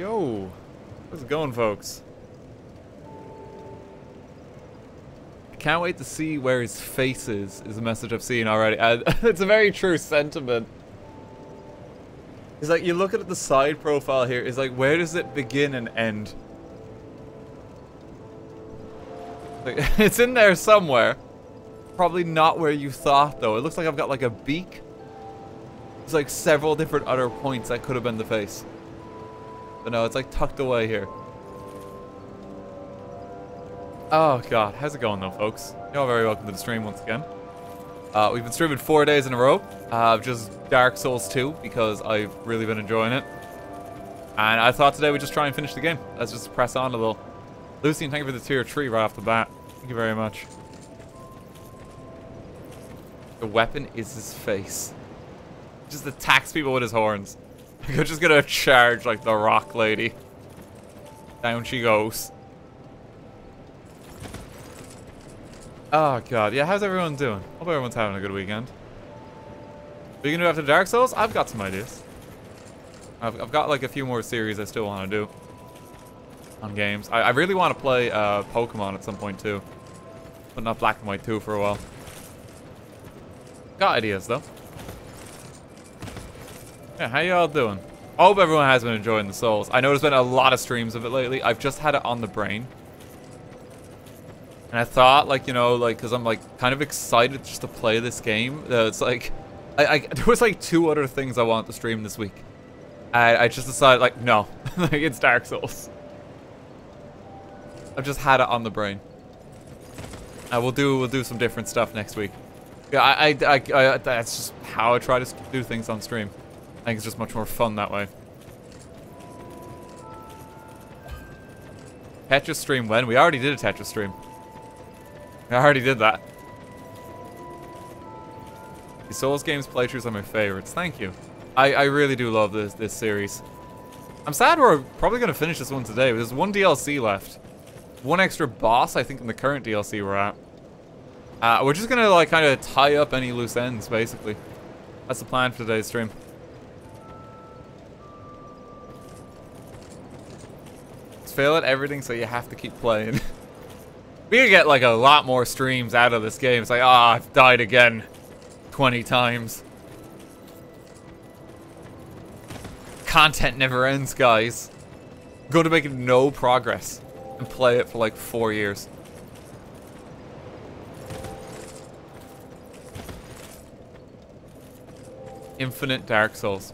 Yo, how's it going, folks? Can't wait to see where his face is, is a message I've seen already. And it's a very true sentiment. It's like, you look at the side profile here, it's like, where does it begin and end? Like, it's in there somewhere. Probably not where you thought, though. It looks like I've got, like, a beak. There's, like, several different other points that could have been the face. But no, it's, like, tucked away here. Oh, God. How's it going, though, folks? You're all very welcome to the stream once again. Uh, we've been streaming four days in a row uh, just Dark Souls 2 because I've really been enjoying it. And I thought today we'd just try and finish the game. Let's just press on a little. Lucian, thank you for the tier 3 right off the bat. Thank you very much. The weapon is his face. Just attacks people with his horns. I'm just gonna charge like the rock lady. Down she goes. Oh god, yeah, how's everyone doing? Hope everyone's having a good weekend. What are you gonna do after Dark Souls? I've got some ideas. I've, I've got like a few more series I still want to do on games. I, I really want to play uh, Pokemon at some point too, but not Black and White 2 for a while. Got ideas though. Yeah, how y'all doing? I hope everyone has been enjoying the Souls. I know there's been a lot of streams of it lately. I've just had it on the brain. And I thought, like, you know, like, because I'm, like, kind of excited just to play this game. Uh, it's like, I, I, there was, like, two other things I want to stream this week. I, I just decided, like, no. like, it's Dark Souls. I've just had it on the brain. Uh, we'll do, we'll do some different stuff next week. Yeah, I, I, I, I, that's just how I try to do things on stream. I think it's just much more fun that way. Tetris stream when? We already did a Tetris stream. I already did that. The Souls games playthroughs are my favorites. Thank you. I, I really do love this this series. I'm sad we're probably going to finish this one today. There's one DLC left. One extra boss, I think, in the current DLC we're at. Uh, we're just going to, like, kind of tie up any loose ends, basically. That's the plan for today's stream. Fail at everything so you have to keep playing. we could get, like, a lot more streams out of this game. It's like, ah, oh, I've died again 20 times. Content never ends, guys. Going to make no progress and play it for like four years. Infinite Dark Souls.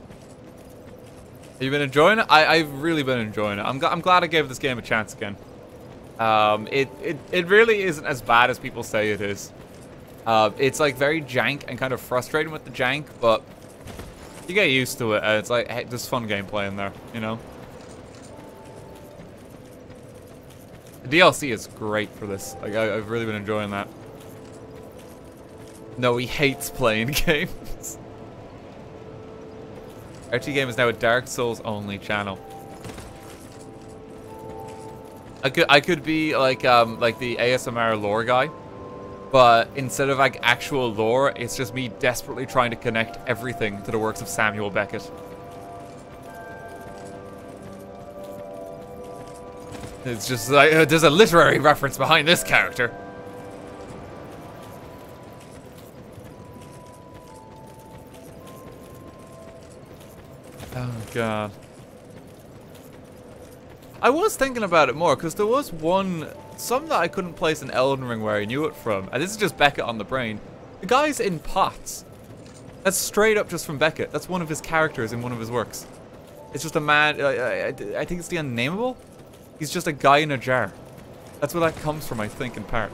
Have you been enjoying it? I, have really been enjoying it. I'm, I'm glad I gave this game a chance again. Um, it, it, it really isn't as bad as people say it is. Uh, it's like very jank and kind of frustrating with the jank, but you get used to it. Uh, it's like, hey, fun gameplay in there, you know? The DLC is great for this. Like, I, have really been enjoying that. No, he hates playing games. RT Game is now a Dark Souls only channel. I could I could be like um like the ASMR lore guy, but instead of like actual lore, it's just me desperately trying to connect everything to the works of Samuel Beckett. It's just like uh, there's a literary reference behind this character. Oh god. I was thinking about it more because there was one, some that I couldn't place in Elden Ring where I knew it from, and this is just Beckett on the brain. The guy's in pots. That's straight up just from Beckett. That's one of his characters in one of his works. It's just a man. I, I, I think it's the unnameable. He's just a guy in a jar. That's where that comes from, I think, in part.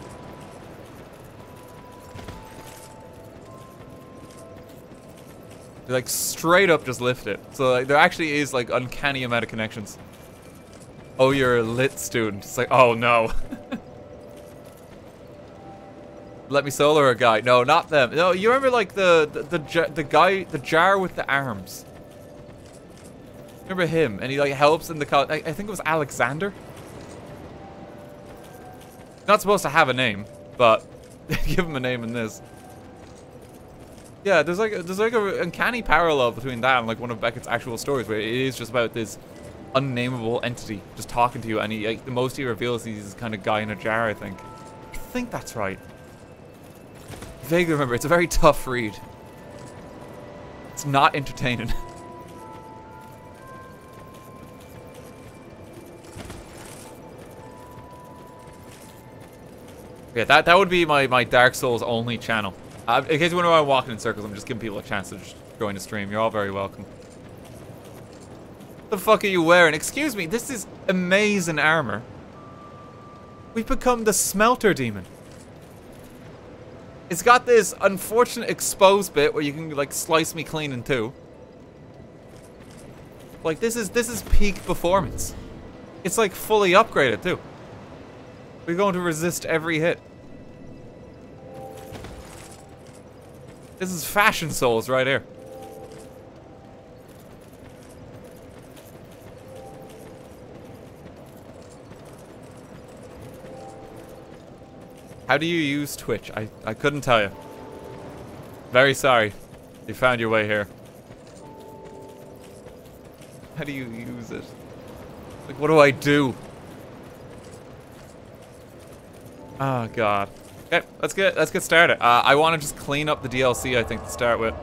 They like straight up just lift it. So like, there actually is like uncanny amount of connections. Oh, you're a lit student. It's like, oh no. Let me solo a guy. No, not them. No, you remember like the the the, the guy, the jar with the arms. Remember him? And he like helps in the I, I think it was Alexander. Not supposed to have a name, but give him a name in this. Yeah, there's like there's like a uncanny parallel between that and like one of Beckett's actual stories where it is just about this unnameable entity just talking to you, and he, like, the most he reveals he's this kind of guy in a jar, I think. I think that's right. vaguely remember, it's a very tough read. It's not entertaining. yeah, that, that would be my, my Dark Souls only channel. Uh, in case you wonder why I'm walking in circles, I'm just giving people a chance to just join the stream. You're all very welcome. What the fuck are you wearing? Excuse me, this is amazing armor. We've become the smelter demon. It's got this unfortunate exposed bit where you can like slice me clean in two. Like this is this is peak performance. It's like fully upgraded too. We're going to resist every hit. This is fashion souls right here. How do you use Twitch? I, I couldn't tell you. Very sorry. You found your way here. How do you use it? Like, what do I do? Oh, God. Let's get let's get started. Uh, I want to just clean up the DLC, I think, to start with.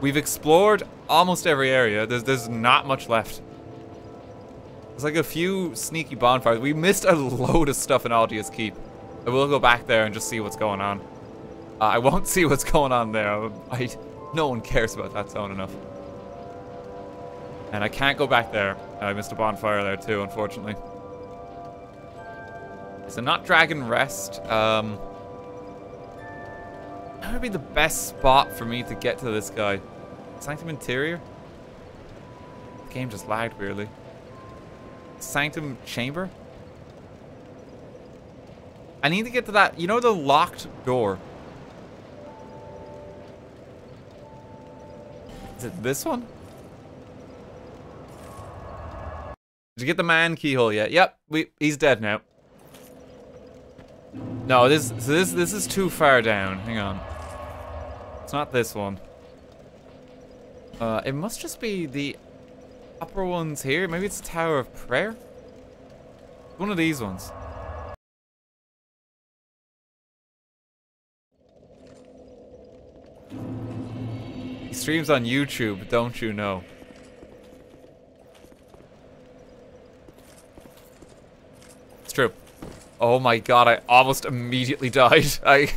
We've explored almost every area. There's there's not much left. There's like a few sneaky bonfires. We missed a load of stuff in Aldia's Keep. I will go back there and just see what's going on. Uh, I won't see what's going on there. I, no one cares about that zone enough. And I can't go back there. I missed a bonfire there too, unfortunately. So not Dragon Rest. Um, would be the best spot for me to get to this guy. Sanctum Interior? The game just lagged weirdly. Sanctum Chamber? I need to get to that, you know the locked door? Is it this one? Did you get the man keyhole yet? Yep, we he's dead now. No, this this this is too far down. Hang on. Not this one. Uh, it must just be the upper ones here. Maybe it's Tower of Prayer? One of these ones. He streams on YouTube, don't you know? It's true. Oh my god, I almost immediately died. I...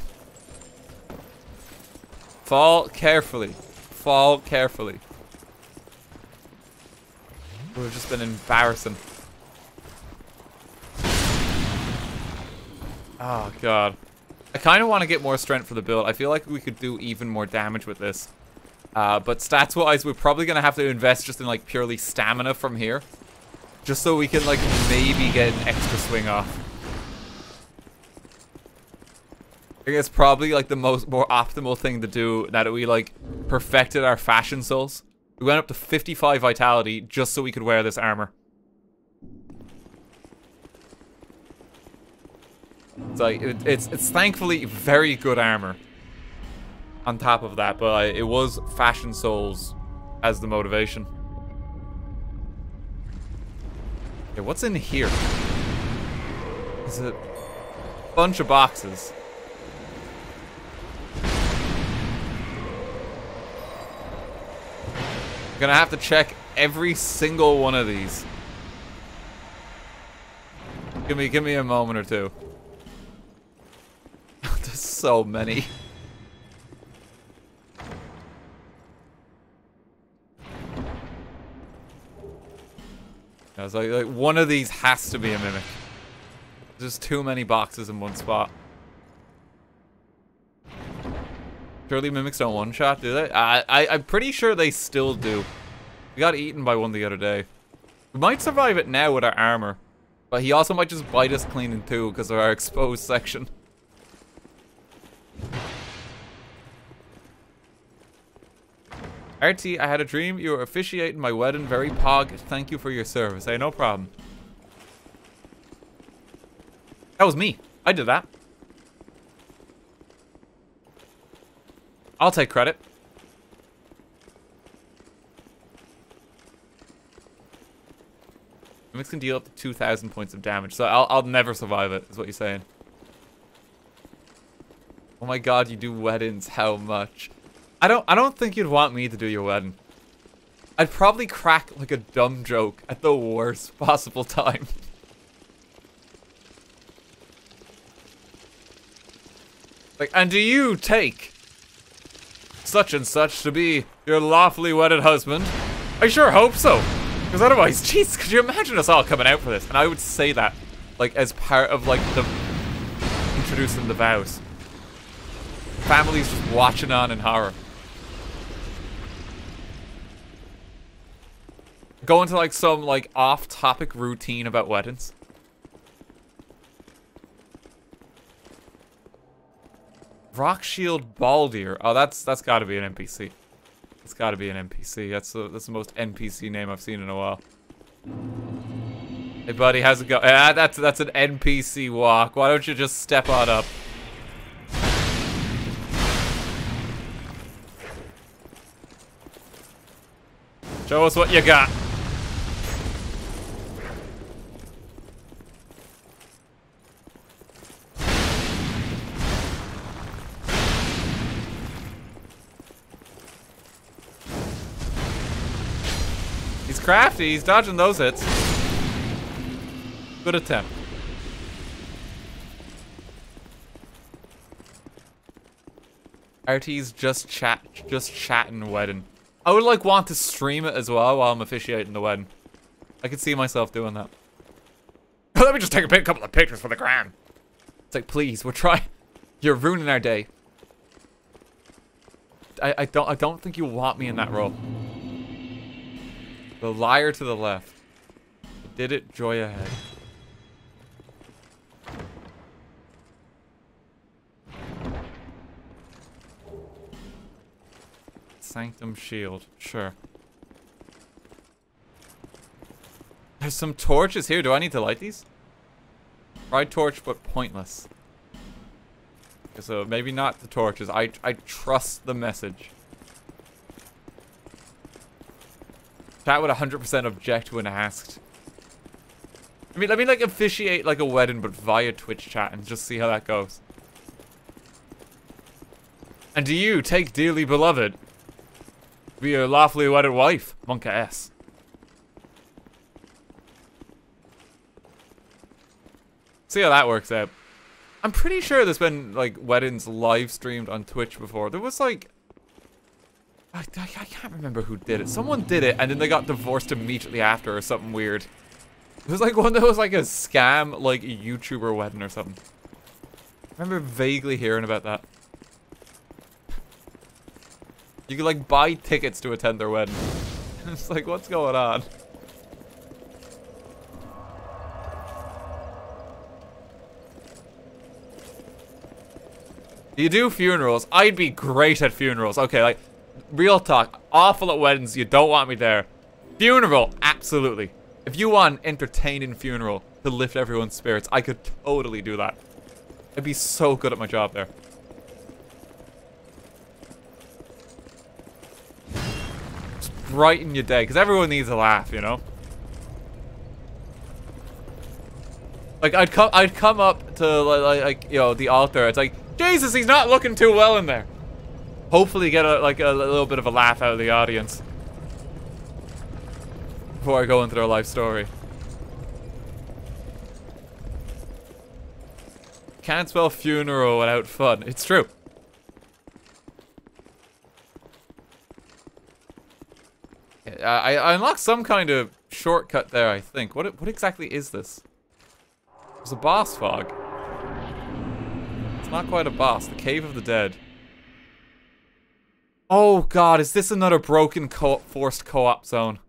Fall carefully. Fall carefully. Have just been embarrassing. Oh god. I kind of want to get more strength for the build. I feel like we could do even more damage with this. Uh, but stats-wise, we're probably going to have to invest just in, like, purely stamina from here. Just so we can, like, maybe get an extra swing off. I think it's probably, like, the most, more optimal thing to do now that we, like, perfected our fashion souls. We went up to 55 vitality just so we could wear this armor. It's like, it, it's, it's thankfully very good armor on top of that, but I, it was Fashion Souls as the motivation. Okay, what's in here? Is it a bunch of boxes? I'm gonna have to check every single one of these. Give me, give me a moment or two. There's so many. I was like, like, one of these has to be a mimic. There's too many boxes in one spot. Surely mimics don't one-shot, do they? I, I, I'm pretty sure they still do. We got eaten by one the other day. We might survive it now with our armor. But he also might just bite us clean in two because of our exposed section. RT, I had a dream. You were officiating my wedding. Very pog. Thank you for your service. Hey, no problem. That was me. I did that. I'll take credit. Mimics can deal up to 2,000 points of damage, so I'll, I'll never survive it, is what you're saying. Oh my god, you do weddings, how much? I don't I don't think you'd want me to do your wedding. I'd probably crack like a dumb joke at the worst possible time. like, and do you take such and such to be your lawfully wedded husband? I sure hope so. Because otherwise, jeez, could you imagine us all coming out for this? And I would say that, like, as part of, like, the... Introducing the vows. Families just watching on in horror. Go into, like, some, like, off-topic routine about weddings. Rock Shield Baldir. Oh, that's that's got to be an NPC. It's got to be an NPC. That's the that's the most NPC name I've seen in a while. Hey, buddy, how's it go? Ah, that's that's an NPC walk. Why don't you just step on up? Show us what you got. Crafty. He's dodging those hits. Good attempt. RT's just chat, just chatting wedding. I would like want to stream it as well while I'm officiating the wedding. I could see myself doing that. Let me just take a couple of pictures for the gram. It's like, please, we're trying. You're ruining our day. I, I don't I don't think you want me in that role. The liar to the left. Did it, joy ahead. Sanctum shield, sure. There's some torches here. Do I need to light these? Tried torch, but pointless. So maybe not the torches. I I trust the message. Chat would 100% object when asked. I mean, let me like officiate like a wedding, but via Twitch chat and just see how that goes. And do you take dearly beloved? Be your lawfully wedded wife, monkaS. See how that works out. I'm pretty sure there's been like weddings live streamed on Twitch before. There was like I, I, I, can't remember who did it. Someone did it, and then they got divorced immediately after or something weird. It was like one that was like a scam, like a YouTuber wedding or something. I remember vaguely hearing about that. You could like buy tickets to attend their wedding. it's like, what's going on? You do funerals. I'd be great at funerals. Okay, like, real talk, awful at weddings, you don't want me there. Funeral, absolutely. If you want an entertaining funeral to lift everyone's spirits, I could totally do that. I'd be so good at my job there. Just brighten your day, because everyone needs a laugh, you know? Like, I'd come, I'd come up to, like, like, you know, the altar, it's like, Jesus, he's not looking too well in there hopefully get a, like a little bit of a laugh out of the audience before I go into their life story. Can't spell funeral without fun. It's true. I, I unlocked some kind of shortcut there, I think. What what exactly is this? It's a boss fog. It's not quite a boss. The Cave of the Dead. Oh god, is this another broken co forced co-op zone?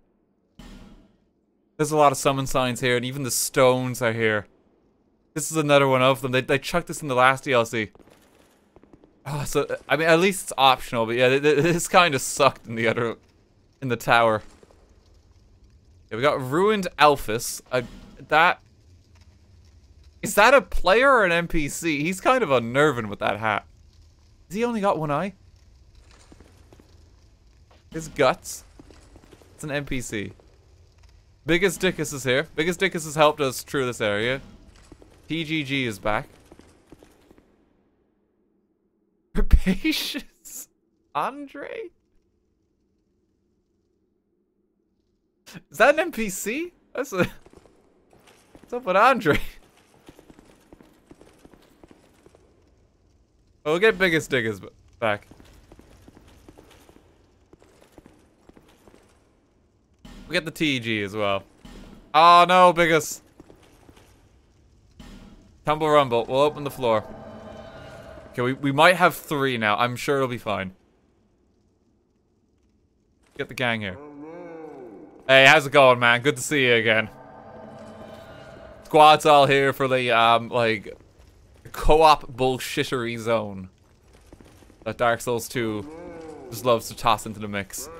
There's a lot of summon signs here, and even the stones are here. This is another one of them. They, they chucked this in the last DLC. Oh, so, I mean, at least it's optional, but yeah, this kind of sucked in the other, in the tower. Yeah, we got Ruined Alphys. Uh, that, is that a player or an NPC? He's kind of unnerving with that hat. Has he only got one eye? His guts. It's an NPC. Biggest Dickus is here. Biggest Dickus has helped us through this area. TGG is back. Rapacious Andre? Is that an NPC? That's a... What's up with Andre? we'll get Biggest Dickus back. We get the TG as well. Oh no, Biggest. Tumble Rumble. We'll open the floor. Okay, we, we might have three now. I'm sure it'll be fine. Get the gang here. Hey, how's it going, man? Good to see you again. Squad's all here for the, um, like, co-op bullshittery zone that Dark Souls 2 just loves to toss into the mix.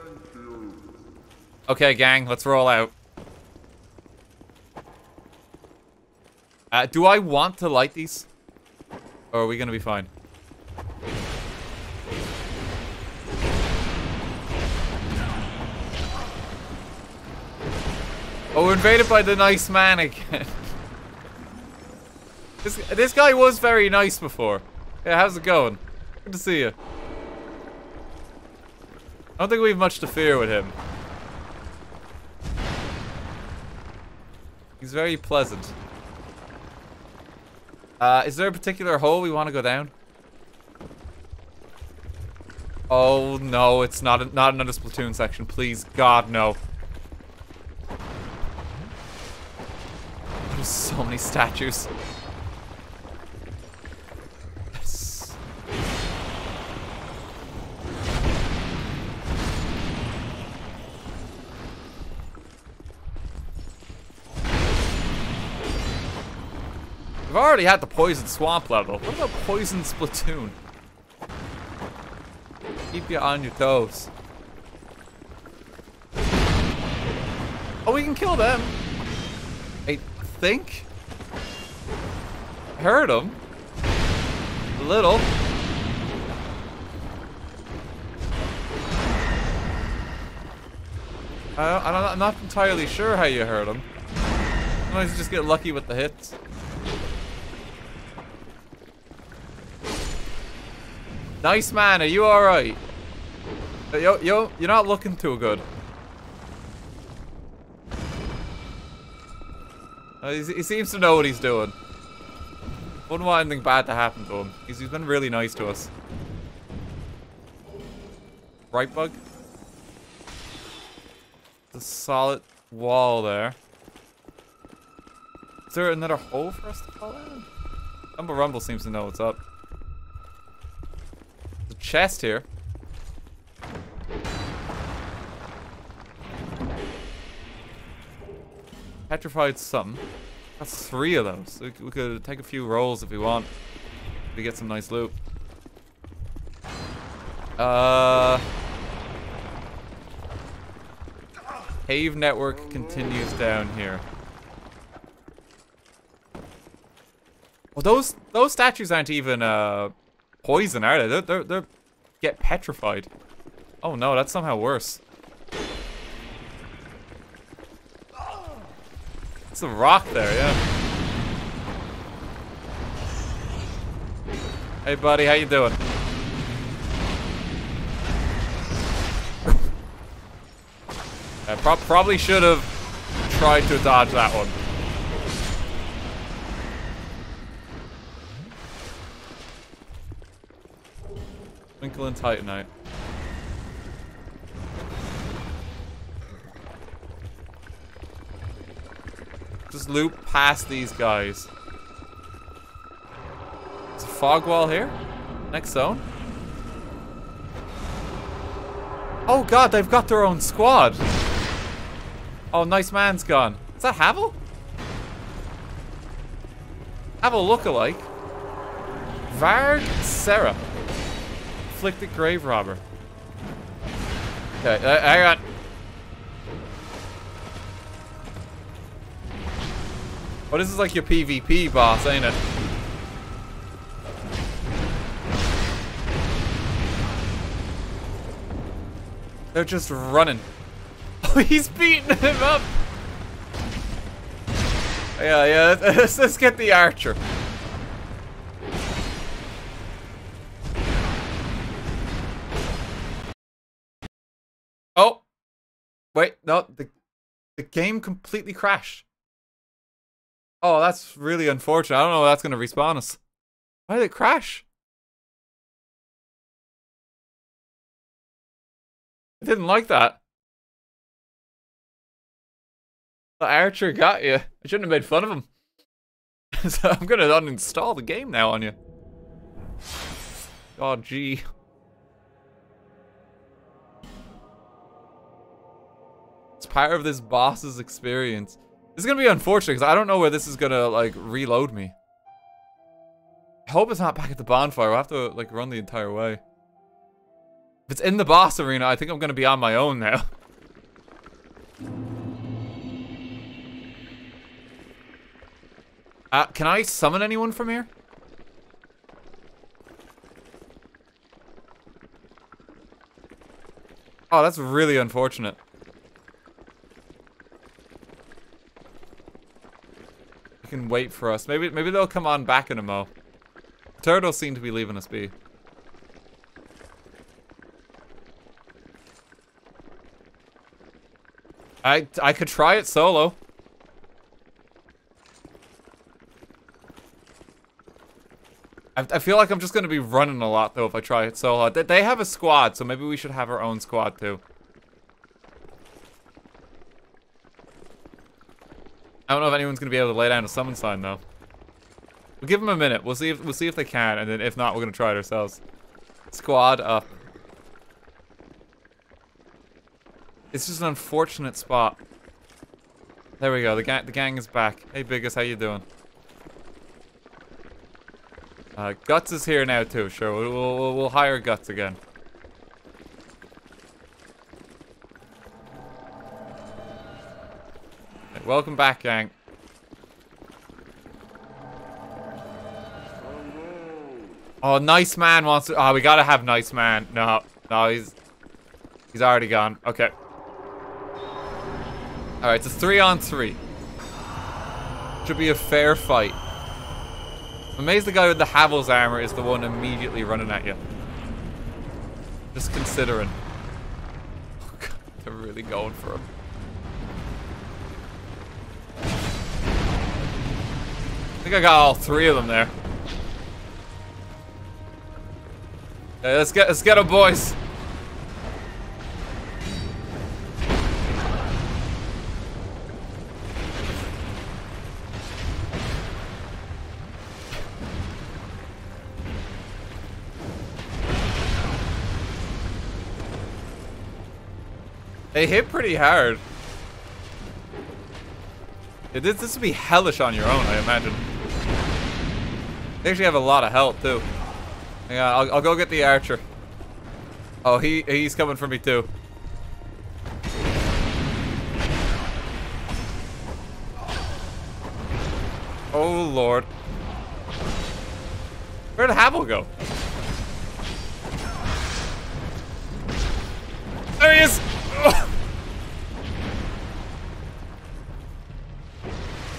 Okay, gang, let's roll out. Uh, do I want to light these? Or are we gonna be fine? Oh, we're invaded by the nice man again. this, this guy was very nice before. Yeah, how's it going? Good to see you. I don't think we have much to fear with him. He's very pleasant. Uh, is there a particular hole we want to go down? Oh no, it's not a, not another Splatoon section. Please, God, no. There's so many statues. Already had the poison swamp level. What about poison splatoon? Keep you on your toes. Oh, we can kill them. I think. Heard them. A little. I am not entirely sure how you heard them. Sometimes you just get lucky with the hits. Nice man, are you alright? Yo, yo, you're not looking too good. Uh, he seems to know what he's doing. Wouldn't want anything bad to happen to him. He's, he's been really nice to us. Right bug? The solid wall there. Is there another hole for us to fall in? Rumble Rumble seems to know what's up chest here. Petrified something. That's three of those. We, we could take a few rolls if we want. To get some nice loot. Uh... Cave network continues down here. Well, those those statues aren't even uh, poison, are they? They're, they're, they're get petrified. Oh no, that's somehow worse. It's a rock there, yeah. Hey buddy, how you doing? I pro probably should have tried to dodge that one. Twinkling Titanite. Just loop past these guys. There's a fog wall here. Next zone. Oh god, they've got their own squad. Oh, nice man's gone. Is that Havel? Havel look-alike. Varg Cerah. Afflicted Grave Robber. Okay, uh, hang on. Oh, this is like your PvP boss, ain't it? They're just running. Oh, he's beating him up. Yeah, yeah, let's, let's get the archer. Wait, no, the, the game completely crashed. Oh, that's really unfortunate. I don't know if that's going to respawn us. Why did it crash? I didn't like that. The archer got you. I shouldn't have made fun of him. so I'm gonna uninstall the game now on you. Oh, gee. Part of this boss's experience. This is gonna be unfortunate because I don't know where this is gonna like reload me. I hope it's not back at the bonfire. We'll have to like run the entire way. If it's in the boss arena, I think I'm gonna be on my own now. Uh, can I summon anyone from here? Oh, that's really unfortunate. You can wait for us. Maybe maybe they'll come on back in a mo. Turtles seem to be leaving us be. I I could try it solo. I, I feel like I'm just going to be running a lot, though, if I try it solo. They, they have a squad, so maybe we should have our own squad, too. I don't know if anyone's to be able to lay down a summon sign, though. We'll give them a minute. We'll see if we'll see if they can, and then if not, we're to try it ourselves. Squad up. It's just an unfortunate spot. There we go. The gang the gang is back. Hey, Biggest, how you doing? Uh, Guts is here now too. Sure, we'll, we'll, we'll hire Guts again. Welcome back, gang. Oh, nice man wants to. Oh, we gotta have nice man. No, no, he's he's already gone. Okay. All right, it's a three on three. Should be a fair fight. I'm amazed the guy with the Havel's armor is the one immediately running at you. Just considering. Oh God, they're really going for him. Think I got all three of them there. Okay, let's get let's get them, boys. They hit pretty hard. This, this would be hellish on your own, I imagine. They actually have a lot of health, too. Yeah, I'll, I'll go get the archer. Oh, he he's coming for me, too. Oh, Lord. Where'd Havel go? There he is!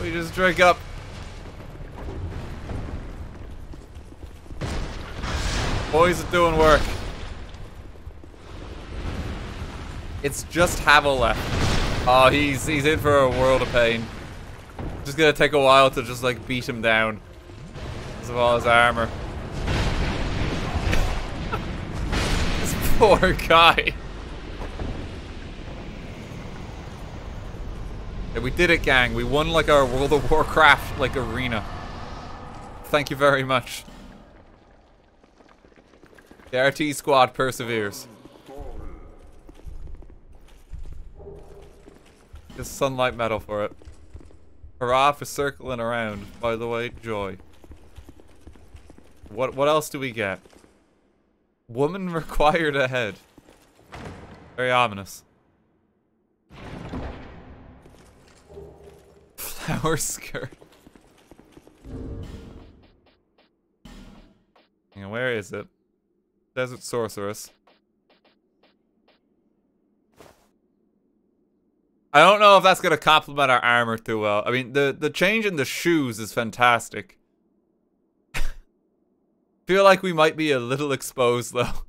We just drink up. Boys are doing work. It's just Havel left. Oh, he's he's in for a world of pain. Just gonna take a while to just like beat him down. As well as armor. this poor guy. Yeah, we did it, gang. We won like our World of Warcraft like arena. Thank you very much. The RT squad perseveres. Just sunlight medal for it. Hurrah for circling around. By the way, joy. What what else do we get? Woman required ahead. Very ominous. flower skirt. Where is it? Desert Sorceress. I don't know if that's going to complement our armor too well. I mean, the, the change in the shoes is fantastic. Feel like we might be a little exposed, though.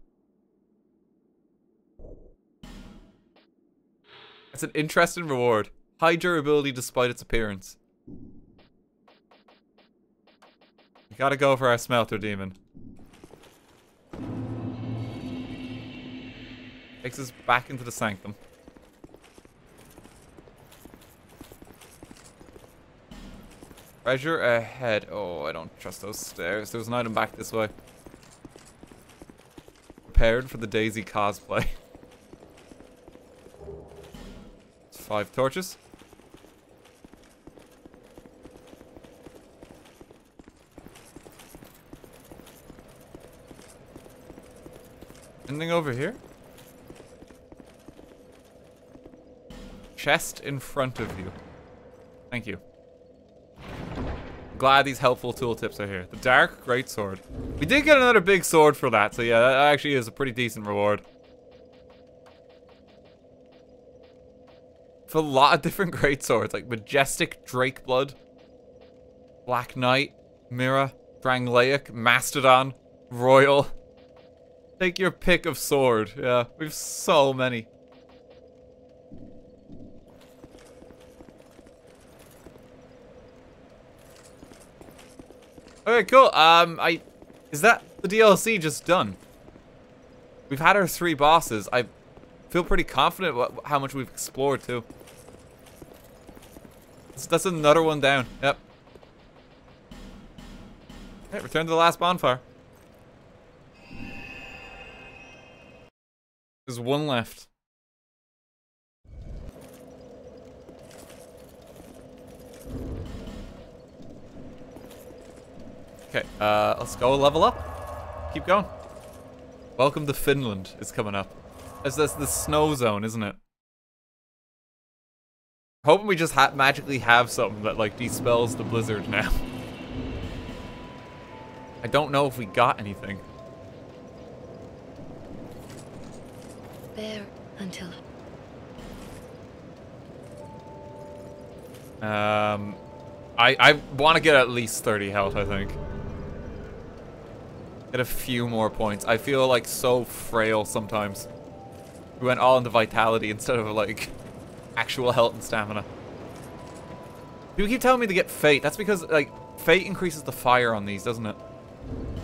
It's an interesting reward. High durability despite its appearance. We gotta go for our smelter demon. Takes us back into the sanctum. Treasure ahead. Oh, I don't trust those stairs. There's an item back this way. Prepared for the Daisy cosplay. Five torches. Anything over here? Chest in front of you. Thank you. Glad these helpful tooltips are here. The Dark Greatsword. We did get another big sword for that, so yeah, that actually is a pretty decent reward. For a lot of different greatswords, like Majestic Drakeblood, Black Knight, Mirrah, Drangleic, Mastodon, Royal. Take your pick of sword. Yeah, we have so many. Okay, cool. Um, I... Is that the DLC just done? We've had our three bosses. I feel pretty confident what, how much we've explored, too. That's, that's another one down. Yep. Okay, return to the last bonfire. There's one left. Okay, uh, let's go level up. Keep going. Welcome to Finland is coming up. That's, that's the snow zone, isn't it? Hoping we just ha magically have something that, like, dispels the blizzard now. I don't know if we got anything. There until... Um, I, I want to get at least 30 health, I think. Get a few more points. I feel like so frail sometimes. We went all into vitality instead of like actual health and stamina. People keep telling me to get fate. That's because like fate increases the fire on these, doesn't it?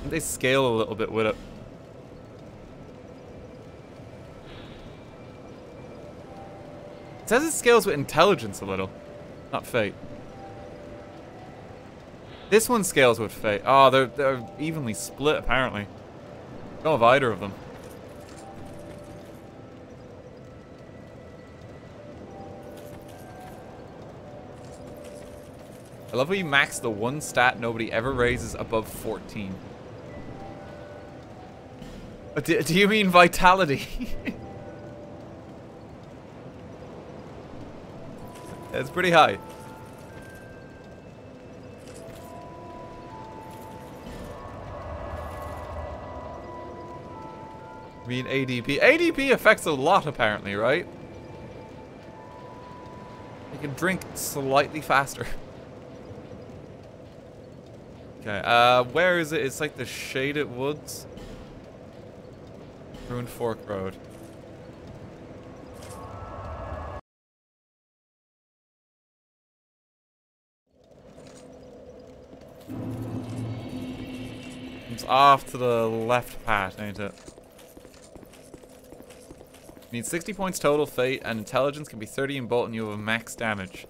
They scale a little bit with it. It says it scales with intelligence a little, not fate. This one scales with Fate. Oh, they're, they're evenly split, apparently. Don't have either of them. I love how you max the one stat nobody ever raises above 14. Uh, do, do you mean vitality? it's pretty high. Mean ADP. ADP affects a lot, apparently, right? You can drink slightly faster. Okay, uh, where is it? It's like the Shaded Woods. Ruined Fork Road. It's off to the left path, ain't it? You need 60 points total fate, and intelligence can be 30 in bolt, and you have max damage.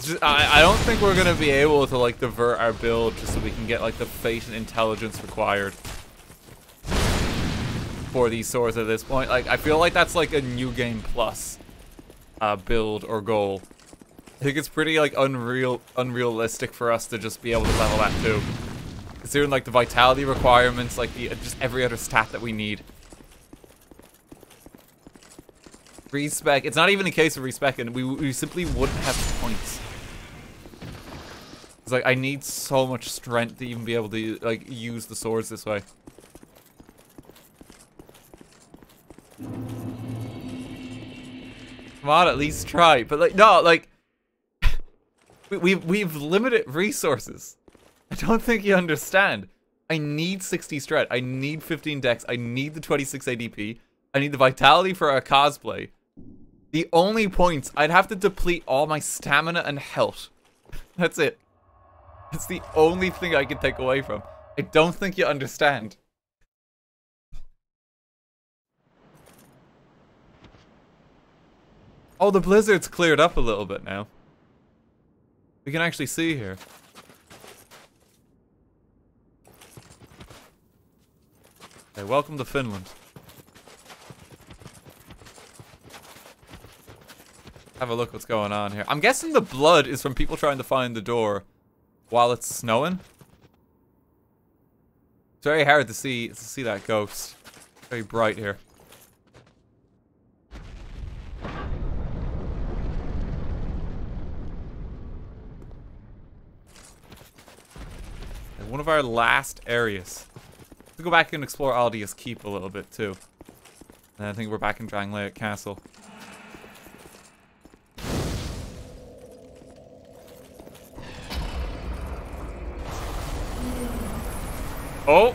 Just, I, I don't think we're gonna be able to like divert our build just so we can get like the fate and intelligence required for these swords at this point. Like I feel like that's like a new game plus uh, build or goal. I think it's pretty like unreal, unrealistic for us to just be able to level that too. Considering like the vitality requirements, like the just every other stat that we need. Respec. It's not even a case of respec, and we, we simply wouldn't have points. It's like, I need so much strength to even be able to, like, use the swords this way. Come on, at least try. But like, no, like, we, we've we've limited resources. I don't think you understand. I need 60 strat. I need 15 dex. I need the 26 ADP. I need the vitality for our cosplay. The only points, I'd have to deplete all my stamina and health. That's it. That's the only thing I can take away from. I don't think you understand. Oh, the blizzard's cleared up a little bit now. We can actually see here. Okay, welcome to Finland. Have a look what's going on here. I'm guessing the blood is from people trying to find the door while it's snowing. It's very hard to see to see that ghost. Very bright here. And one of our last areas. Let's go back and explore Aldia's Keep a little bit too. And I think we're back in Drangleic Castle. Oh!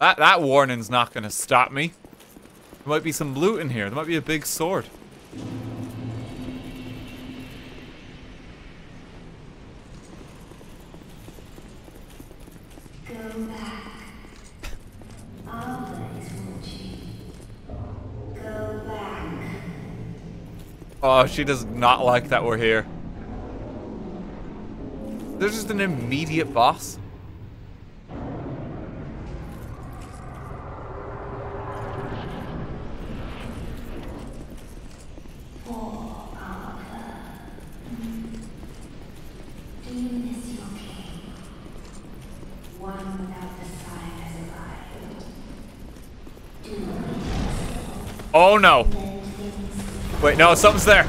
That that warning's not gonna stop me. There might be some loot in here. There might be a big sword. Oh, she does not like that we're here. There's just an immediate boss. Oh no. Wait, no, something's there.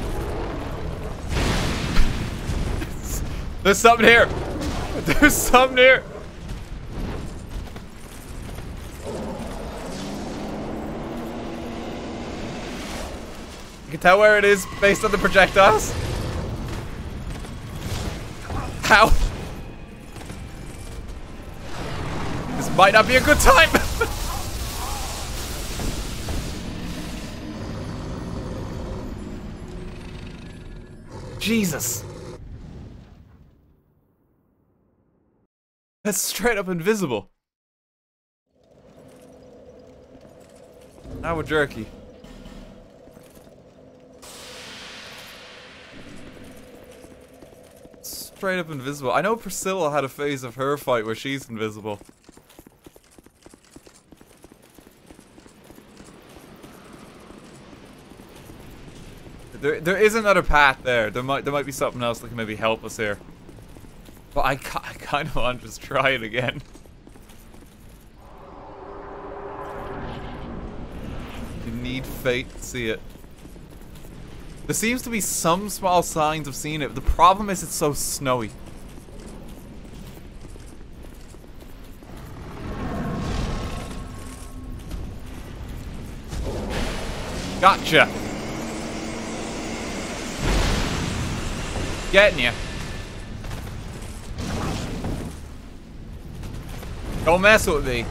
There's something here. There's something here. You can tell where it is based on the projectiles. How? This might not be a good time. Jesus. That's straight up invisible. Now we're jerky. Straight up invisible. I know Priscilla had a phase of her fight where she's invisible. There, there is another path there. There might, there might be something else that can maybe help us here. But I, I kind of want to just try it again. You need fate to see it. There seems to be some small signs of seeing it. The problem is it's so snowy. Gotcha. Getting you. Don't mess with me.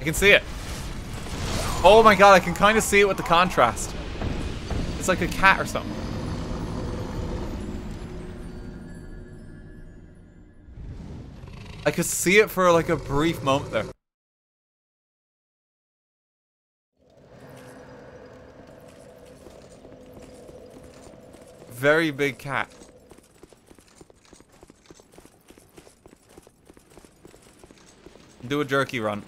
I can see it. Oh my god, I can kind of see it with the contrast. It's like a cat or something. I could see it for like a brief moment there. Very big cat. Do a jerky run.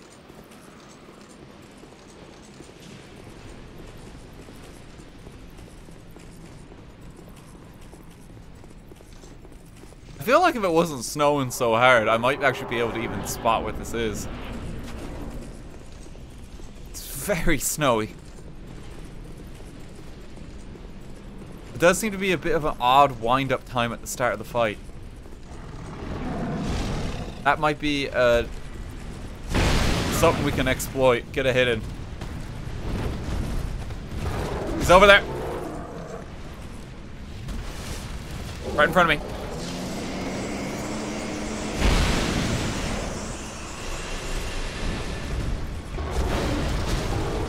I feel like if it wasn't snowing so hard, I might actually be able to even spot what this is. It's very snowy. Does seem to be a bit of an odd wind-up time at the start of the fight. That might be uh, something we can exploit. Get a in. He's over there. Right in front of me.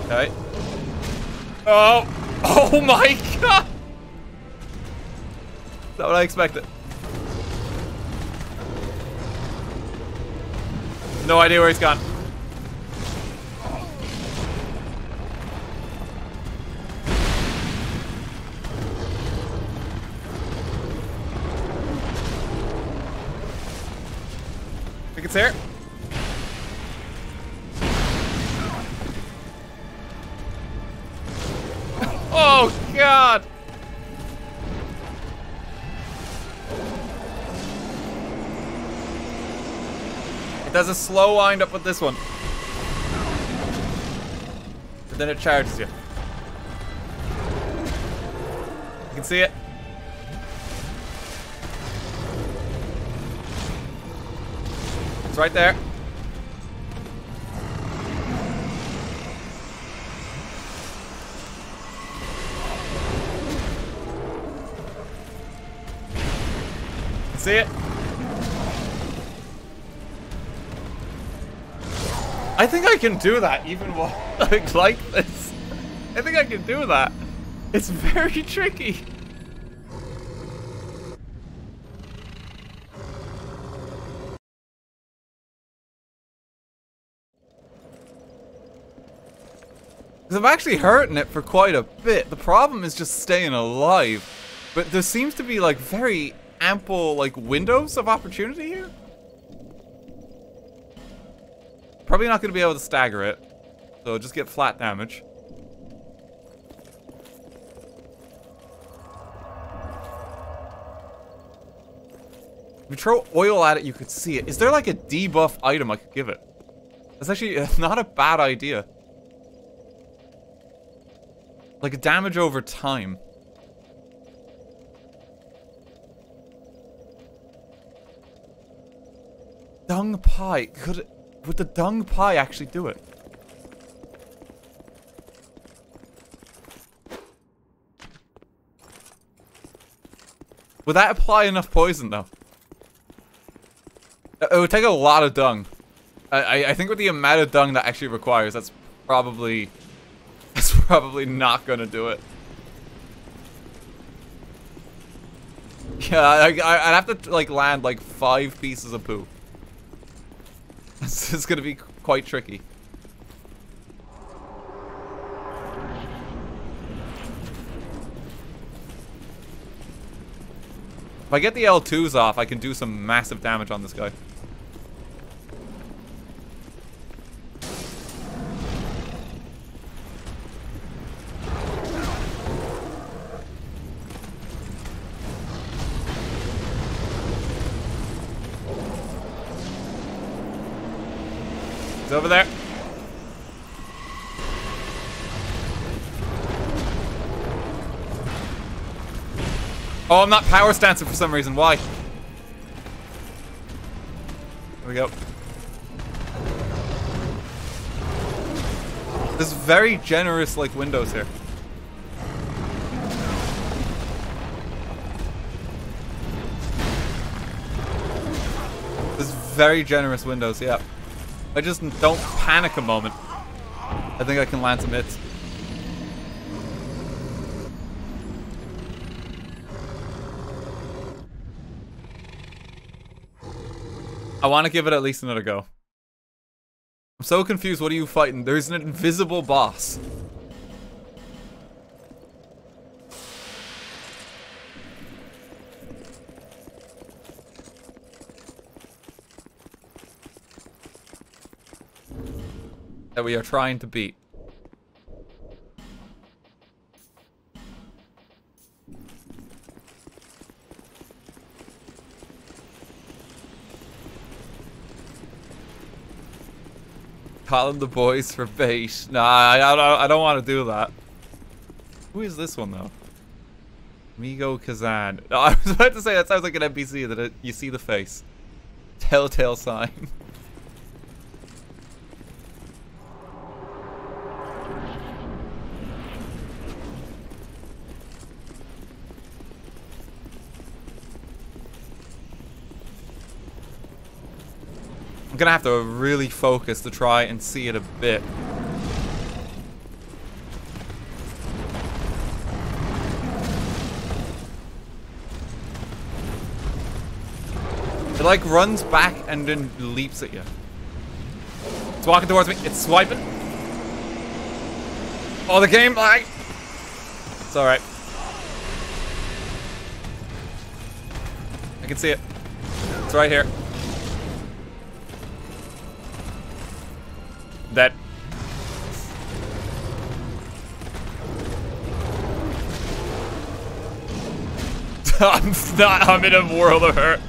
Okay. Oh! Oh my god! Not what I expected. No idea where he's gone. A slow wind up with this one. But then it charges you. You can see it. It's right there. See it? I think I can do that even while like, like this. I think I can do that. It's very tricky. I'm actually hurting it for quite a bit. The problem is just staying alive. But there seems to be like very ample like windows of opportunity here. Probably not going to be able to stagger it. So just get flat damage. If you throw oil at it, you could see it. Is there like a debuff item I could give it? That's actually not a bad idea. Like a damage over time. Dung pie. Could it, would the dung pie actually do it? Would that apply enough poison though? Uh, it would take a lot of dung. I, I think with the amount of dung that actually requires, that's probably that's probably not gonna do it. Yeah, I, I, would have to like land like five pieces of poo. This is gonna be quite tricky. If I get the L2s off, I can do some massive damage on this guy. Oh, I'm not power stancing for some reason. Why? There we go. There's very generous, like, windows here. There's very generous windows, yeah. I just don't panic a moment. I think I can land some hits. I want to give it at least another go. I'm so confused. What are you fighting? There's an invisible boss. that we are trying to beat. Calling the boys for bait. Nah, I, I, I don't want to do that. Who is this one, though? Migo Kazan. I was about to say that sounds like an NPC that it, you see the face. Telltale sign. gonna have to really focus to try and see it a bit. It like runs back and then leaps at you. It's walking towards me. It's swiping. Oh, the game lag. It's alright. I can see it. It's right here. I'm not. I'm in a world of hurt.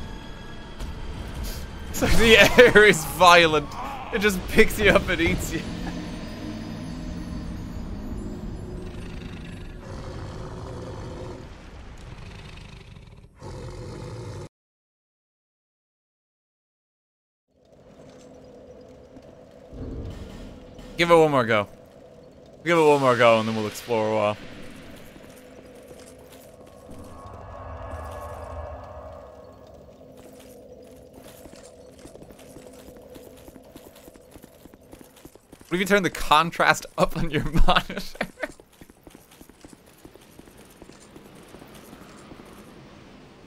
So the air is violent. It just picks you up and eats you. Give it one more go. Give it one more go and then we'll explore a while. What if you turn the contrast up on your monitor?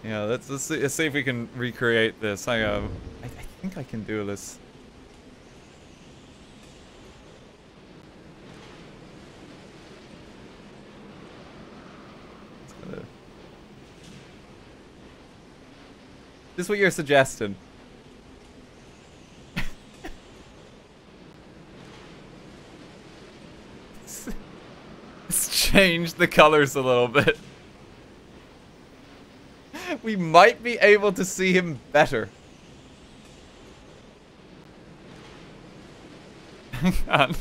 yeah, let's, let's see, let's, see, if we can recreate this. I, uh, I, I think I can do this. This is what you're suggesting. Let's change the colors a little bit. We might be able to see him better. Hang on.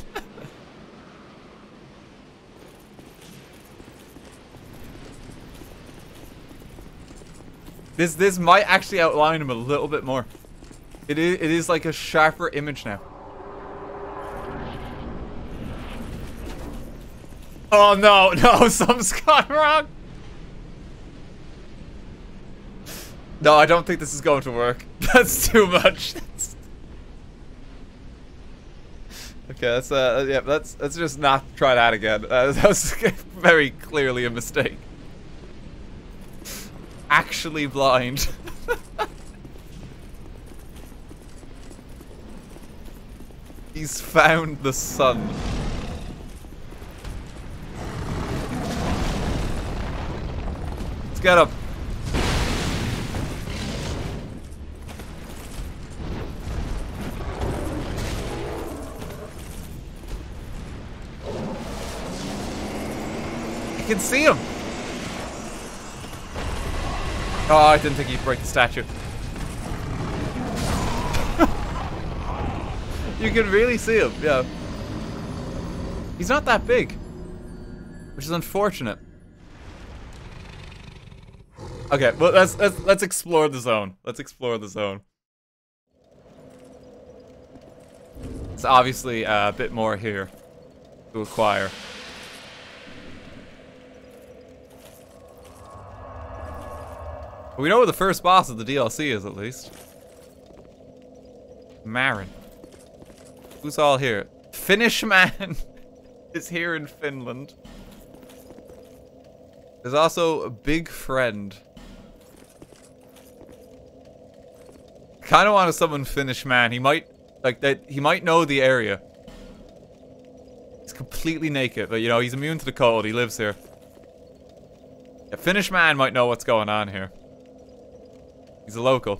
This this might actually outline him a little bit more. It is it is like a sharper image now. Oh no, no, something's gone wrong. No, I don't think this is going to work. That's too much. That's... Okay, that's uh, yeah, let's let's just not try that again. Uh, that was very clearly a mistake actually blind. He's found the sun. Get him. I can see him. Oh, I didn't think he'd break the statue. you can really see him, yeah. He's not that big. Which is unfortunate. Okay, well let's let's let's explore the zone. Let's explore the zone. It's obviously uh, a bit more here to acquire. We know where the first boss of the DLC is, at least. Marin. Who's all here? Finnish man is here in Finland. There's also a big friend. Kind of want to summon Finnish man. He might, like, that. he might know the area. He's completely naked, but you know, he's immune to the cold. He lives here. A Finnish man might know what's going on here. He's a local.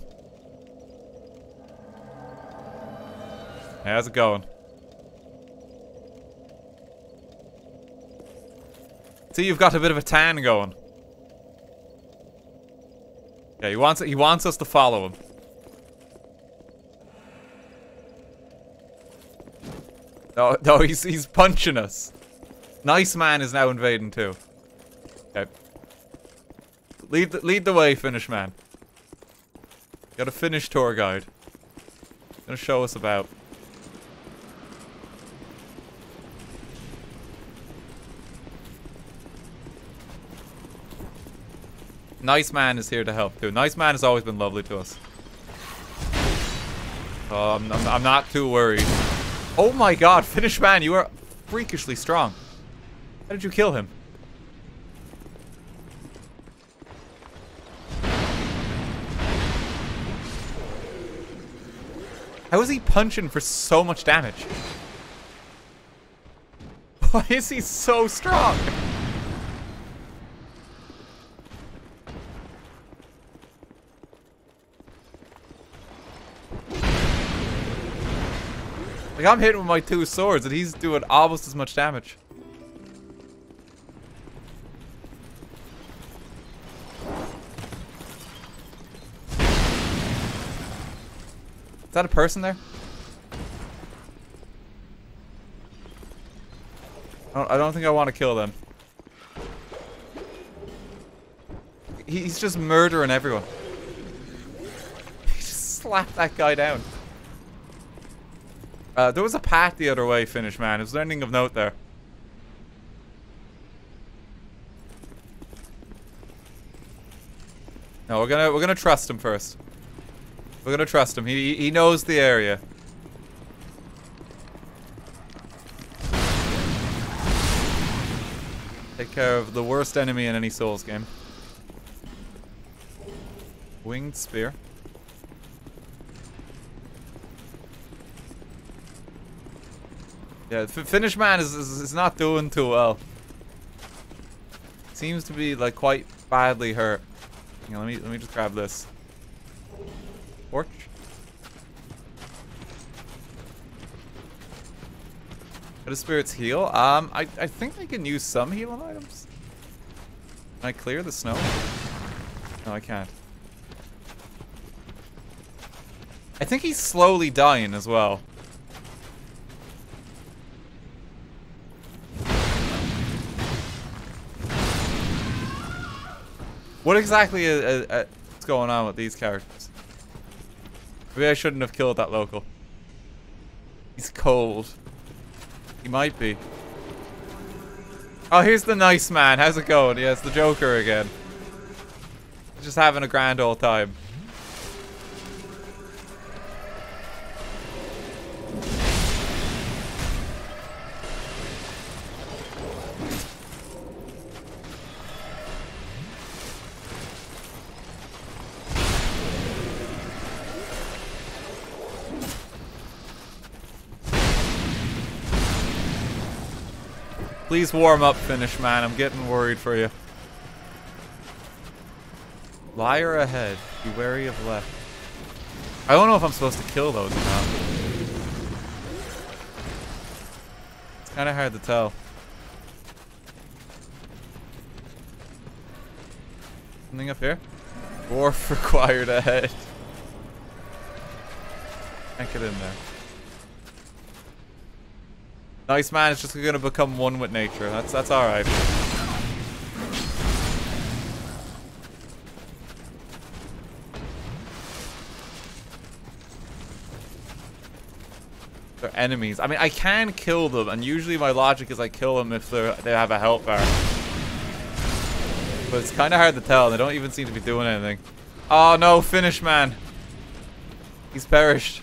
Hey, how's it going? See, you've got a bit of a tan going. Yeah, he wants he wants us to follow him. No, no, he's he's punching us. Nice man is now invading too. Okay. Lead the, lead the way, Finnish man. Got a Finnish tour guide. Gonna show us about. Nice Man is here to help too. Nice Man has always been lovely to us. Oh, I'm, I'm, I'm not too worried. Oh my god, Finnish Man, you are freakishly strong. How did you kill him? How is he punching for so much damage? Why is he so strong? Like, I'm hitting with my two swords and he's doing almost as much damage. Is that a person there? I don't, I don't think I want to kill them. He's just murdering everyone. He just slapped that guy down. Uh, there was a path the other way, Finnish man. Is there anything of note there? No, we're gonna we're gonna trust him first. We're gonna trust him. He he knows the area. Take care of the worst enemy in any Souls game. Winged spear. Yeah, Finnish man is, is, is not doing too well. Seems to be like quite badly hurt. Let me let me just grab this. Torch. How do spirits heal? Um, I I think I can use some healing items. Can I clear the snow? No, I can't. I think he's slowly dying as well. What exactly is, is, is going on with these characters? Maybe I shouldn't have killed that local. He's cold. He might be. Oh, here's the nice man. How's it going? Yes, the Joker again. Just having a grand old time. Please warm up, Finnish, man. I'm getting worried for you. Liar ahead. Be wary of left. I don't know if I'm supposed to kill those or not. It's kind of hard to tell. Something up here? Dwarf required ahead. Can't get in there. Nice man is just gonna become one with nature. That's that's alright. They're enemies. I mean, I can kill them, and usually my logic is I kill them if they they have a health bar. But it's kind of hard to tell. They don't even seem to be doing anything. Oh no, Finnish man. He's perished.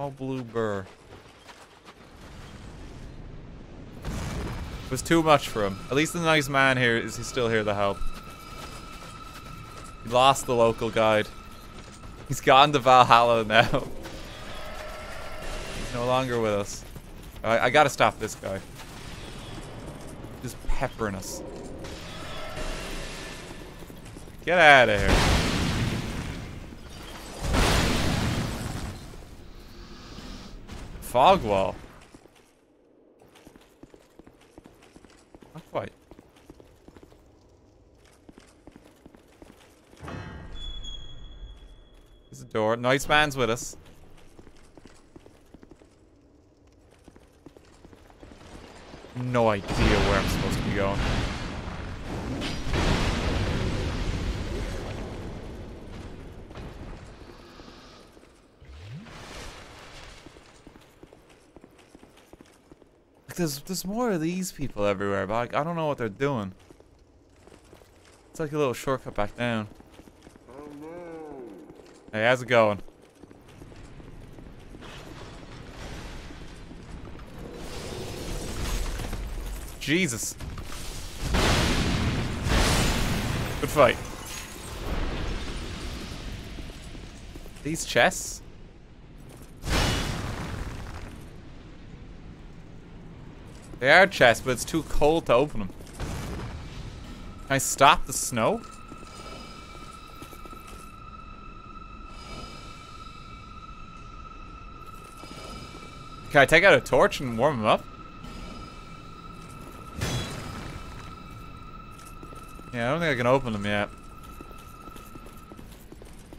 Small blue burr. It was too much for him. At least the nice man here is he's still here to help. He lost the local guide. He's gone to Valhalla now. He's no longer with us. I, I gotta stop this guy. Just peppering us. Get out of here. Fog wall. Not quite. There's a door. Nice man's with us. No idea where I'm supposed to be going. There's there's more of these people everywhere, but I don't know what they're doing. It's like a little shortcut back down. Hey, how's it going? Jesus. Good fight. These chests? They are chests, but it's too cold to open them. Can I stop the snow? Can I take out a torch and warm them up? Yeah, I don't think I can open them yet.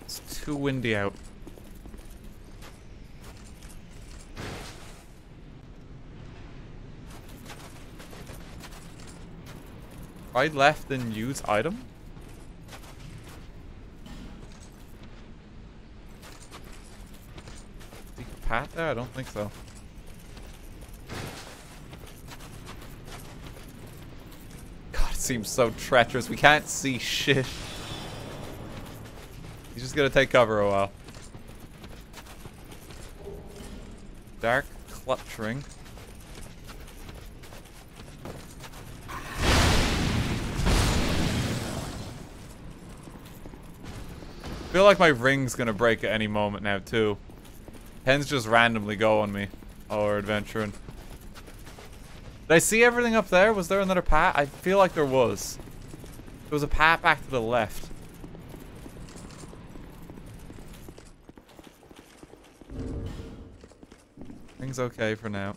It's too windy out. Right, left, then use item? Secret path there? I don't think so. God, it seems so treacherous. We can't see shit. He's just gonna take cover a while. Dark cluttering. Feel like my ring's gonna break at any moment now, too. Pens just randomly go on me. Oh, we're adventuring. Did I see everything up there? Was there another path? I feel like there was. There was a path back to the left. Things okay for now.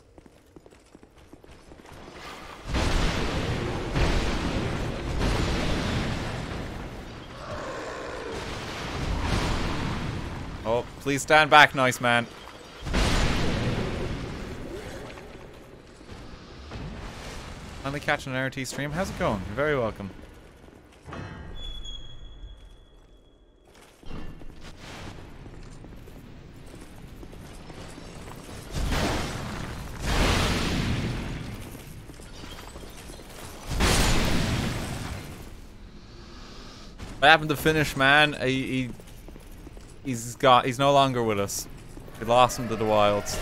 Oh, please stand back, nice man. Finally catching an RT stream. How's it going? You're very welcome. What happened to Finnish, man? He, he He's got. He's no longer with us. We lost him to the wilds.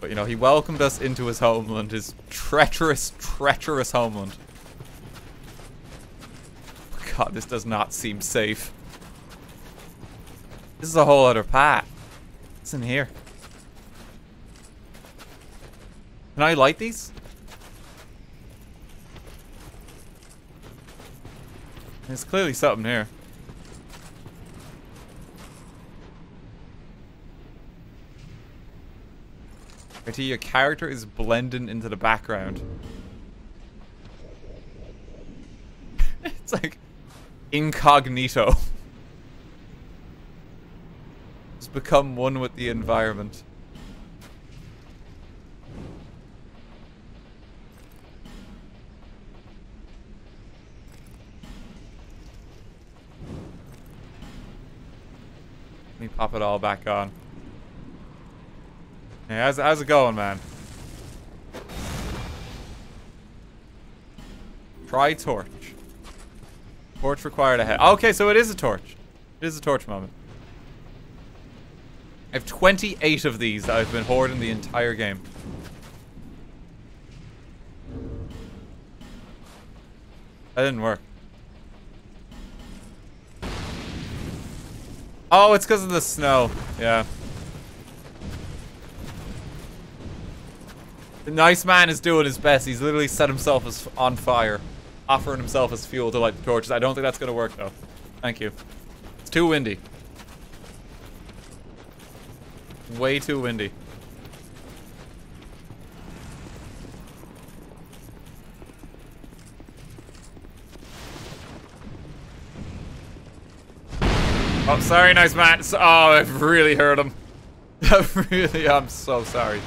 But you know, he welcomed us into his homeland, his treacherous, treacherous homeland. God, this does not seem safe. This is a whole other path. What's in here? Can I light these? There's clearly something here. Tell your character is blending into the background. it's like incognito. It's become one with the environment. Let me pop it all back on. Yeah, how's, how's it going, man? Try torch. Torch required ahead. Okay, so it is a torch. It is a torch moment. I have 28 of these that I've been hoarding the entire game. That didn't work. Oh, it's because of the snow. Yeah. The nice man is doing his best. He's literally set himself as on fire. Offering himself as fuel to light the torches. I don't think that's going to work, though. Thank you. It's too windy. Way too windy. Oh, sorry, nice man. Oh, I've really hurt him. Really, I'm so sorry.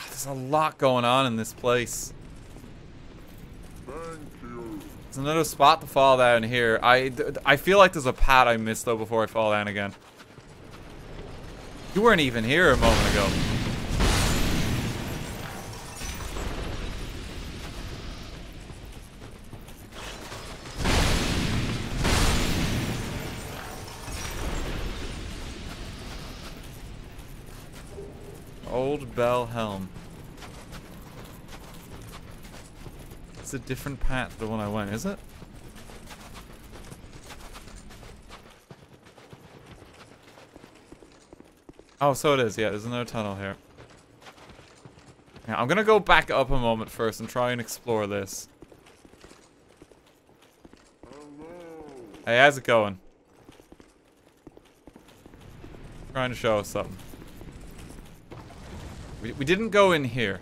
Ah, there's a lot going on in this place. There's another spot to fall down here. I, I feel like there's a pad I missed though before I fall down again. You weren't even here a moment ago. Bell Helm. It's a different path the one I went, is it? Oh, so it is. Yeah, there's another tunnel here. Yeah, I'm gonna go back up a moment first and try and explore this. Hey, how's it going? Trying to show us something. We, we didn't go in here.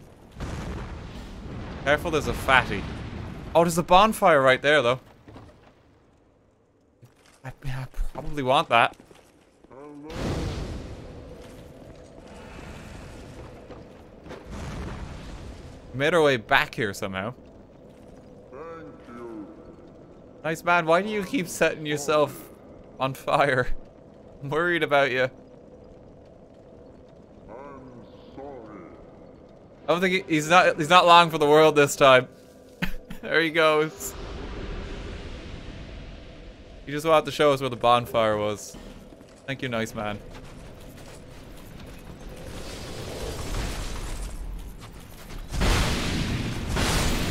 Careful, there's a fatty. Oh, there's a bonfire right there, though. I, I probably want that. made our way back here somehow. Nice man, why do you keep setting yourself on fire? I'm worried about you. I don't think he, he's not he's not long for the world this time. there he goes. He just wanted to show us where the bonfire was. Thank you, nice man.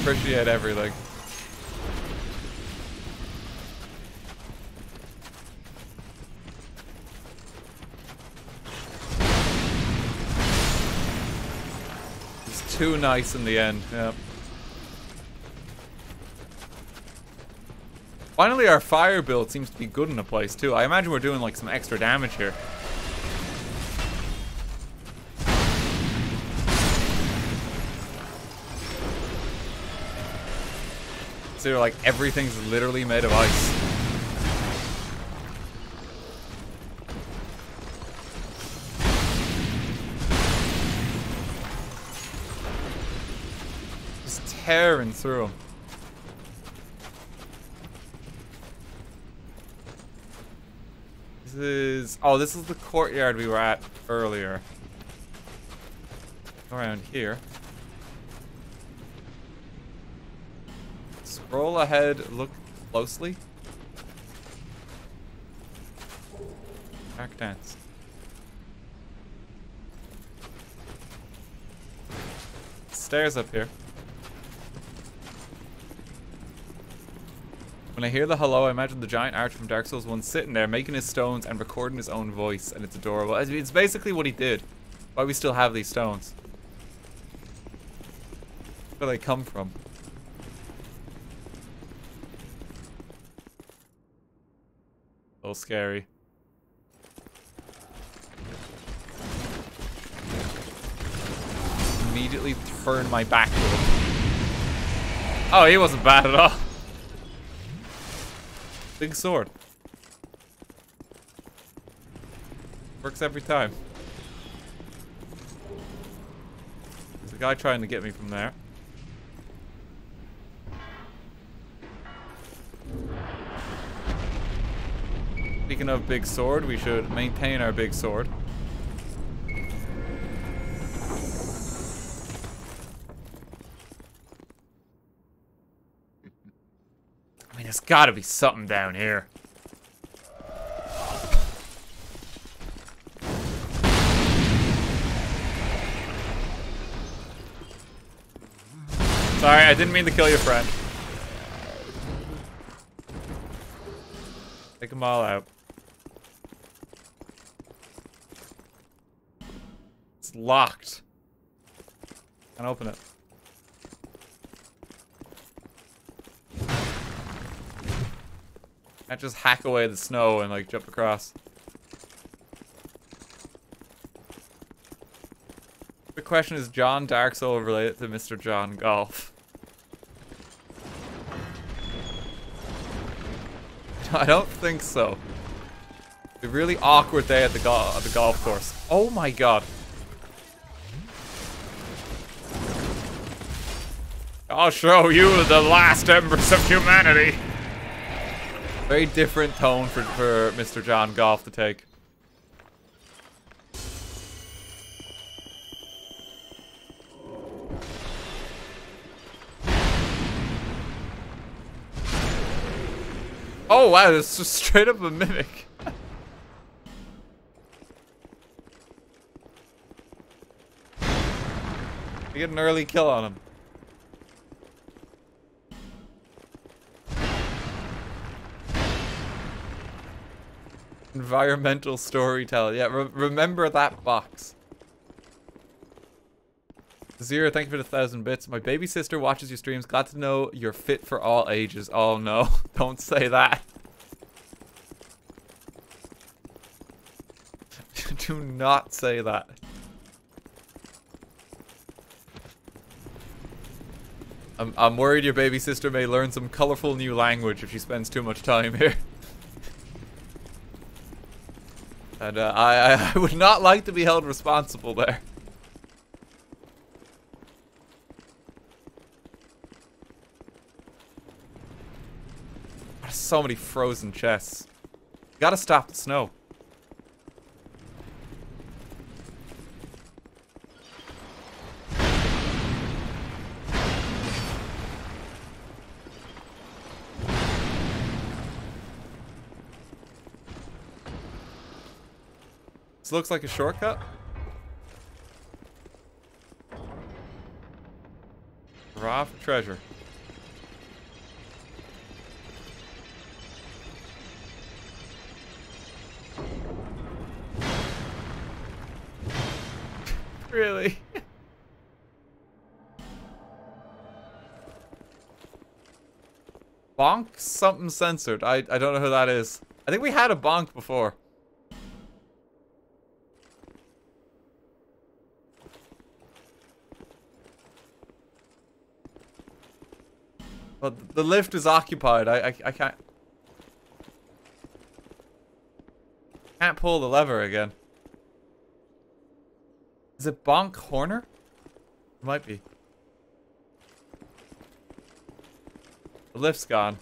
Appreciate everything. It's too nice in the end, yeah. Finally, our fire build seems to be good in a place, too. I imagine we're doing, like, some extra damage here. So like everything's literally made of ice. Tearing through them. This is... Oh, this is the courtyard we were at earlier. Around here. Scroll ahead, look closely. Back dance. Stairs up here. When I hear the hello, I imagine the giant archer from Dark Souls 1 sitting there making his stones and recording his own voice, and it's adorable. It's basically what he did. Why we still have these stones. Where they come from. A little scary. Immediately turn my back. Oh, he wasn't bad at all. Big sword. Works every time. There's a guy trying to get me from there. Speaking of big sword, we should maintain our big sword. There's gotta be something down here. Sorry, I didn't mean to kill your friend. Take them all out. It's locked. Can't open it. Can't just hack away the snow and like jump across. The question is John Dark Soul related to Mr. John Golf. I don't think so. A really awkward day at the, at the golf course. Oh my god. I'll show you the last embers of humanity. Very different tone for, for Mr. John Golf to take. Oh wow, this is straight up a mimic. we get an early kill on him. Environmental storytelling. Yeah, re remember that box. Zero, thank you for the thousand bits. My baby sister watches your streams. Glad to know you're fit for all ages. Oh no, don't say that. Do not say that. I'm, I'm worried your baby sister may learn some colorful new language if she spends too much time here. And uh, I, I would not like to be held responsible there. so many frozen chests. Gotta stop the snow. This looks like a shortcut. Raw treasure. really? bonk something censored. I, I don't know who that is. I think we had a bonk before. But the lift is occupied. I, I, I can't... Can't pull the lever again. Is it Bonk Horner? It might be. The lift's gone.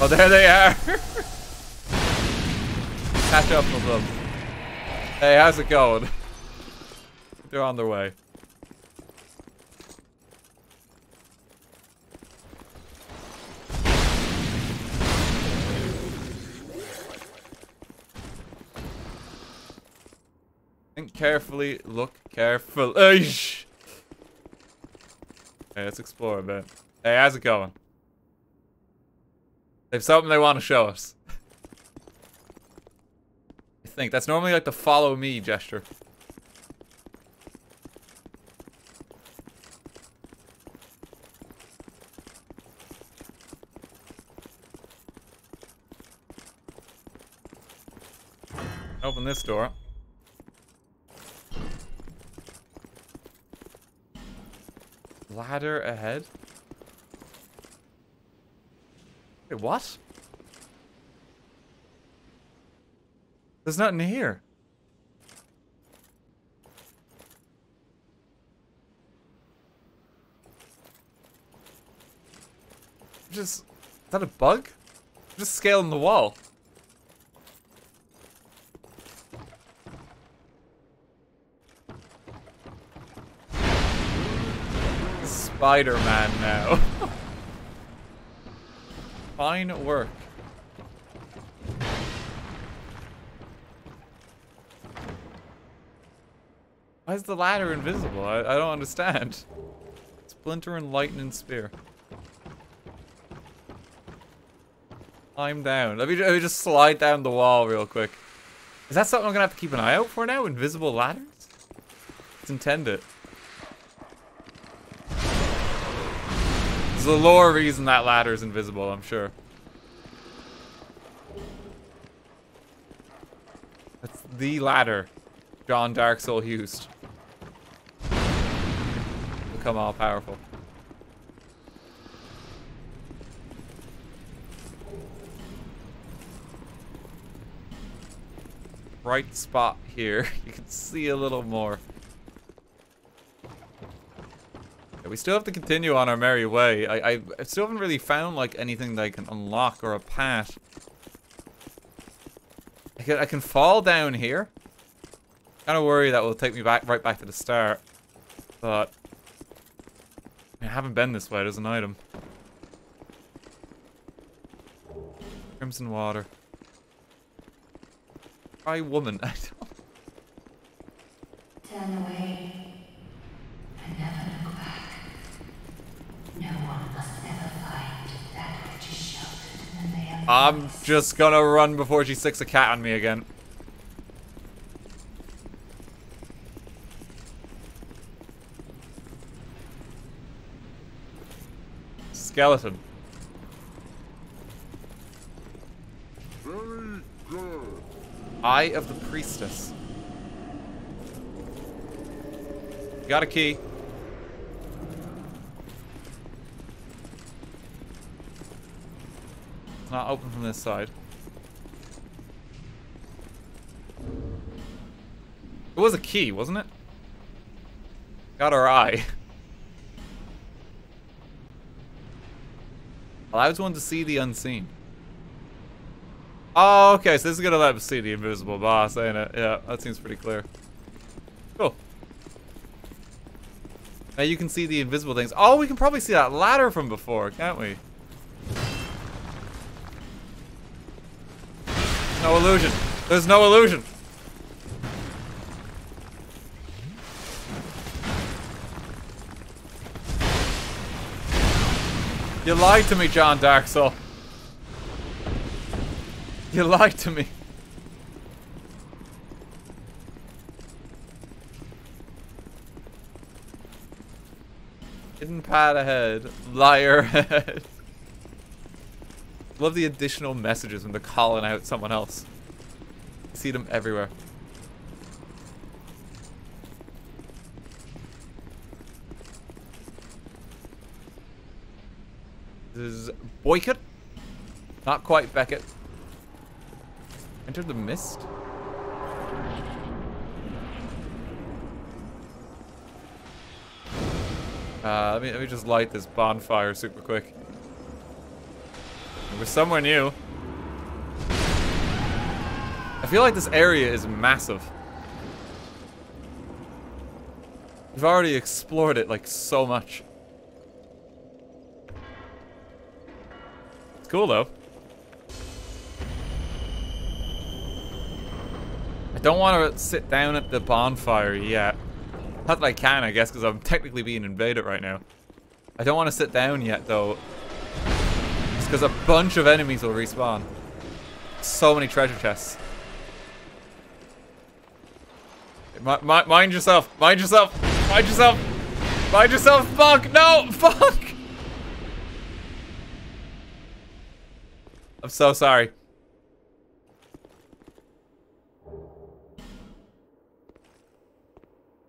Oh, there they are! Catch up with them. Hey, how's it going? They're on their way. Think carefully, look carefully. Hey, let's explore a bit. Hey, how's it going? They have something they want to show us. I think that's normally like the follow me gesture. This door. ladder ahead? Wait, what? There's nothing here. Just... Is that a bug? Just scaling the wall. Spider-Man now. Fine work. Why is the ladder invisible? I, I don't understand. Splinter and lightning spear. Climb down. Let me, let me just slide down the wall real quick. Is that something I'm gonna have to keep an eye out for now? Invisible ladders? It's intended. the lore reason that ladder is invisible, I'm sure. That's the ladder John Dark Soul used. Become all powerful. Bright spot here. You can see a little more. We still have to continue on our merry way. I, I, still haven't really found like anything that I can unlock or a path. I can, I can fall down here. Kind of worry that will take me back right back to the start. But I haven't been this way. There's an item. Crimson water. Try woman. I don't. Turn away and never look back. No one must ever find that which is sheltered in the layer. I'm just gonna run before she sticks a cat on me again. Skeleton. Eye of the Priestess. Got a key. Not open from this side. It was a key, wasn't it? Got our eye. Allows one to see the unseen. Oh, okay, so this is gonna let us see the invisible boss, ain't it? Yeah, that seems pretty clear. Cool. Now you can see the invisible things. Oh, we can probably see that ladder from before, can't we? No illusion. There's no illusion. You lied to me, John Darksoul. You lied to me. Hidden pad ahead. Liar ahead. Love the additional messages when they're calling out someone else. See them everywhere. This is Boycott. Not quite Beckett. Enter the mist. Uh, let me let me just light this bonfire super quick. We're somewhere new. I feel like this area is massive. We've already explored it like so much. It's cool though. I don't want to sit down at the bonfire yet. Not that I can, I guess, because I'm technically being invaded right now. I don't want to sit down yet, though. Because a bunch of enemies will respawn. So many treasure chests. Mi mi mind yourself. Mind yourself. Mind yourself. Mind yourself. Fuck. No. Fuck. I'm so sorry.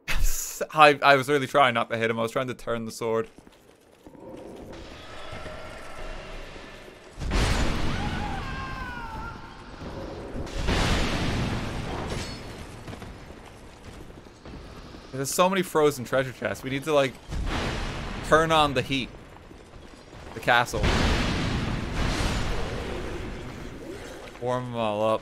I, I was really trying not to hit him. I was trying to turn the sword. There's so many frozen treasure chests. We need to, like, turn on the heat. The castle. Warm them all up.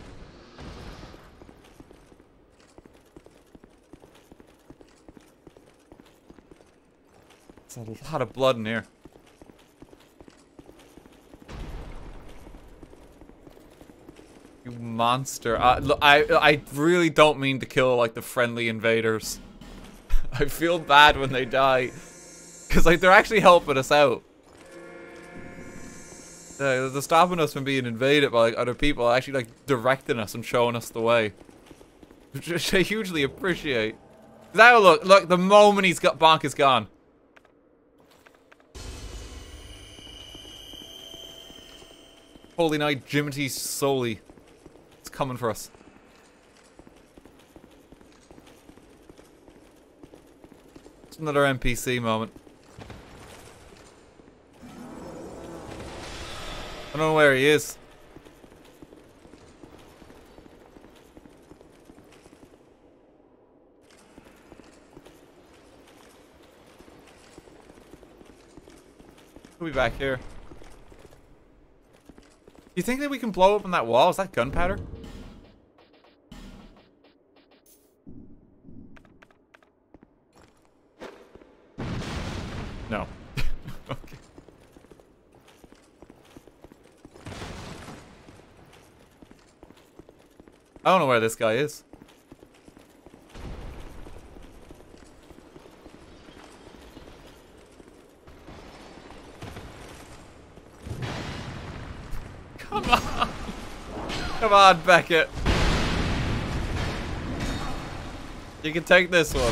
There's a lot of blood in here. You monster. Look, I, I really don't mean to kill, like, the friendly invaders. I feel bad when they die. Because, like, they're actually helping us out. Uh, they're stopping us from being invaded by, like, other people. Actually, like, directing us and showing us the way. Which I hugely appreciate. Now look, look, the moment he's got Bonk is gone. Holy night, Jimity Soli. It's coming for us. It's another NPC moment. I don't know where he is. We'll be back here. Do you think that we can blow up on that wall? Is that gunpowder? I don't know where this guy is. Come on. Come on, Beckett. You can take this one.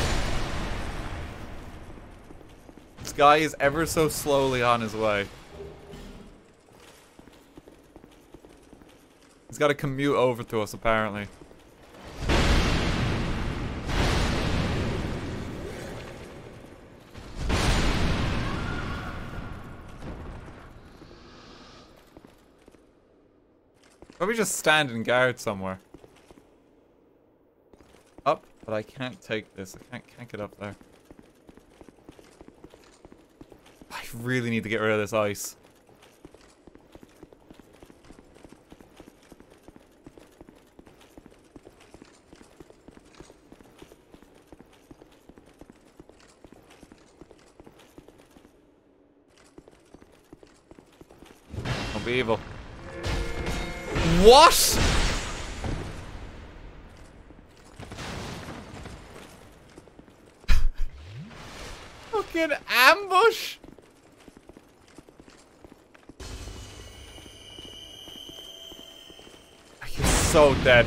This guy is ever so slowly on his way. He's got to commute over to us, apparently. Probably just stand and guard somewhere. Up, but I can't take this. I can't, can't get up there. I really need to get rid of this ice. Be evil. What? Fucking ambush? You're so dead.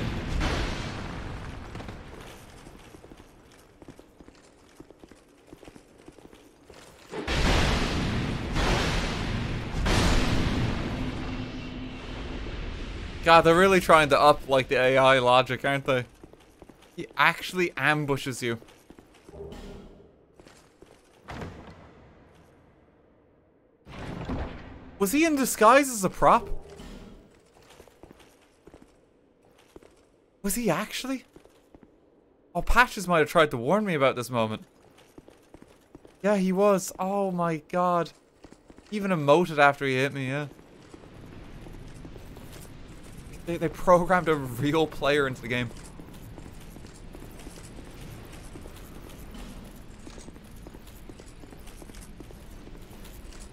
God, they're really trying to up like the AI logic, aren't they? He actually ambushes you. Was he in disguise as a prop? Was he actually? Oh, Patches might have tried to warn me about this moment. Yeah, he was. Oh my god. Even emoted after he hit me, yeah. They, they programmed a real player into the game.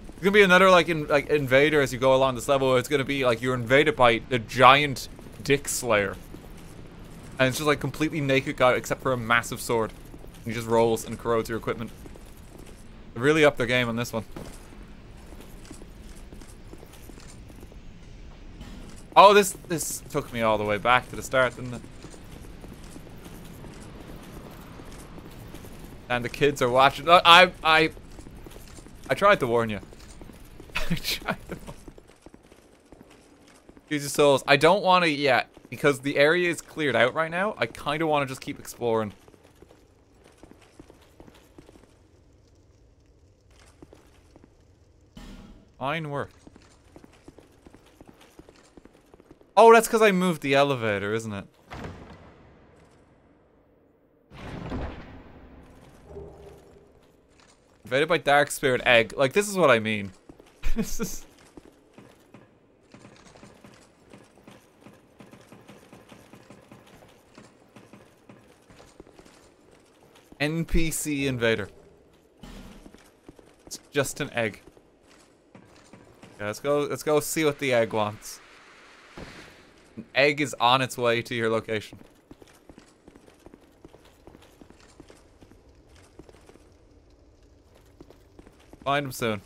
It's gonna be another like in, like invader as you go along this level. It's gonna be like you're invaded by a giant dick slayer, and it's just like completely naked guy except for a massive sword. He just rolls and corrodes your equipment. Really upped their game on this one. Oh, this this took me all the way back to the start, didn't it? And the kids are watching. Uh, I I I tried to warn you. I tried to. Warn Jesus souls. I don't want to yet because the area is cleared out right now. I kind of want to just keep exploring. Fine work. Oh, that's because I moved the elevator, isn't it? Invaded by Dark Spirit Egg. Like, this is what I mean. this is... NPC invader. It's just an egg. Yeah, let's go let's go see what the egg wants. An egg is on its way to your location. Find him soon.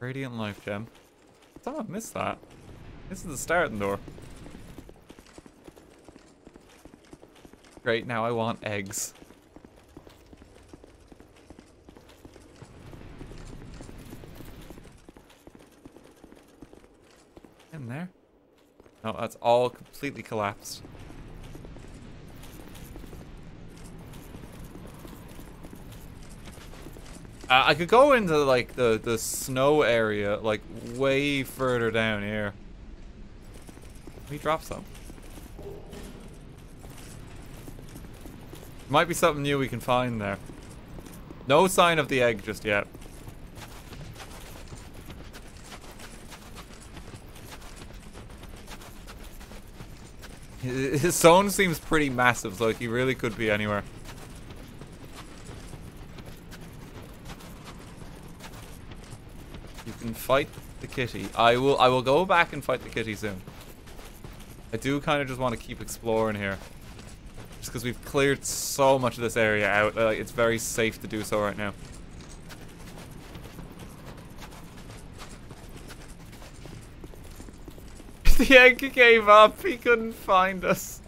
Radiant life gem. Someone missed that. This is the starting door. Great, now I want eggs. In there? No, that's all completely collapsed. Uh, I could go into like the the snow area, like way further down here. Let me drop some. Might be something new we can find there. No sign of the egg just yet. His zone seems pretty massive, so he really could be anywhere. You can fight the kitty. I will I will go back and fight the kitty soon. I do kind of just want to keep exploring here. Just because we've cleared so much of this area out, like, it's very safe to do so right now. egg gave up. He couldn't find us.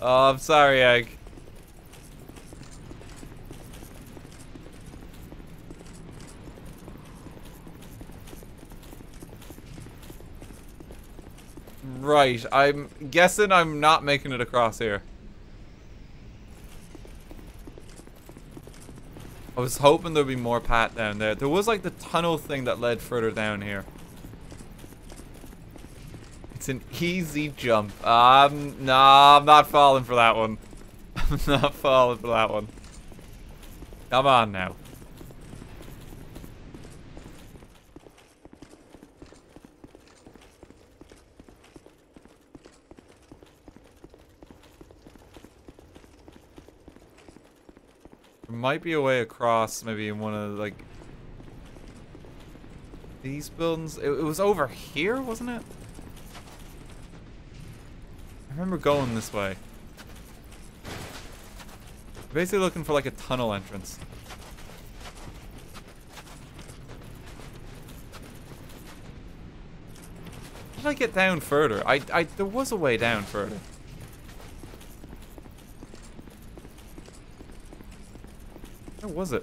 Oh, I'm sorry, egg. Right, I'm guessing I'm not making it across here. I was hoping there'd be more pat down there. There was like the tunnel thing that led further down here. It's an easy jump. Um, nah, I'm not falling for that one. I'm not falling for that one. Come on now. There might be a way across, maybe in one of, like, these buildings. It, it was over here, wasn't it? I remember going this way. Basically looking for, like, a tunnel entrance. How did I get down further? I, I, there was a way down further. Where was it?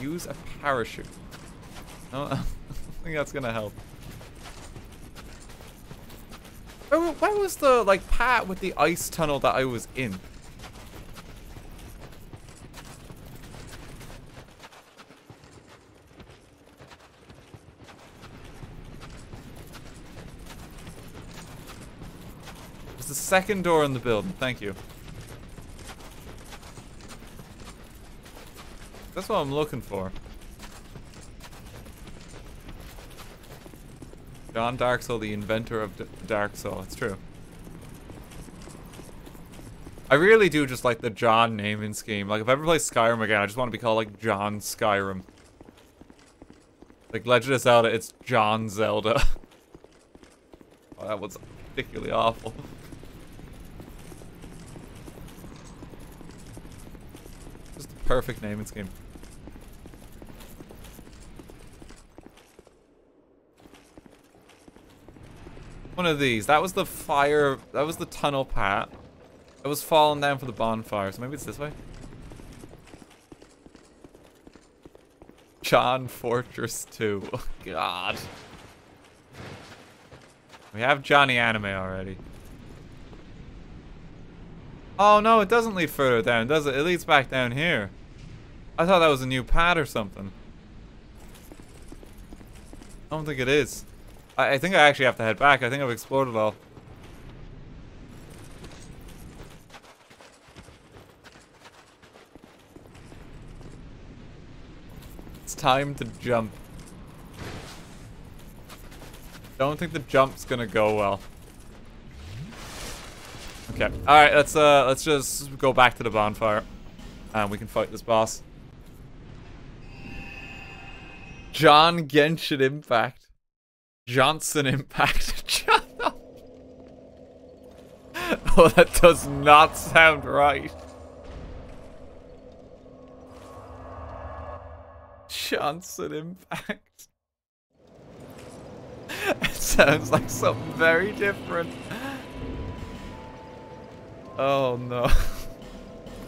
Use a parachute. No, oh, I think that's gonna help. Where, where was the, like, part with the ice tunnel that I was in? There's the second door in the building. Thank you. That's what I'm looking for. John Dark Soul, the inventor of D Dark Soul. It's true. I really do just like the John naming scheme. Like, if I ever play Skyrim again, I just want to be called, like, John Skyrim. Like, Legend of Zelda, it's John Zelda. oh, that was particularly awful. Just the perfect naming scheme. One of these. That was the fire. That was the tunnel pat. It was falling down for the bonfire. So maybe it's this way. John Fortress 2. Oh, God. We have Johnny Anime already. Oh, no, it doesn't lead further down, does it? It leads back down here. I thought that was a new pad or something. I don't think it is. I, I think I actually have to head back. I think I've explored it all. It's time to jump. Don't think the jump's gonna go well. Okay. Alright, let's uh let's just go back to the bonfire. And we can fight this boss. John Genshin Impact. Johnson Impact. oh, that does not sound right. Johnson Impact. it sounds like something very different. Oh no.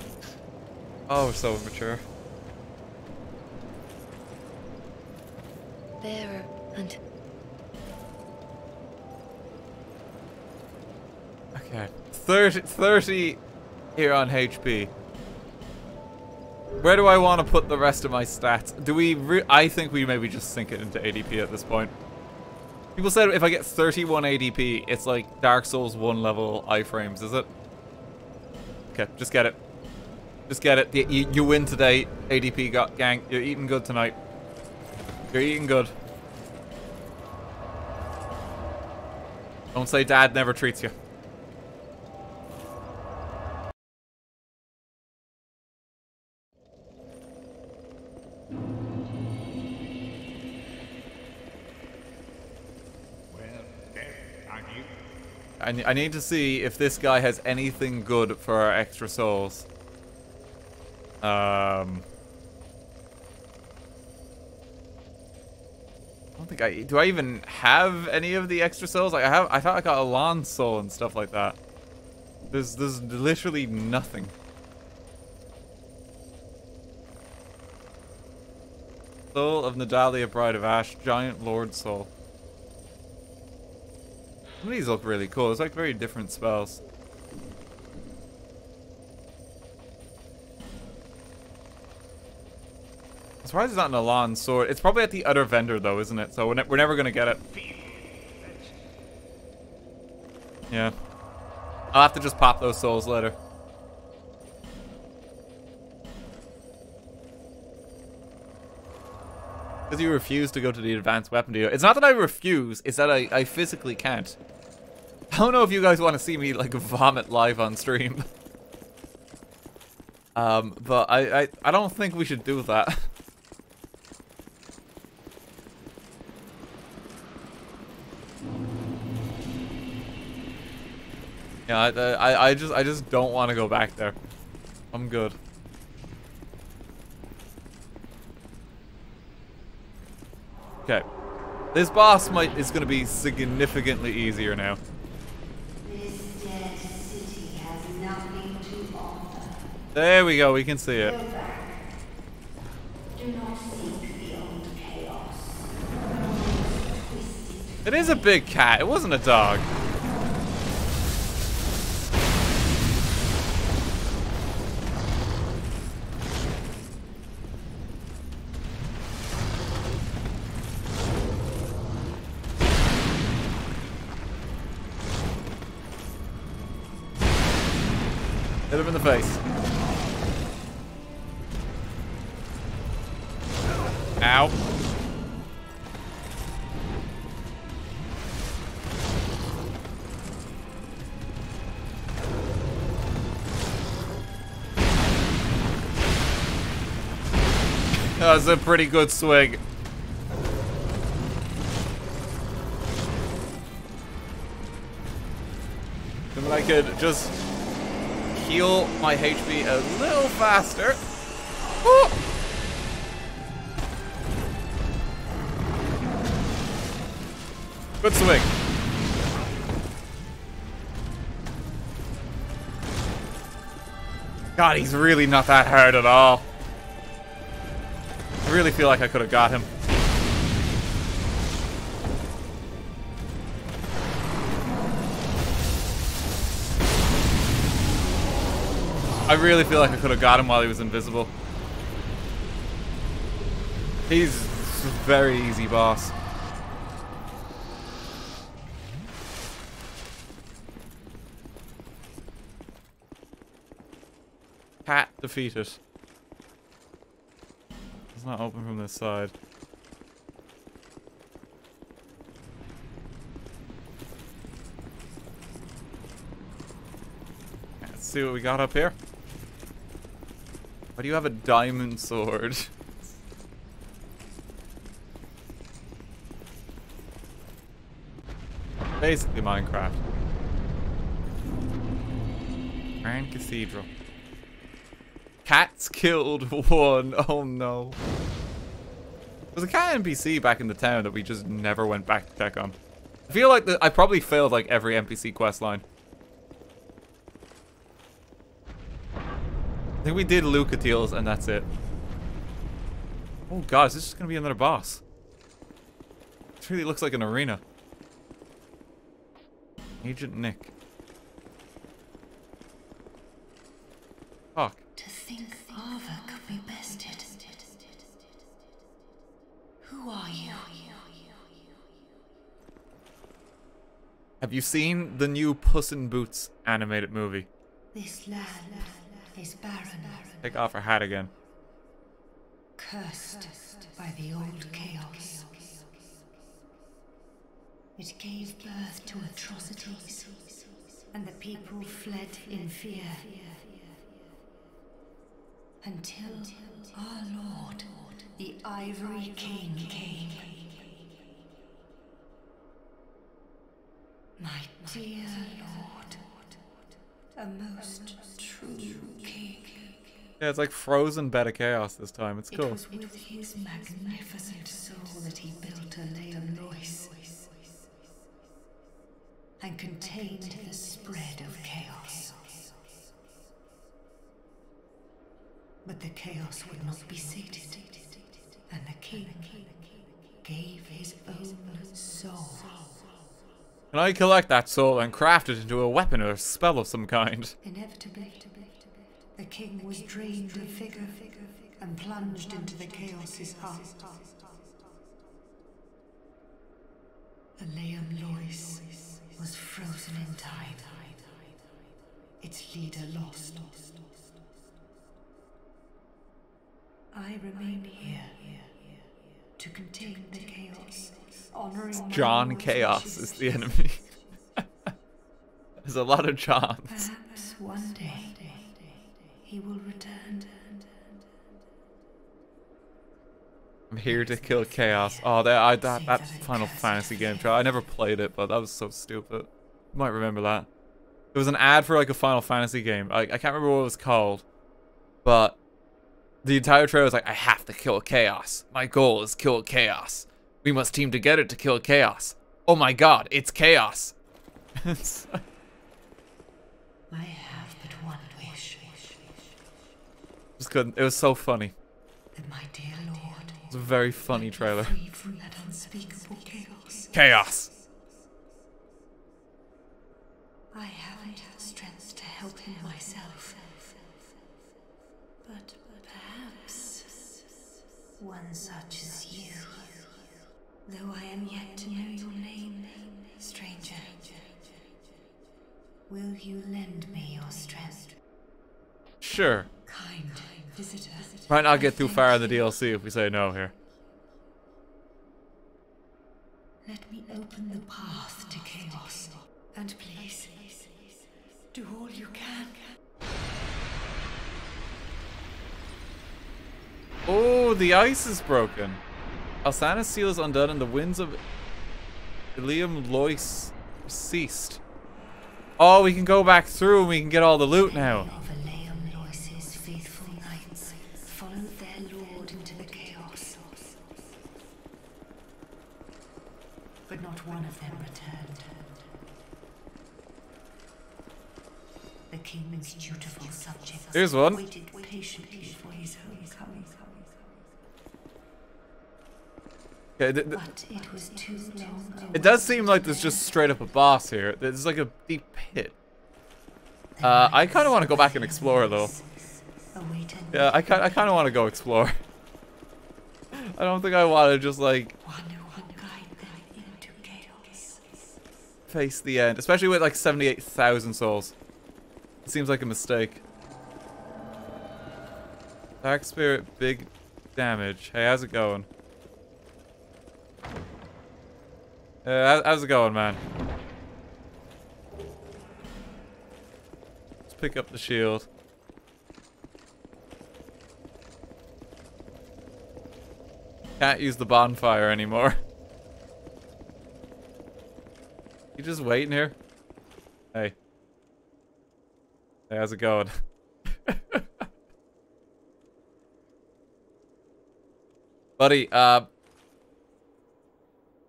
oh, so mature. Bearer until Okay. 30, 30 here on HP. Where do I want to put the rest of my stats? Do we I think we maybe just sink it into ADP at this point. People said if I get 31 ADP, it's like Dark Souls 1 level iframes, is it? Okay, just get it. Just get it. You, you win today, ADP got gang. You're eating good tonight. You're eating good. Don't say dad never treats you. I, I need to see if this guy has anything good for our extra souls. Um... I don't think I... Do I even have any of the extra souls? Like, I have... I thought I got a lawn soul and stuff like that. There's, there's literally nothing. Soul of Nadalia, Bride of Ash, Giant Lord Soul. Some of these look really cool. It's like very different spells. I'm surprised it's not an Elan sword. It's probably at the other vendor though, isn't it? So we're, ne we're never gonna get it. Yeah. I'll have to just pop those souls later. Because you refuse to go to the advanced weapon deal. It's not that I refuse, it's that I, I physically can't. I don't know if you guys want to see me like vomit live on stream. um, but I, I, I don't think we should do that. yeah, I, I, I just I just don't want to go back there. I'm good. Okay. This boss might is going to be significantly easier now. There we go, we can see it. It is a big cat, it wasn't a dog. Him in the face. Ow. That was a pretty good swing. I could just heal my HP a little faster. Woo! Good swing. God, he's really not that hard at all. I really feel like I could have got him. I really feel like I could have got him while he was invisible. He's a very easy boss. Cat defeated. It's not open from this side. Let's see what we got up here. Why do you have a diamond sword? Basically Minecraft. Grand Cathedral. Cats killed one. Oh no. There's a cat NPC back in the town that we just never went back to check on. I feel like the, I probably failed like every NPC quest line. Think we did Lucatiel's and that's it. Oh god, is this just gonna be another boss? This really looks like an arena. Agent Nick. Fuck. To think could be bested. Who are you? Have you seen the new Puss in Boots animated movie? This land is barren, Take off her hat again. cursed by the old chaos. It gave birth to atrocities, and the people fled in fear. Until our Lord, the Ivory King, came. My dear Lord, a most true king. Yeah, it's like Frozen Bed of Chaos this time. It's It cool. was with his magnificent soul that he built Eleum Loyce and contained the spread of chaos. But the chaos would not be sated, and the king gave his own soul. Can I collect that soul and craft it into a weapon or a spell of some kind? Inevitably, the king was drained of vigor and plunged into the chaos's heart. Eleum Loyce was frozen in time. Its leader lost. I remain here to contain the chaos, John Chaos is the enemy. There's a lot of Johns. Perhaps one day he will return. I'm here to kill chaos. Oh, that I, that that Final Fantasy game trial. I never played it, but that was so stupid. You might remember that. It was an ad for like a Final Fantasy game. I, I can't remember what it was called, but the entire trailer was like, "I have to kill chaos. My goal is kill chaos. We must team together to kill chaos. Oh my God, it's chaos." It's- I have but one wish. just couldn't. It was so funny. That my dear Lord It's a very funny trailer. free chaos. Chaos. I haven't strength to help him myself. But perhaps one such. Though I am yet to know your name, stranger. Will you lend me your strength? Sure. Kind visitor. Might not get too far in the DLC if we say no here. Let me open the path to chaos. And please, do all you can. Oh, the ice is broken. Alsanna's seal is undone and the winds of Eleum Loyce ceased. Oh, we can go back through and we can get all the loot now. Of Eleum Loyce's faithful knights followed their lord into the chaos. But not one of them returned. The king's dutiful subjects Here's one. waited patiently for his homecoming. Okay, th- th- But it was too long. it does seem like there's just straight up a boss here. There's like a deep pit. Uh, I kind of want to go back and explore though. Yeah, I kind I kind of want to go explore. I don't think I want to just like one who would guide them into chaos. face the end, especially with like 78,000 souls. It seems like a mistake. Dark Spirit, big damage. Hey, how's it going? Uh, how's it going, man? Let's pick up the shield. Can't use the bonfire anymore. You just waiting here? Hey. Hey, how's it going? Buddy, uh...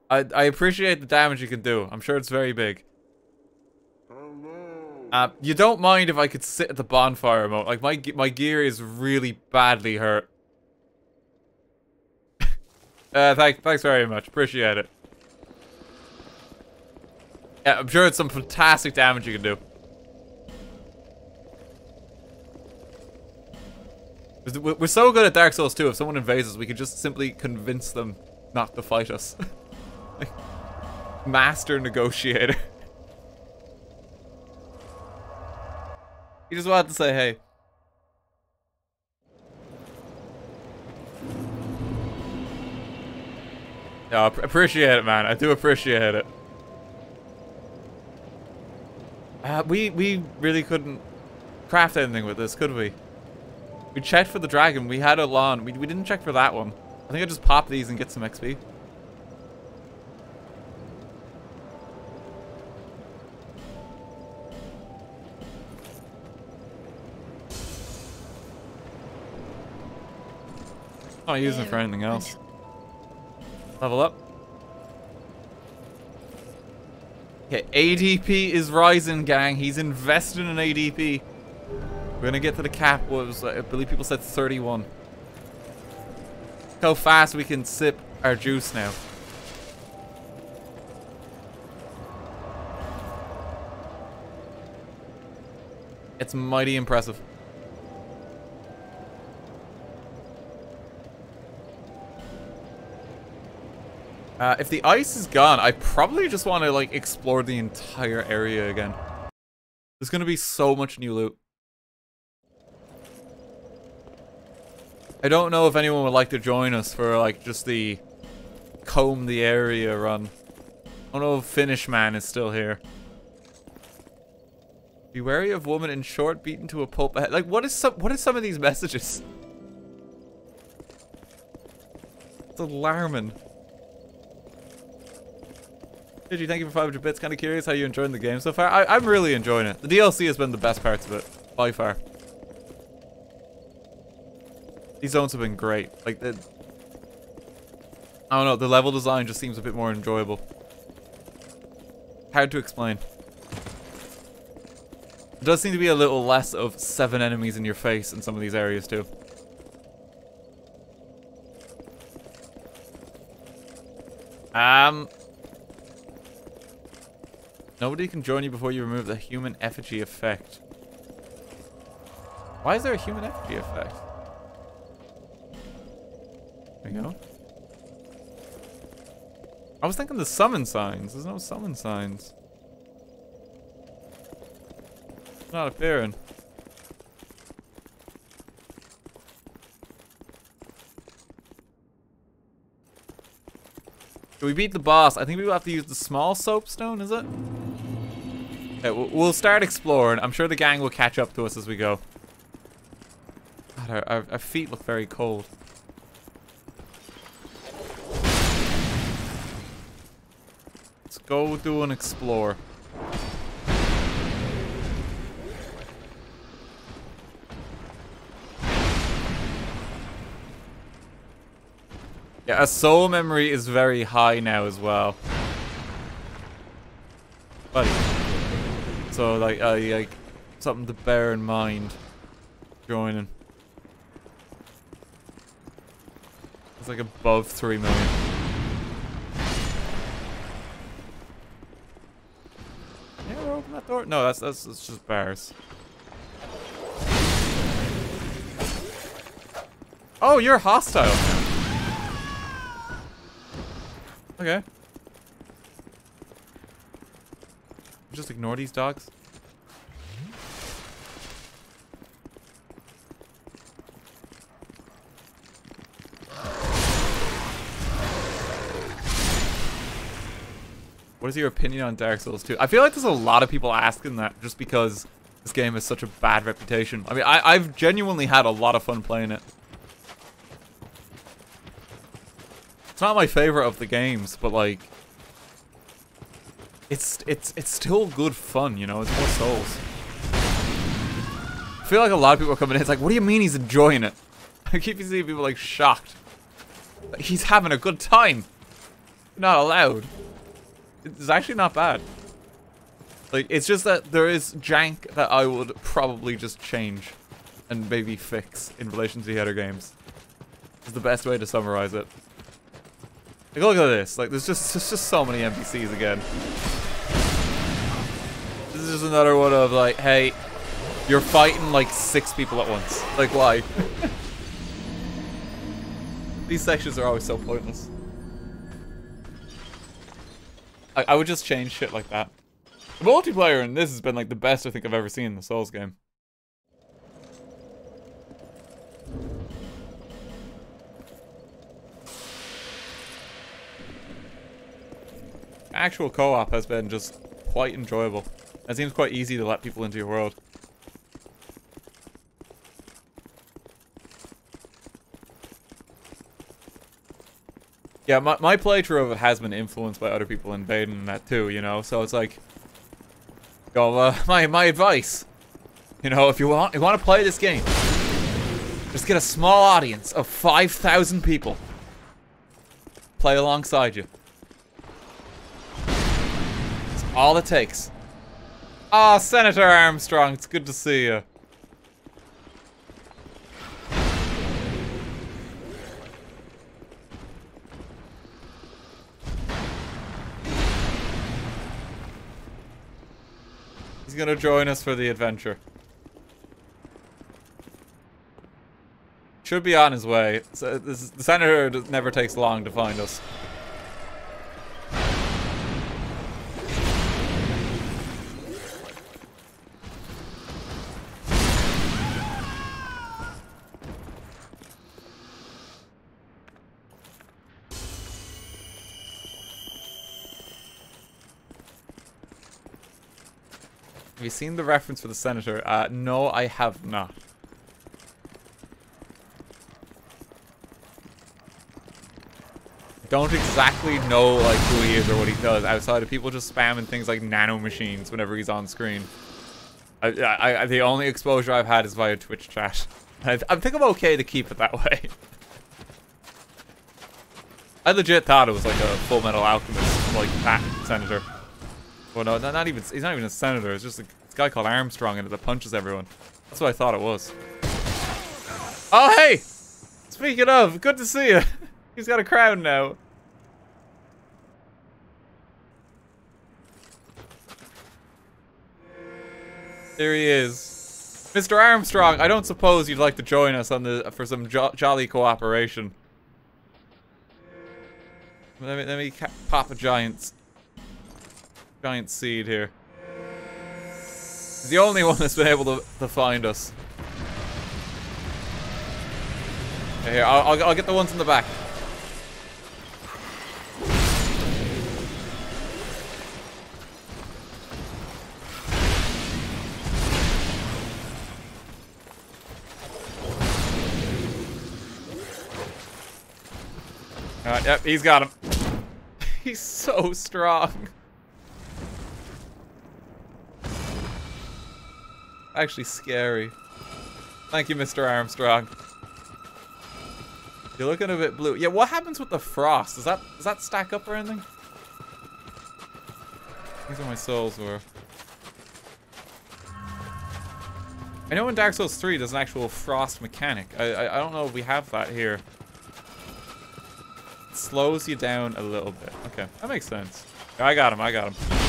I, I appreciate the damage you can do. I'm sure it's very big. Uh, you don't mind if I could sit at the bonfire mode. Like, my, my gear is really badly hurt. uh, thank, thanks very much. Appreciate it. Yeah, I'm sure it's some fantastic damage you can do. We're- We're so good at Dark Souls 2, if someone invades us, we can just simply convince them not to fight us. Like, master negotiator. He just wanted to say, hey. No, I appreciate it, man. I do appreciate it. Uh, we we really couldn't craft anything with this, could we? We checked for the dragon. We had a lawn. We, we didn't check for that one. I think I just pop these and get some XP. Not using it for anything else. Level up. Okay, ADP is rising, gang. He's invested in ADP. We're gonna get to the cap. What was I believe people said 31. how fast we can sip our juice now. It's mighty impressive. Uh, if the ice is gone, I probably just want to like explore the entire area again. There's gonna be so much new loot. I don't know if anyone would like to join us for like just the comb the area run. I don't know if Finnish Man is still here. Be wary of woman in short beaten to a pulp. Like what is some what is some of these messages? It's alarming. Did you thank you for 500 bits. Kind of curious how you're enjoying the game so far. I, I'm really enjoying it. The DLC has been the best parts of it by far. These zones have been great. Like the, I don't know. The level design just seems a bit more enjoyable. Hard to explain. It does seem to be a little less of seven enemies in your face in some of these areas too. Um, Nobody can join you before you remove the human effigy effect. Why is there a human effigy effect? There we go. I was thinking the summon signs. There's no summon signs. It's not appearing. Can we beat the boss? I think we will have to use the small soapstone, is it? We'll start exploring. I'm sure the gang will catch up to us as we go. God, our, our, our feet look very cold. Let's go do an explore. Yeah, a soul memory is very high now as well. So like, uh, like something to bear in mind. Joining. It's like above three million. Yeah, we're open that door. No, that's that's, that's just bars. Oh, you're hostile. Okay. Just ignore these dogs. What is your opinion on Dark Souls 2? I feel like there's a lot of people asking that just because this game has such a bad reputation. I mean, I, I've genuinely had a lot of fun playing it. It's not my favorite of the games, but like it's it's it's still good fun, you know, it's more souls. I feel like a lot of people are coming in, it's like, what do you mean he's enjoying it? I keep seeing people like shocked. he's having a good time. not allowed. It's actually not bad. Like, it's just that there is jank that I would probably just change and maybe fix in relation to the other games. Is the best way to summarize it. Like, look at this. Like, there's just, there's just so many NPCs again just another one of like, hey, you're fighting like six people at once. Like, why? These sections are always so pointless. I, I would just change shit like that. The multiplayer in this has been like the best I think I've ever seen in the Souls game. Actual co-op has been just quite enjoyable. It seems quite easy to let people into your world. Yeah, my, my playthrough of it has been influenced by other people invading that too, you know? So it's like, go, uh, my, my advice, you know, if you want, you want to play this game, just get a small audience of 5,000 people. Play alongside you. That's all it takes. Ah, oh, Senator Armstrong, it's good to see you. He's gonna join us for the adventure. Should be on his way. So this, the senator never takes long to find us. Seen the reference for the senator? Uh, no, I have not. don't exactly know like who he is or what he does outside of people just spamming things like nano machines whenever he's on screen. I, I, I the only exposure I've had is via Twitch chat. I, I think I'm okay to keep it that way. I legit thought it was like a Full Metal Alchemist, like that senator. Well, no, not even. He's not even a senator. It's just a, this guy called Armstrong and it punches everyone. That's what I thought it was. Oh, hey! Speaking of, good to see you. He's got a crown now. There he is. Mr. Armstrong, I don't suppose you'd like to join us on the for some jo jolly cooperation. Let me let me pop a giant giant seed here. He's the only one that's been able to, to find us. Here, I'll, I'll, I'll get the ones in the back. Alright, yep, he's got him. he's so strong. Actually scary. Thank you, Mr. Armstrong. You're looking a bit blue. Yeah, what happens with the frost? Does that does that stack up or anything? These are my souls were. I know in Dark Souls 3 there's an actual frost mechanic. I, I, I don't know if we have that here slows you down a little bit. Okay, that makes sense. I got him, I got him.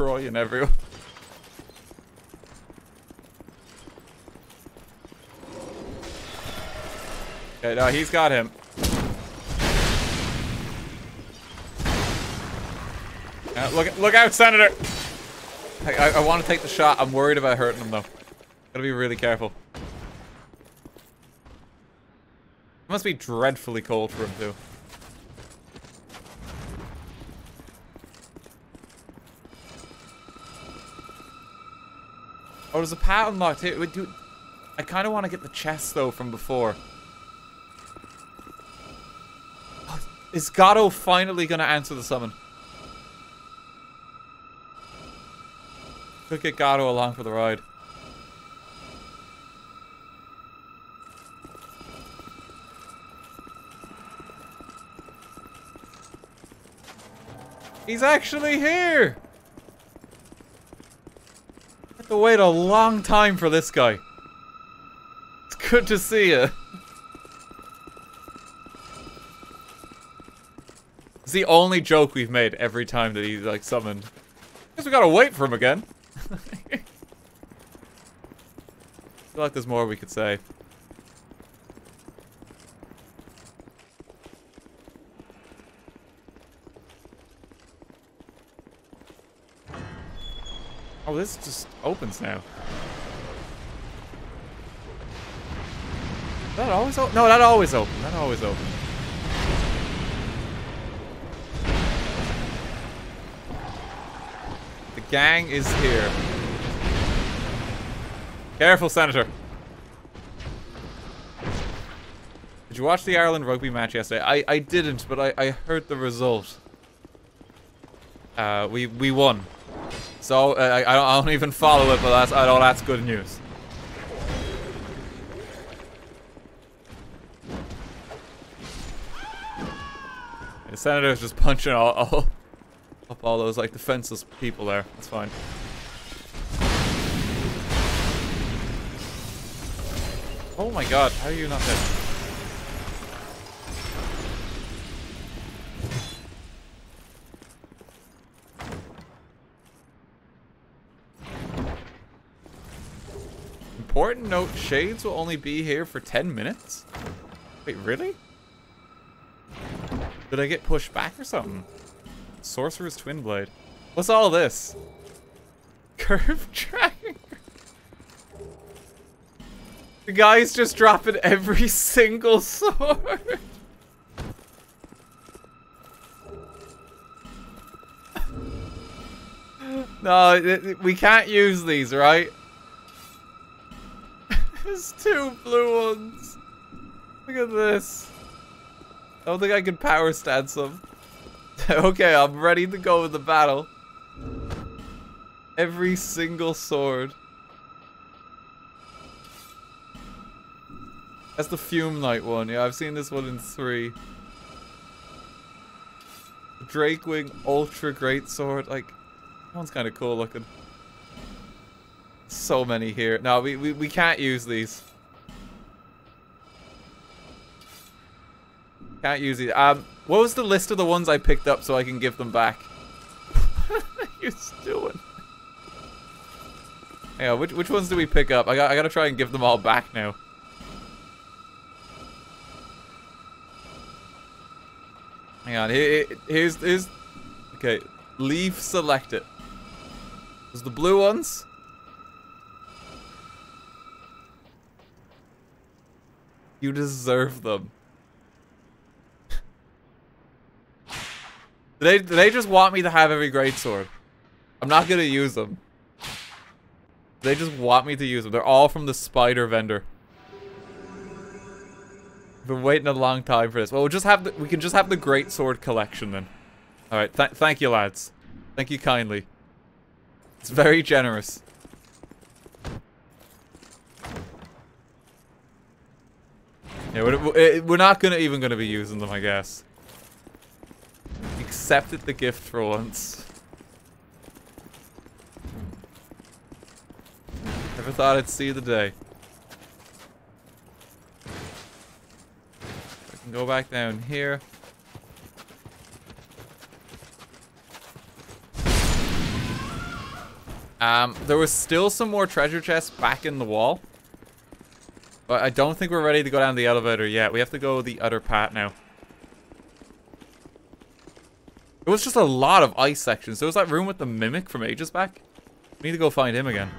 Destroying everyone. Okay, no, he's got him. Uh, look, look out, Senator! I, I, I want to take the shot. I'm worried about hurting him, though. Gotta be really careful. It must be dreadfully cold for him, too. Oh, there's a pat unlocked here. Wait, I kind of want to get the chest, though, from before. Oh, is Gato finally going to answer the summon? Could get Gato along for the ride. He's actually here! To wait a long time for this guy. It's good to see you. It's the only joke we've made every time that he's like summoned. Guess we gotta wait for him again. I feel like there's more we could say. Oh, this just opens now. That always open? No, that always open. That always open. The gang is here. Careful, Senator. Did you watch the Ireland rugby match yesterday? I, I didn't, but I, I heard the result. Uh, we we won. So uh, I, don't, I don't even follow it, but that's I know that's good news. The senator's just punching all, all up all those like defenseless people there. That's fine. Oh my god, how are you not dead? Important note, Shades will only be here for 10 minutes? Wait, really? Did I get pushed back or something? Sorcerer's Twin Blade. What's all this? Curve tracking? The guy's just dropping every single sword. no, we can't use these, right? There's two blue ones. Look at this. I don't think I can power stance them. okay, I'm ready to go with the battle. Every single sword. That's the Fume Knight one. Yeah, I've seen this one in three. Drakewing Ultra Great Sword. Like, that one's kind of cool looking. So many here. No, we, we, we can't use these. Can't use these. Um, what was the list of the ones I picked up so I can give them back? what are you doing? Yeah, which, which ones do we pick up? I, got, I gotta try and give them all back now. Hang on, here, here's, here's, okay, leave selected. There's the blue ones. You deserve them. they, they just want me to have every great sword? I'm not gonna use them. They just want me to use them. They're all from the spider vendor. Been waiting a long time for this. Well, we'll just have the, we can just have the great sword collection then. All right, th thank you, lads. Thank you kindly. It's very generous. Yeah, we're, we're not gonna even gonna be using them, I guess. Accepted the gift for once. Never thought I'd see the day. I can go back down here. Um, there was still some more treasure chests back in the wall. But I don't think we're ready to go down the elevator yet. We have to go the other path now. It was just a lot of ice sections. There was that room with the Mimic from ages back. We need to go find him again.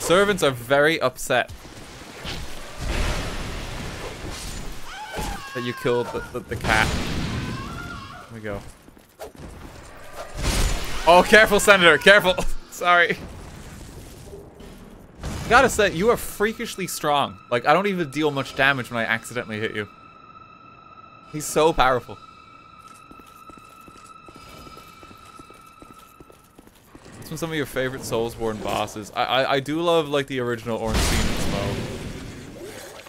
Servants are very upset that you killed the, the, the cat. Here we go. Oh, careful, Senator. Careful. Sorry. I gotta say, you are freakishly strong. Like, I don't even deal much damage when I accidentally hit you. He's so powerful. What's some of your favorite Soulsborne bosses? I, I, I do love, like, the original Ornstein.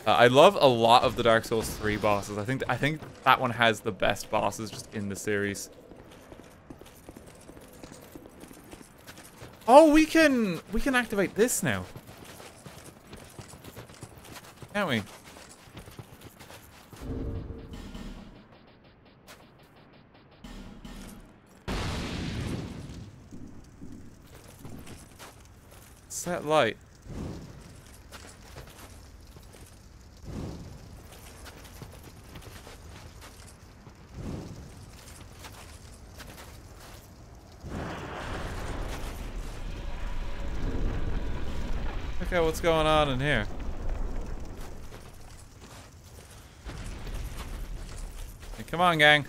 Uh, I love a lot of the Dark Souls 3 bosses. I think I think that one has the best bosses just in the series. Oh, we can we can activate this now. Can't we? Set light. Look at what's going on in here. Hey, come on, gang.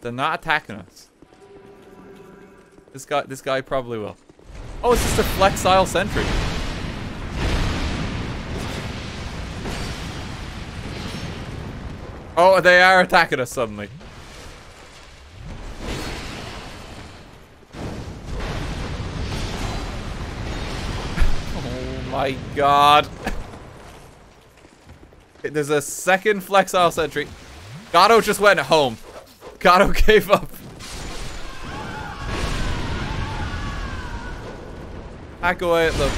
They're not attacking us. This guy, this guy probably will. Oh, it's just a flexile sentry. Oh, they are attacking us suddenly. My god. There's a second flexile sentry. Gato just went home. Gato gave up. Hack away at them.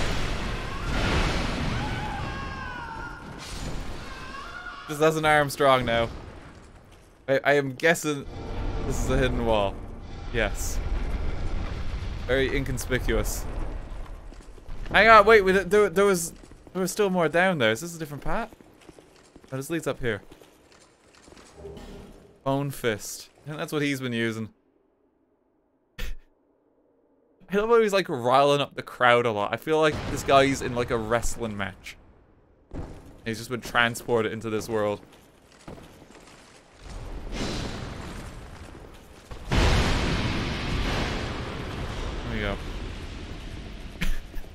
Just as an Armstrong now. I, I am guessing this is a hidden wall. Yes. Very inconspicuous. Hang on, wait, there, there was there was still more down there. Is this a different path? Oh, this leads up here. Bone fist. Think that's what he's been using. I love how he's like riling up the crowd a lot. I feel like this guy's in like a wrestling match. He's just been transported into this world. There we go.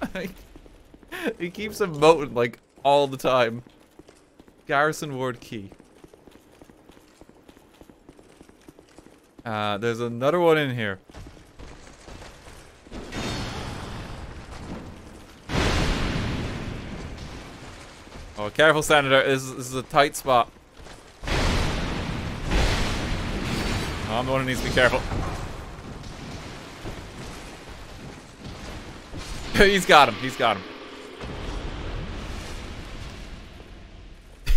he keeps emoting like all the time. Garrison Ward key. Uh, there's another one in here. Oh, careful, Senator. This is, this is a tight spot. Oh, I'm the one who needs to be careful. He's got him. He's got him.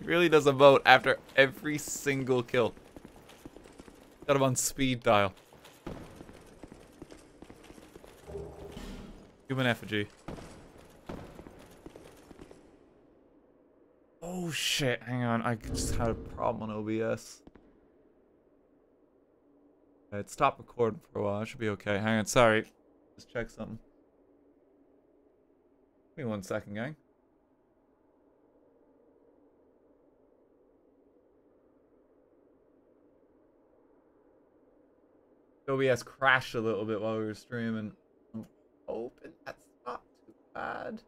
he really does a vote after every single kill. Got him on speed dial. Human effigy. Oh shit, hang on, I just had a problem on OBS. It stopped recording for a while, I should be okay. Hang on, sorry. Just check something. Give me one second, gang. OBS crashed a little bit while we were streaming. I'm hoping that's not too bad.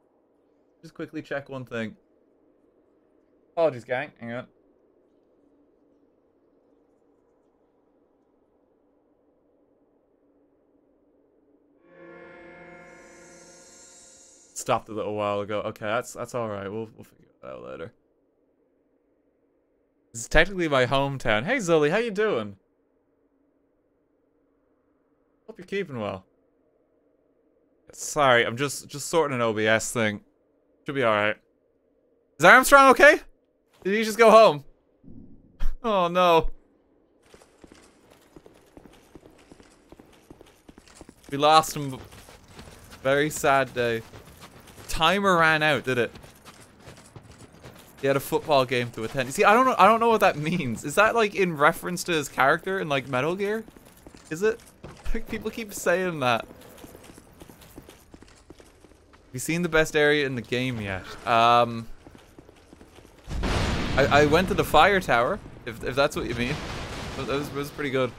Just quickly check one thing. Apologies, gang. Hang on. Stopped a little while ago. Okay, that's that's all right. We'll we'll figure that out later. This is technically my hometown. Hey, Zully, how you doing? Hope you're keeping well. Sorry, I'm just just sorting an OBS thing. Should be all right. Is Armstrong okay? Did he just go home? Oh no. We lost him. Very sad day. Timer ran out, did it? He had a football game to attend. See, I don't know. I don't know what that means. Is that like in reference to his character in like Metal Gear? Is it? People keep saying that. Have you seen the best area in the game yet? Um, I, I went to the fire tower, if, if that's what you mean. That was, was pretty good.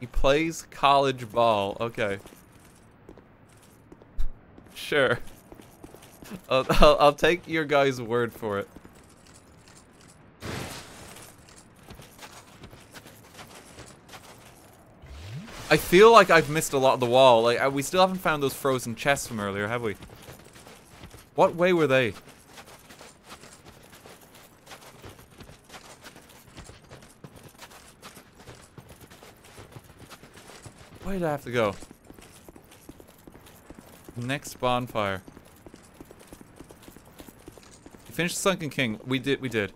He plays college ball. Okay. Sure. I'll, I'll, I'll take your guy's word for it. I feel like I've missed a lot of the wall. Like, uh, we still haven't found those frozen chests from earlier, have we? What way were they? Where did I have to go? Next bonfire. Finish the Sunken King. We did. We did.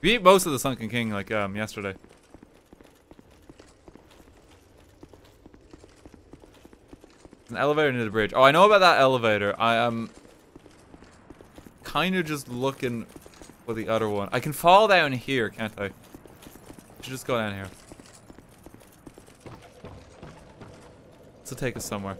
We beat most of the Sunken King like um yesterday. An elevator near the bridge. Oh, I know about that elevator. I am kind of just looking for the other one. I can fall down here, can't I? Should just go down here. Will take us somewhere.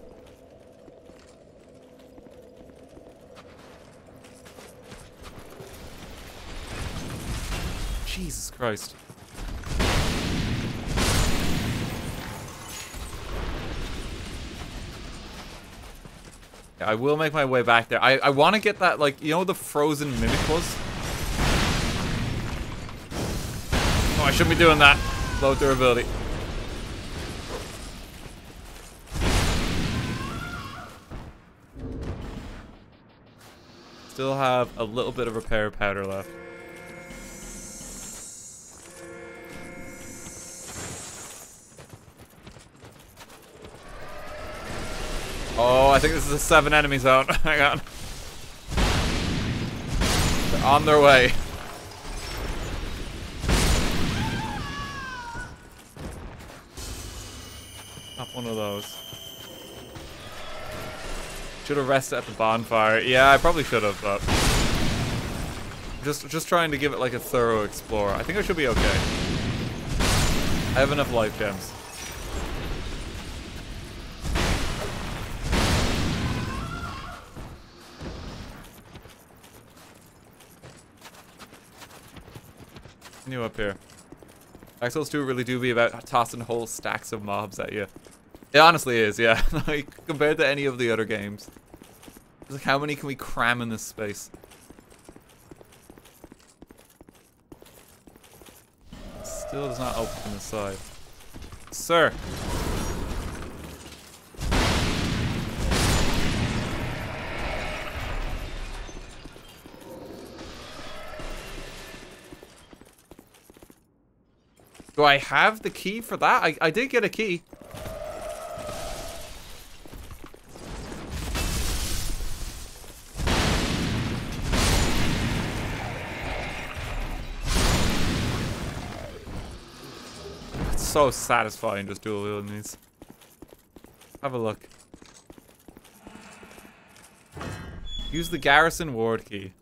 Jesus Christ. Yeah, I will make my way back there. I, I want to get that, like, you know the frozen mimic was? Oh, I shouldn't be doing that. Low durability. Still have a little bit of repair powder left. Oh, I think this is a seven enemy zone. Hang on. They're on their way. Not one of those. Should have rested at the bonfire. Yeah, I probably should have, but just just trying to give it like a thorough explore. I think I should be okay. I have enough life gems. New up here. Souls 2 really do be about tossing whole stacks of mobs at you. It honestly is, yeah. like, compared to any of the other games. It's like, how many can we cram in this space? Still does not open from the side. Sir! Do I have the key for that? I, I did get a key. So satisfying just dual wielding these. Have a look. Use the garrison ward key.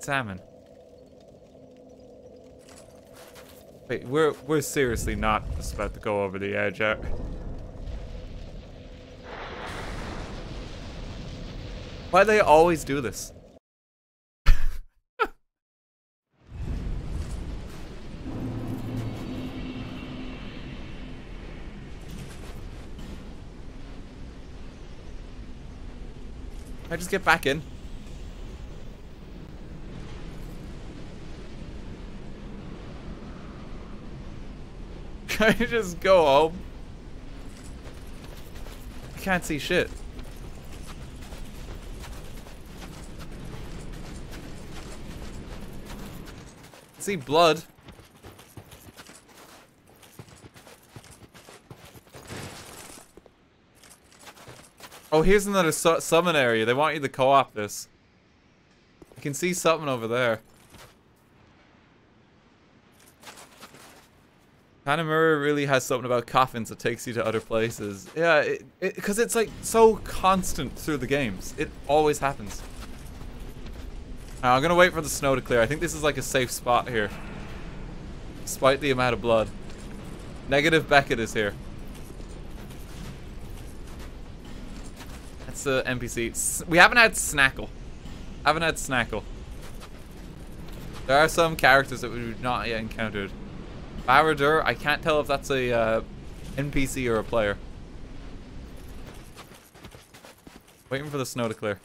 Salmon. Wait, we're we're seriously not just about to go over the edge. Why do they always do this? I just get back in. Can I just go home? I can't see shit. see blood. Oh, here's another su summon area. They want you to co-op this. You can see something over there. Hanamura really has something about coffins that takes you to other places. Yeah, because it, it, it's like so constant through the games. It always happens. Now, I'm gonna wait for the snow to clear. I think this is like a safe spot here. Despite the amount of blood. Negative Beckett is here. That's the NPC. We haven't had Snackle. Haven't had Snackle. There are some characters that we've not yet encountered. Baradur, I can't tell if that's a uh, NPC or a player. Waiting for the snow to clear.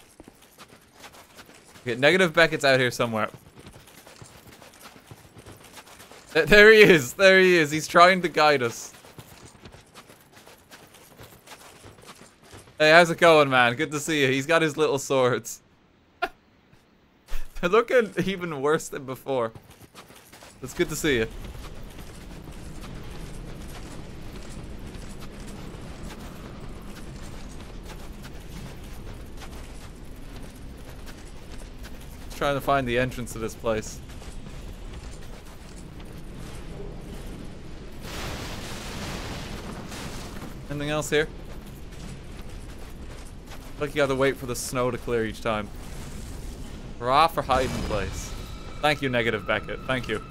Okay, negative Beckett's out here somewhere. There he is. There he is. He's trying to guide us. Hey, how's it going, man? Good to see you. He's got his little swords. They're looking even worse than before. It's good to see you. Trying to find the entrance to this place. Anything else here? Like you gotta wait for the snow to clear each time. Hurrah for hiding place. Thank you, Negative Beckett. Thank you.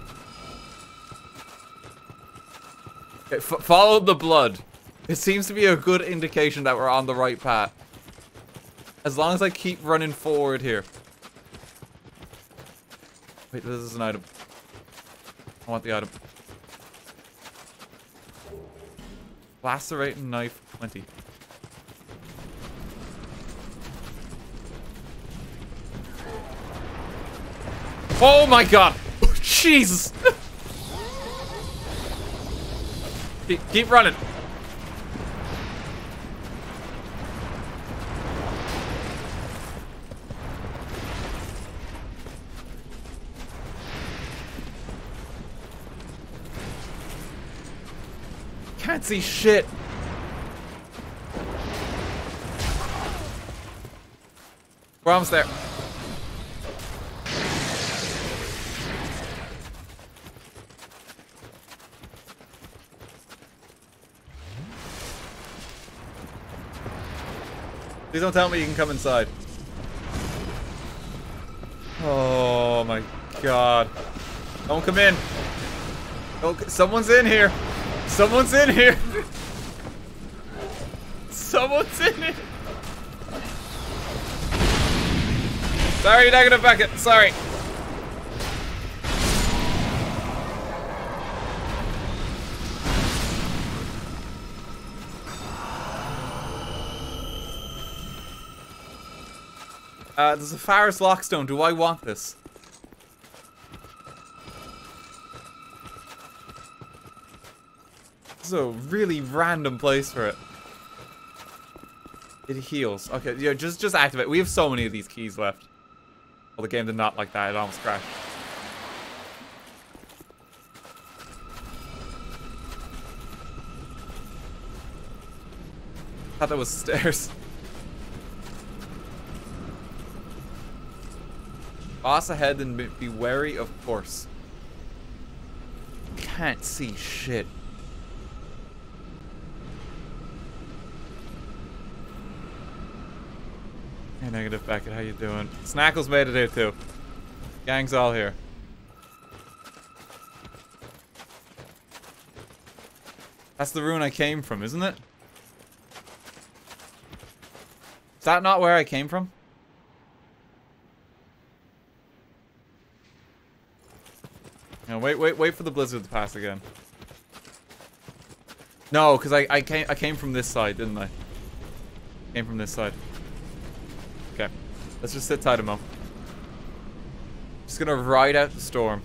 Okay, follow the blood. It seems to be a good indication that we're on the right path. As long as I keep running forward here. Wait, this is an item. I want the item. Lacerating knife 20. Oh my god! Jesus! keep, keep running. See shit. We're almost there. Please don't tell me you can come inside. Oh my god. Don't come in. Don't, someone's in here. Someone's in here. Someone's in here. Sorry, you're not gonna fuck bucket. Sorry. Uh, there's a Pharros Lockstone. Do I want this? Is a really random place for it. It heals. Okay, yeah, just just activate. We have so many of these keys left. Well, the game did not like that. It almost crashed. thought that was stairs. Boss ahead and be wary of course. Can't see shit. Hey, Negative Beckett, how you doing? Snackles made it here too. Gang's all here. That's the room I came from, isn't it? Is that not where I came from? No, wait, wait, wait for the blizzard to pass again. No, because I, I came I came from this side, didn't I? Came from this side. Let's just sit tight a moment. Just gonna ride out the storm.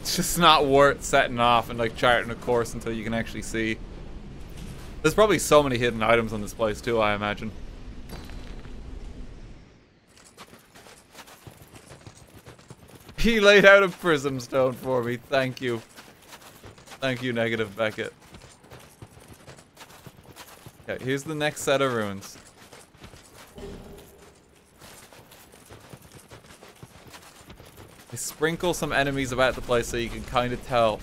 It's just not worth setting off and like charting a course until you can actually see. There's probably so many hidden items on this place too, I imagine. He laid out a prism stone for me. Thank you. Thank you, Negative Beckett. Okay, here's the next set of runes. I sprinkle some enemies about the place so you can kind of tell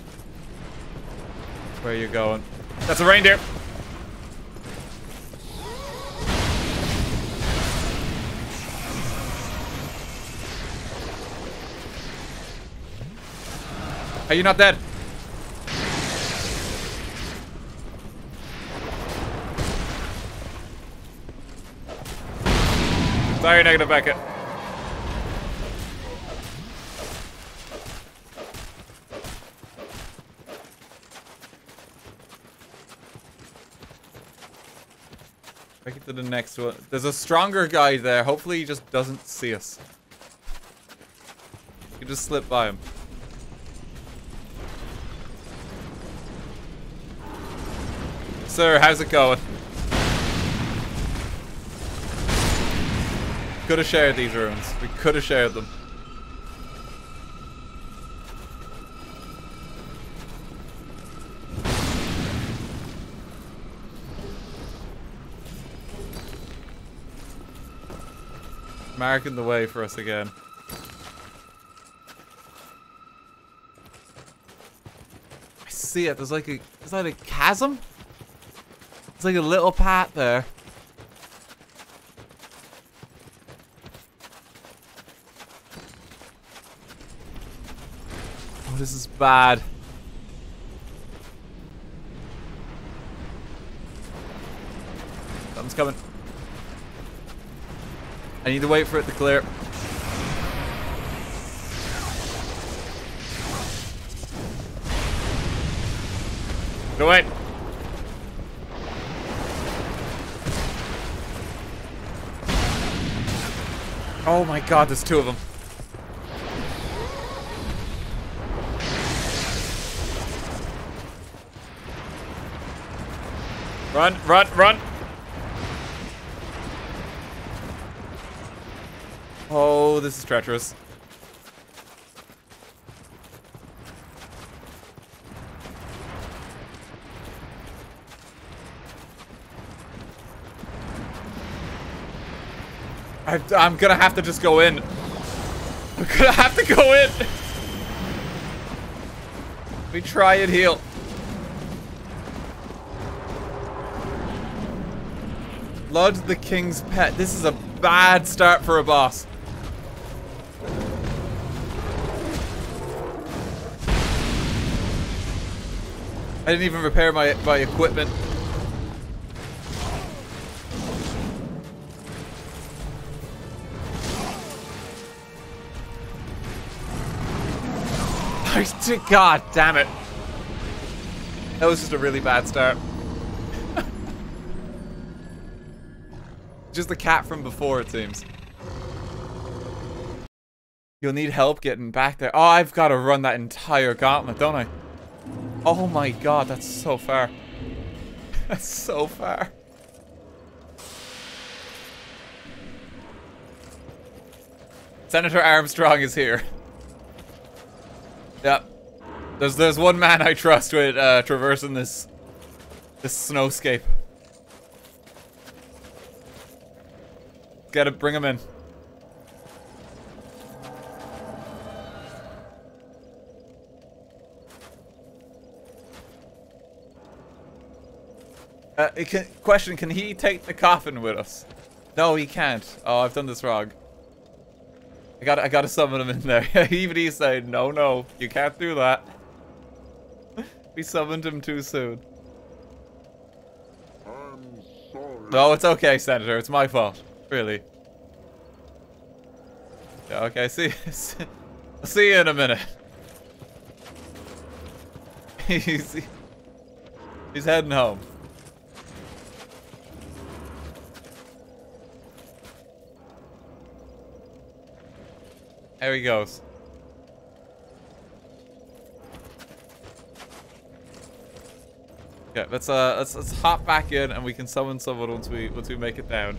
where you're going. That's a reindeer! Are you not dead? Sorry, negative Beckett. Make it to the next one. There's a stronger guy there. Hopefully he just doesn't see us. You can just slip by him. sir. How's it going? Could have shared these runes. We could have shared them. Marking the way for us again. I see it. There's like a... Is that a chasm? It's like a little path there. This is bad. Something's coming. I need to wait for it to clear. Get away. Oh my god, there's two of them. Run, run, run! Oh, this is treacherous. I, I'm gonna have to just go in. I'm gonna have to go in. We try and heal. Lud the King's Pet. This is a bad start for a boss. I didn't even repair my, my equipment. God damn it. That was just a really bad start. Just the cat from before, it seems. You'll need help getting back there. Oh, I've got to run that entire gauntlet, don't I? Oh my god, that's so far. that's so far. Senator Armstrong is here. Yep. There's there's one man I trust with uh, traversing this this snowscape. Gotta bring him in. Uh, can, question, can he take the coffin with us? No, he can't. Oh, I've done this wrong. I got I gotta summon him in there. Even he's saying, no, no, you can't do that. we summoned him too soon. I'm sorry. No, it's okay, Senator. It's my fault. Really. Yeah, okay, see, I'll see you in a minute. he's, he's heading home. There he goes. Okay, let's uh let's let's hop back in and we can summon someone once we once we make it down.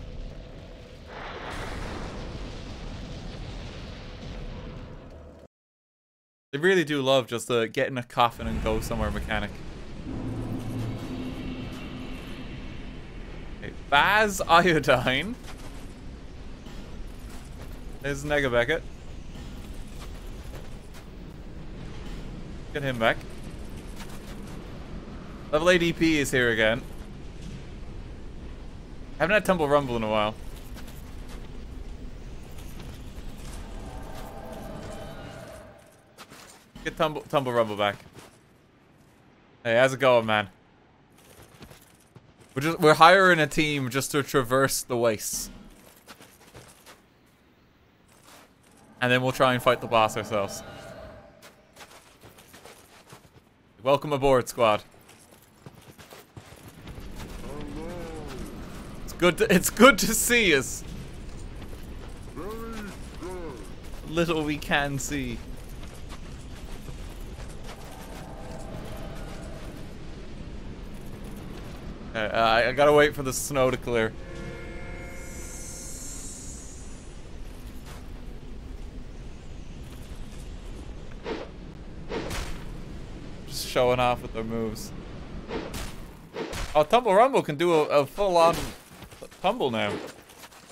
They really do love just uh, get in a coffin and go somewhere mechanic. Okay, Baz Iodine. There's Nega Beckett. Get him back. Level ADP is here again. Haven't had Tumble Rumble in a while. Get Tumble, Tumble Rumble back. Hey, how's it going, man? We're just we're hiring a team just to traverse the wastes. And then we'll try and fight the boss ourselves. Welcome aboard, squad. It's good. To, it's good to see us. Little we can see. I, I gotta wait for the snow to clear. Just showing off with their moves. Oh, Tumble Rumble can do a, a full-on tumble now.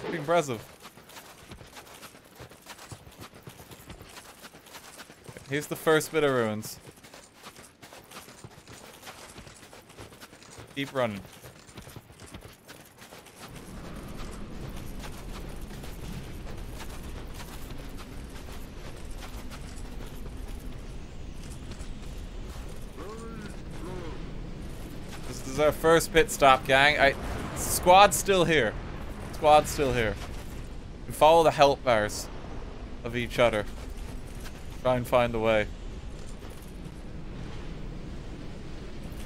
Pretty impressive. Here's the first bit of ruins. Keep running. This is our first pit stop, gang. I, squad's still here. Squad's still here. We follow the help bars of each other. Try and find the way.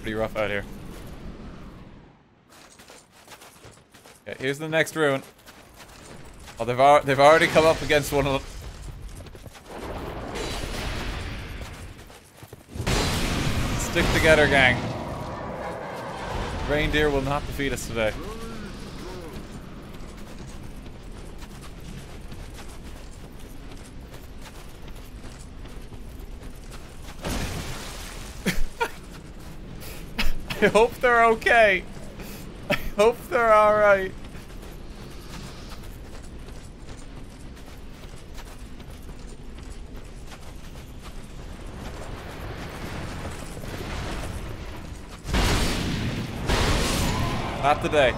Pretty rough out here. Okay, here's the next ruin. Oh, they've they've already come up against one of them. Stick together, gang. Reindeer will not defeat us today. I hope they're okay. I hope they're alright. Not today.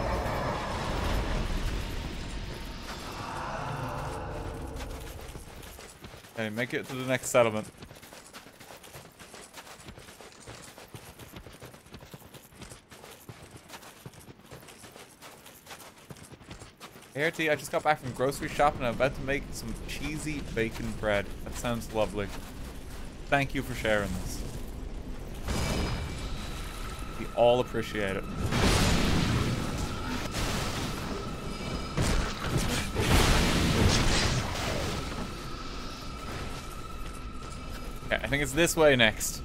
Okay, make it to the next settlement. Hey RT, I just got back from grocery shopping and I'm about to make some cheesy bacon bread. That sounds lovely. Thank you for sharing this. We all appreciate it. Think it's this way next.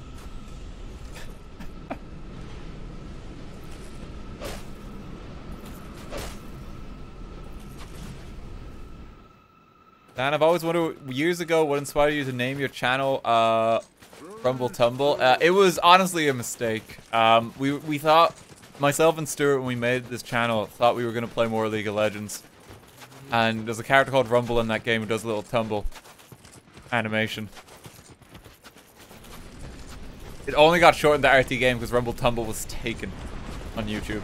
Dan, I've always wondered, years ago, what inspired you to name your channel, uh, Rumble Tumble? Uh, it was honestly a mistake. Um, we, we thought, myself and Stuart, when we made this channel, thought we were going to play more League of Legends. And there's a character called Rumble in that game who does a little tumble animation. It only got shortened the RT game because Rumble Tumble was taken on YouTube.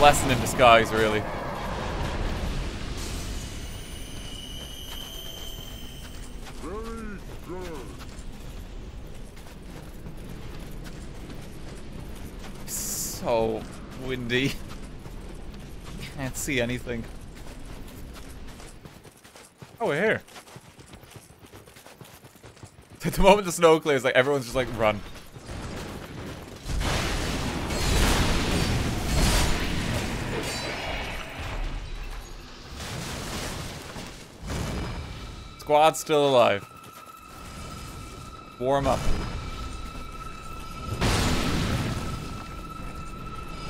Lesson in disguise, really. So windy. Can't see anything. Oh, we're here. At the moment the snow clears, like everyone's just like run. Squad's still alive. Warm up.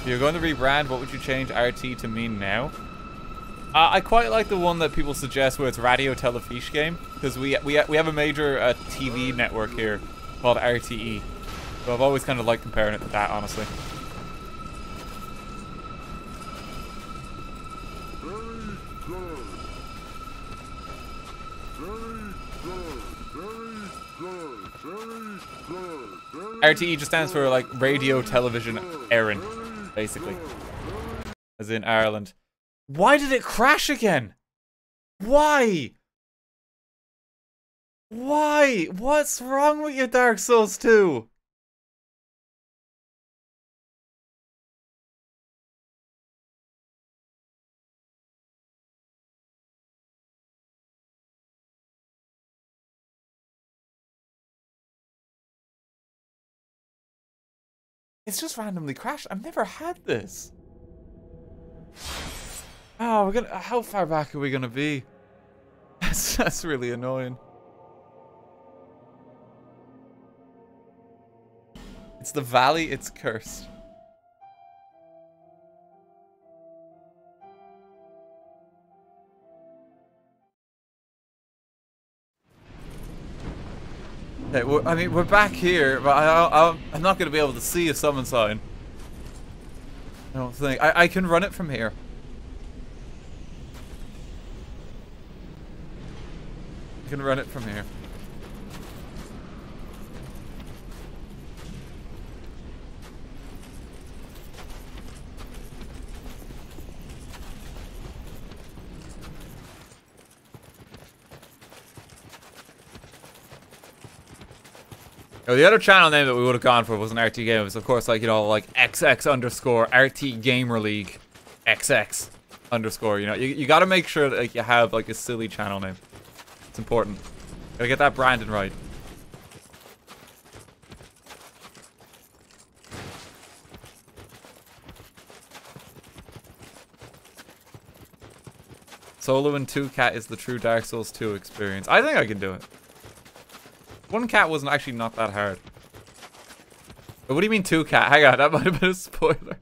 If you're going to rebrand, what would you change RT to mean now? Uh, I quite like the one that people suggest where it's Radio Teilifís Game, because we, we, we have a major uh, TV network here called RTE. So I've always kind of liked comparing it to that, honestly. RTE just stands for like Radio Television Erin, basically. As in Ireland. Why did it crash again? Why? Why? What's wrong with you, Dark Souls 2? It's just randomly crashed. I've never had this. Oh, we're gonna. How far back are we gonna be? That's that's really annoying. It's the valley, it's cursed. Okay, I mean, we're back here, but I, I'm not going to be able to see a summon sign. I don't think. I, I can run it from here. Can run it from here. Oh, the other channel name that we would have gone for was an RT game. It was, of course, like, you know, like XX underscore RT Gamer League XX underscore. You know, you, you got to make sure that like, you have, like, a silly channel name. It's important. Gotta get that branding right. Solo and 2 cat is the true Dark Souls 2 experience. I think I can do it. One cat wasn't actually not that hard. What do you mean two cat? Hang on, that might have been a spoiler.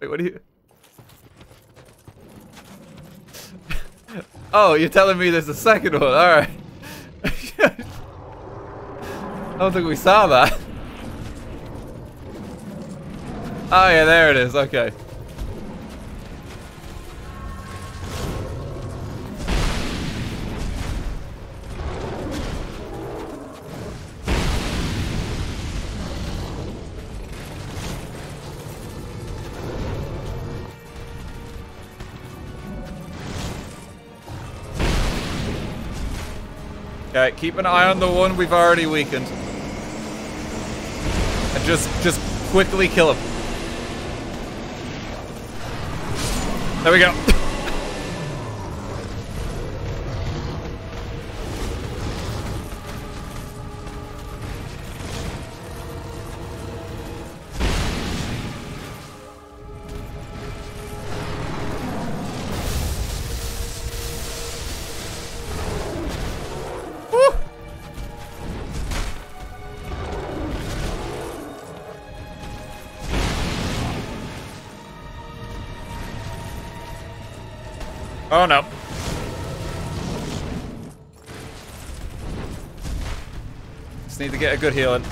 Wait, what do you... oh, you're telling me there's a second one, alright. I don't think we saw that. Oh yeah, there it is, okay. Keep an eye on the one we've already weakened. And just, just quickly kill him. There we go. Good healing.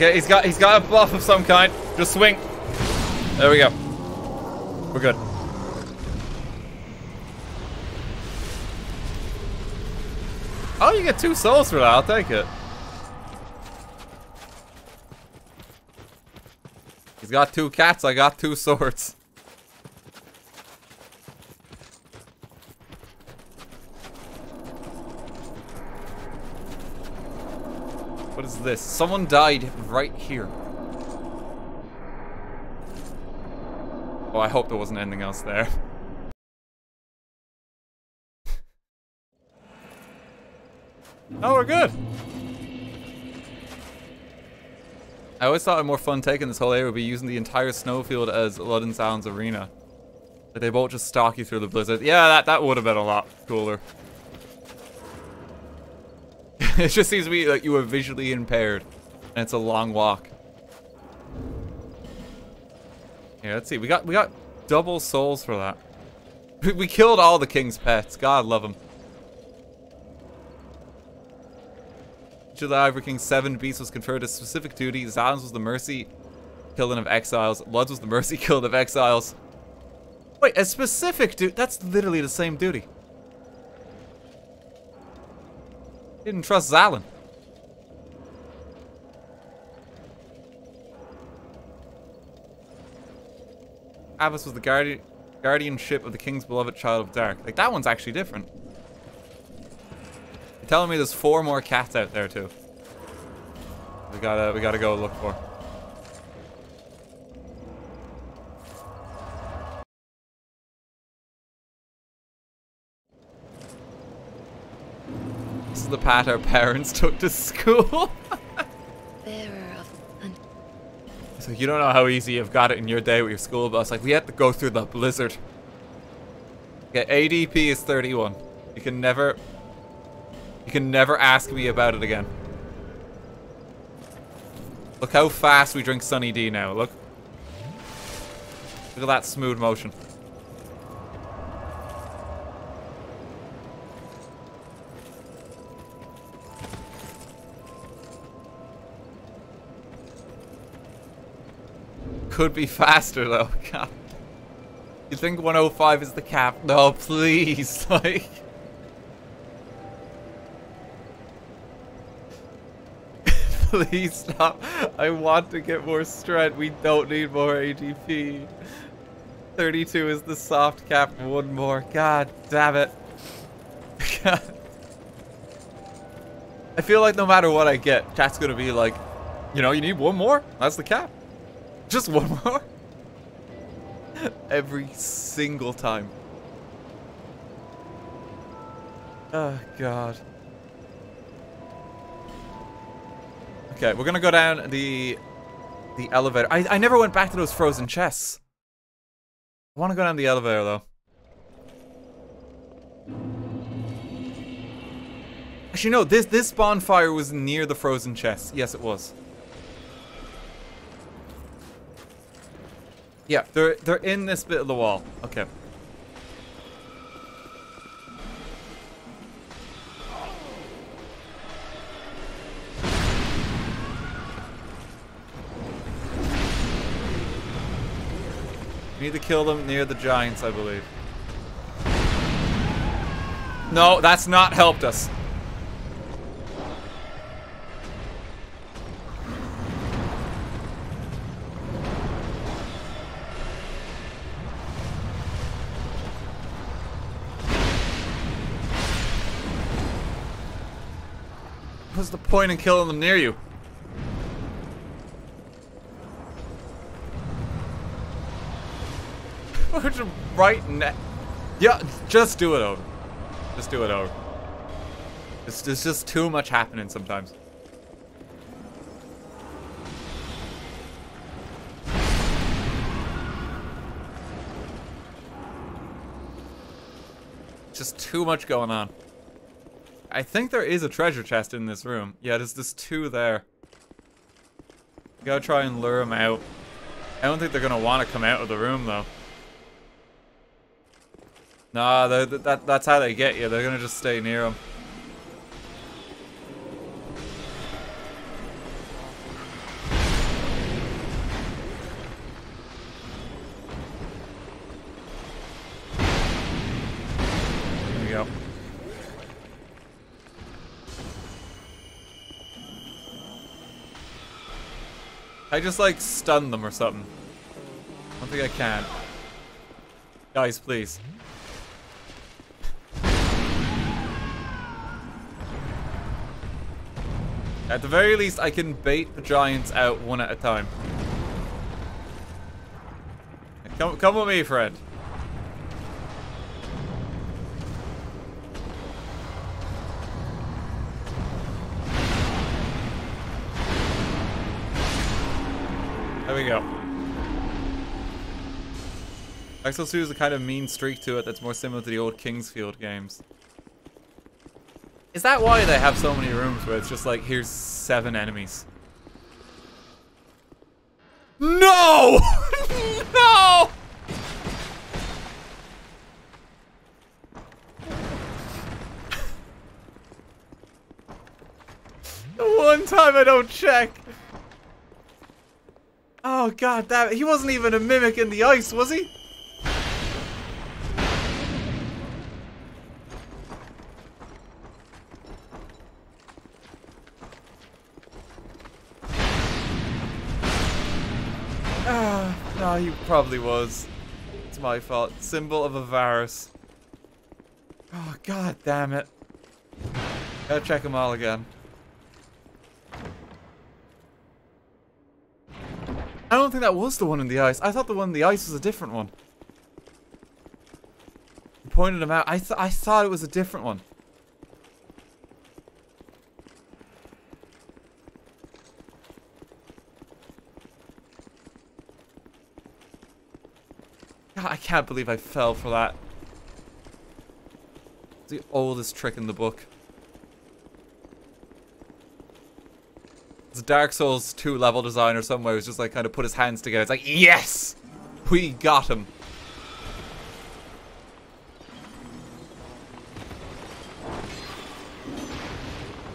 Okay, he's got he's got a buff of some kind. Just swing. There we go. We're good. Oh, you get two souls for that. I'll take it. He's got two cats. I got two swords. This? Someone died right here. Oh, I hope there wasn't anything else there. oh, we're good. I always thought a more fun take in this whole area would be using the entire snowfield as Ludden Sounds Arena. Like they both just stalk you through the blizzard. Yeah, that, that would have been a lot cooler. it just seems to me like you were visually impaired. And it's a long walk. Yeah, let's see. We got we got double souls for that. We, we killed all the king's pets. God love them. The Ivory King's seven beasts was conferred a specific duty. Zal's was the mercy killing of exiles. Lud's was the mercy killing of exiles. Wait, a specific duty? That's literally the same duty. Didn't trust Zallen. Aava's was the guardian. Guardianship of the King's beloved child of dark. Like that one's actually different. You're telling me there's four more cats out there too. We gotta we gotta go look for. The path our parents took to school. So you don't know how easy you've got it in your day with your school bus. Like we had to go through the blizzard. Okay, ADP is 31. You can never You can never ask me about it again. Look how fast we drink Sunny D now. Look. Look at that smooth motion. Could be faster though. God. You think 105 is the cap? No, please. Like. please stop. I want to get more strength. We don't need more ADP. 32 is the soft cap. One more. God damn it. God. I feel like no matter what I get, chat's gonna be like, you know, you need one more. That's the cap. Just one more. Every single time. Oh, God. Okay, we're gonna go down the the elevator. I, I never went back to those frozen chests. I want to go down the elevator, though. Actually, no, this, this bonfire was near the frozen chest. Yes, it was. Yeah, they're they're in this bit of the wall. Okay. Need to kill them near the giants, I believe. No, that's not helped us. What's the point in killing them near you? Right ne- Yeah, just do it over. Just do it over. It's, there's just too much happening sometimes. Just too much going on. I think there is a treasure chest in this room. Yeah, there's this two there. Gotta try and lure them out. I don't think they're gonna want to come out of the room though. Nah, that, that's how they get you. They're gonna just stay near them. I just like stun them or something. I don't think I can. Guys, please. At the very least, I can bait the giants out one at a time. Come, come with me, friend. We go. Axel 2 is a kind of mean streak to it that's more similar to the old King's Field games. Is that why they have so many rooms where it's just like, here's seven enemies? No! no! the one time I don't check. Oh god damn it. He wasn't even a mimic in the ice, was he? Ah, no, he probably was. It's my fault. Symbol of Avarice. Oh, god damn it. Gotta check them all again. I don't think that was the one in the ice. I thought the one in the ice was a different one. You pointed him out. I, th I thought it was a different one. God, I can't believe I fell for that. It's the oldest trick in the book. It's a Dark Souls 2 level designer somewhere who's just like kind of put his hands together. It's like, yes! We got him.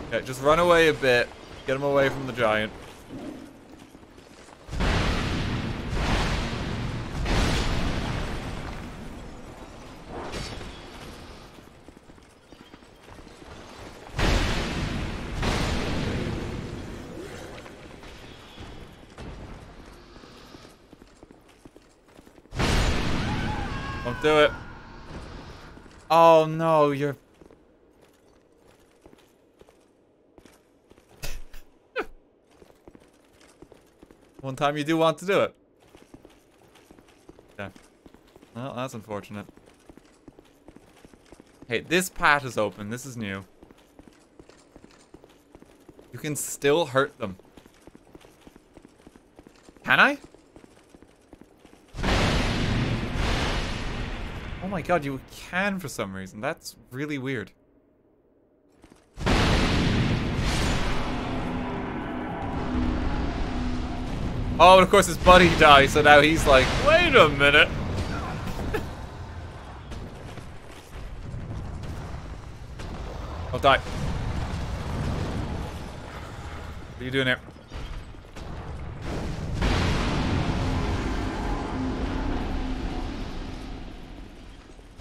Okay, just run away a bit. Get him away from the giant. Don't do it. Oh no, you're... One time you do want to do it. Yeah. Well, that's unfortunate. Hey, this path is open. This is new. You can still hurt them. Can I? Oh my god, you can for some reason. That's really weird. Oh, and of course his buddy died, so now he's like, wait a minute. I'll die. What are you doing here?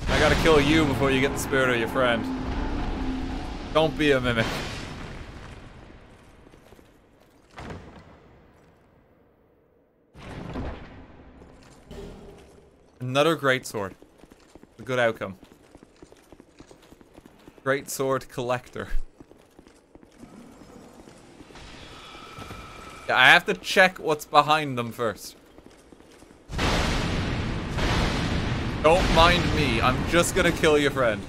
I gotta kill you before you get the spirit of your friend. Don't be a mimic. Another great sword. A good outcome. Great sword collector. Yeah, I have to check what's behind them first. Don't mind me. I'm just gonna kill your friend.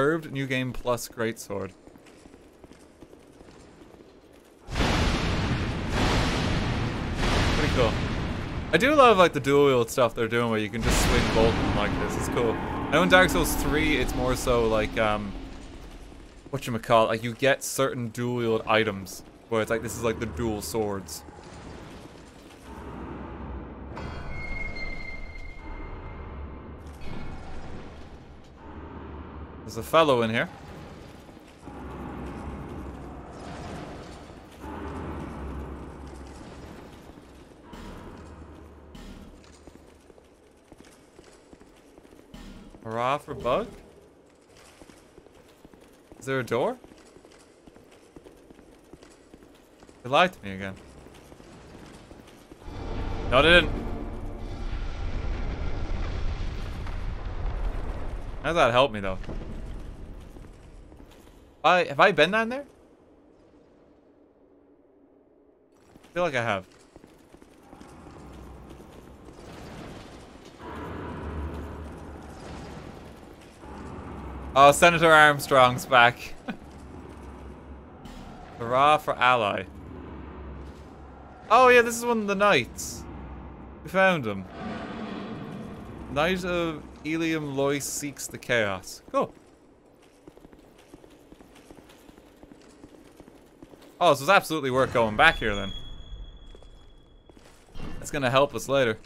Curved New Game Plus greatsword. Pretty cool. I do love like the dual wield stuff they're doing where you can just swing them like this. It's cool. I know in Dark Souls 3 it's more so like um what you call like you get certain dual wield items where it's like this is like the dual swords. There's a fellow in here. Hurrah for bug? Is there a door? They lied to me again. No, they didn't. How's that help me though? I have I been down there? I feel like I have. Oh, Senator Armstrong's back. Hurrah for ally. Oh yeah, this is one of the knights. We found him. Knight of Eleum Loyce seeks the chaos. Cool. Oh, so it's absolutely worth going back here then. That's gonna help us later.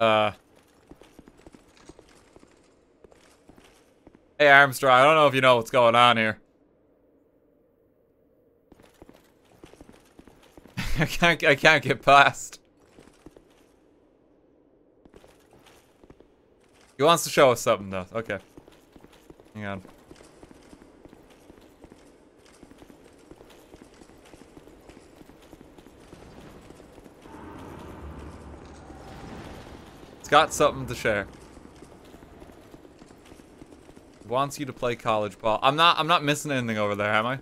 Uh. Hey Armstrong, I don't know if you know what's going on here. I can't I can't get past. He wants to show us something though. Okay. Hang on. It's got something to share. Wants you to play college ball. I'm not I'm not missing anything over there, am I?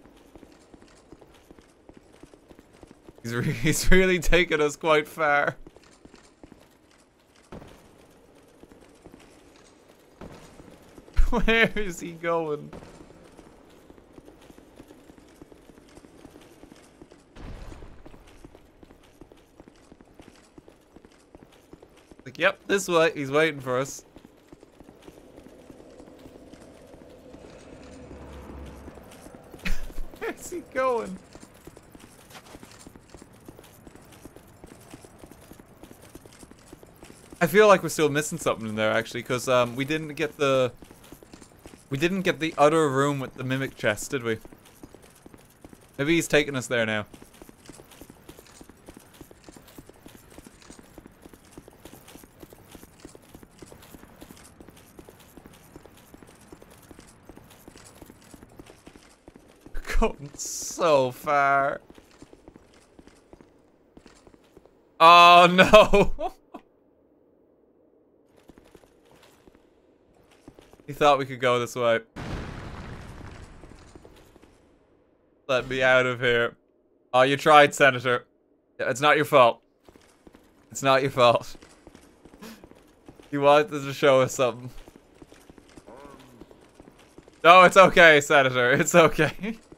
He's, re he's really taken us quite far. Where is he going? Like, yep, this way. He's waiting for us. Where's he going? I feel like we're still missing something in there actually, because um, we didn't get the we didn't get the other room with the mimic chest, did we? Maybe he's taking us there now. Going so far. Oh no! he thought we could go this way. Let me out of here. Oh, you tried, Senator. It's not your fault. It's not your fault. You wanted to show us something. No, it's okay, Senator. It's okay.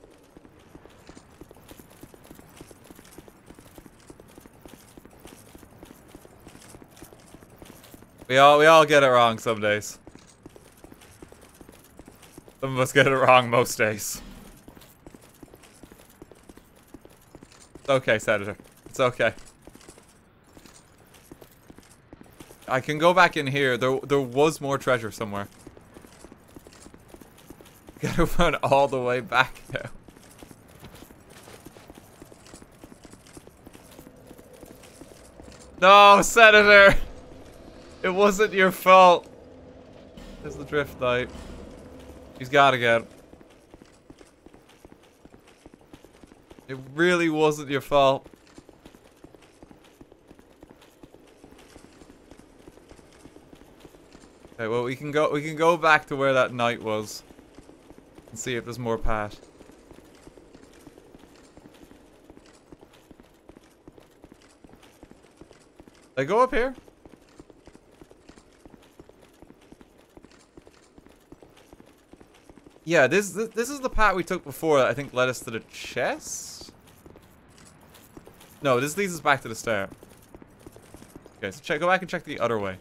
We all we all get it wrong some days. Some of us get it wrong most days. It's okay, Senator. It's okay. I can go back in here. There there was more treasure somewhere. Gotta run all the way back now. No, Senator! It wasn't your fault. There's the drift knight. He's gotta get. It really wasn't your fault. Okay, well we can go we can go back to where that knight was. And see if there's more Pat. They go up here? Yeah, this, this this is the path we took before that I think led us to the chest? No, this leads us back to the stair. Okay, so check go back and check the other way.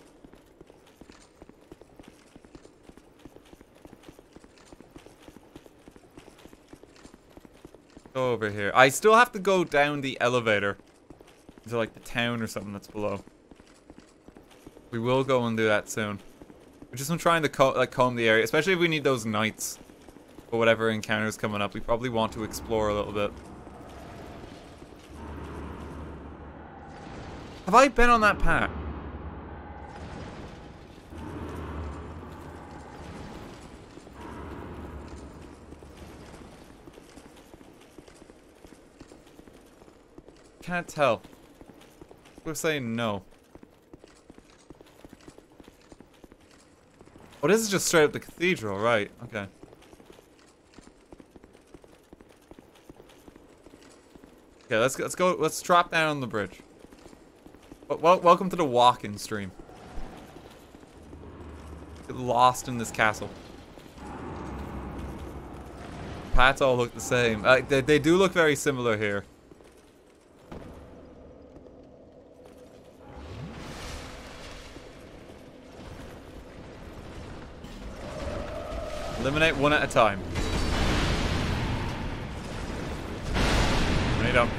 Go over here. I still have to go down the elevator to like the town or something that's below. We will go and do that soon. We're just trying to co like comb the area, especially if we need those knights for whatever encounters coming up. We probably want to explore a little bit. Have I been on that path? Can't tell. We're saying no. Oh, this is just straight up the cathedral, right? Okay. Okay, let's let's go. Let's drop down on the bridge. Well, welcome to the walk-in stream. Get lost in this castle. Pats all look the same. Uh, they, they do look very similar here. Eliminate one at a time. Right up.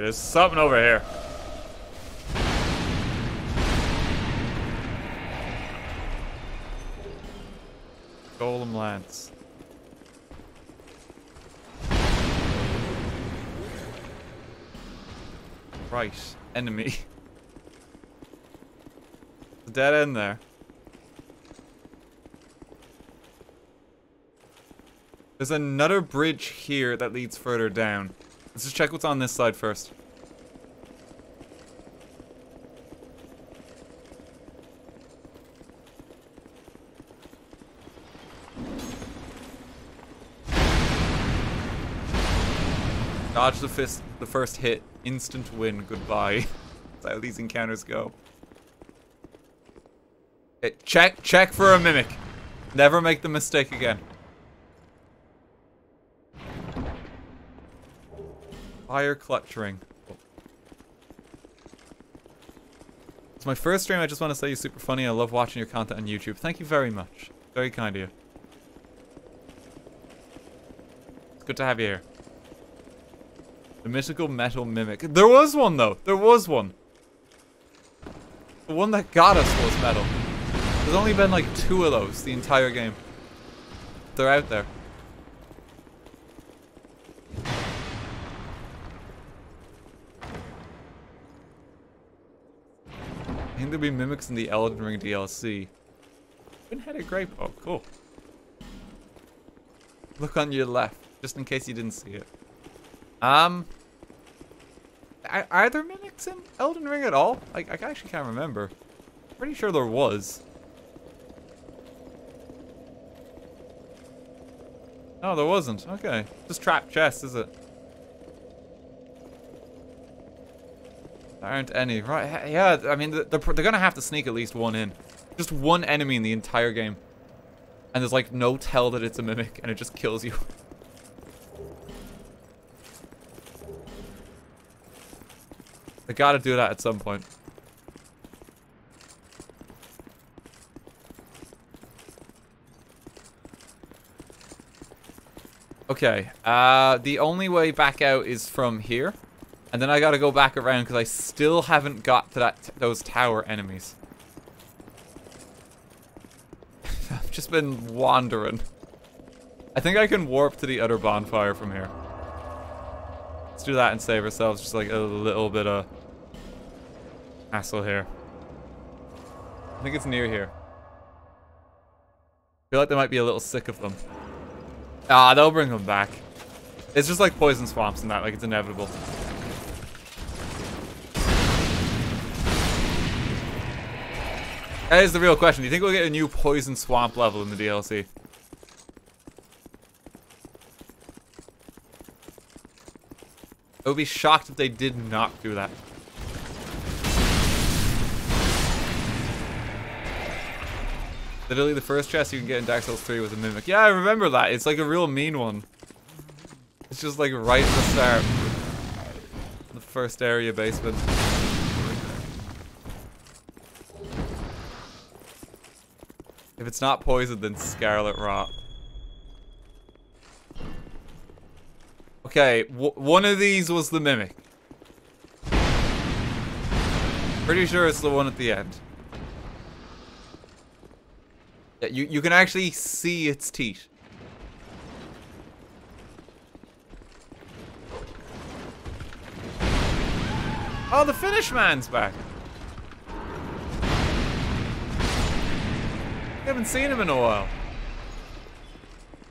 Okay, there's something over here. Golem Lance. Right, enemy. Dead end there. There's another bridge here that leads further down. Let's just check what's on this side first. Dodge the fist, the first hit, instant win, goodbye. That's how these encounters go. Check, check for a mimic. Never make the mistake again. Fire clutching. It's my first stream. I just want to say you're super funny. I love watching your content on YouTube. Thank you very much. Very kind of you. It's good to have you here. The mythical metal mimic. There was one though. There was one. The one that got us was metal. There's only been like two of those the entire game. They're out there. There'll be mimics in the Elden Ring DLC. Been had a grape. Oh, cool. Look on your left, just in case you didn't see it. Um, are, there mimics in Elden Ring at all? I, I actually can't remember. Pretty sure there was. No, there wasn't. Okay. Just trap chest, is it? There aren't any. Right, yeah, I mean, they're, they're gonna have to sneak at least one in. Just one enemy in the entire game. And there's like no tell that it's a mimic, and it just kills you. they gotta do that at some point. Okay, uh, the only way back out is from here. And then I gotta go back around because I still haven't got to that those tower enemies. I've just been wandering. I think I can warp to the other bonfire from here. Let's do that and save ourselves just like a little bit of hassle here. I think it's near here. I feel like they might be a little sick of them. Ah, they'll bring them back. It's just like poison swamps and that, like it's inevitable. That is the real question. Do you think we'll get a new poison swamp level in the DLC? I would be shocked if they did not do that. Literally the first chest you can get in Dark Souls 3 was a Mimic. Yeah, I remember that. It's like a real mean one. It's just like right at the start. The first area basement. If it's not poisoned, then Scarlet Rot. Okay, one of these was the Mimic. Pretty sure it's the one at the end. Yeah, you, you can actually see its teeth. Oh, the Finnish man's back. Haven't seen him in a while.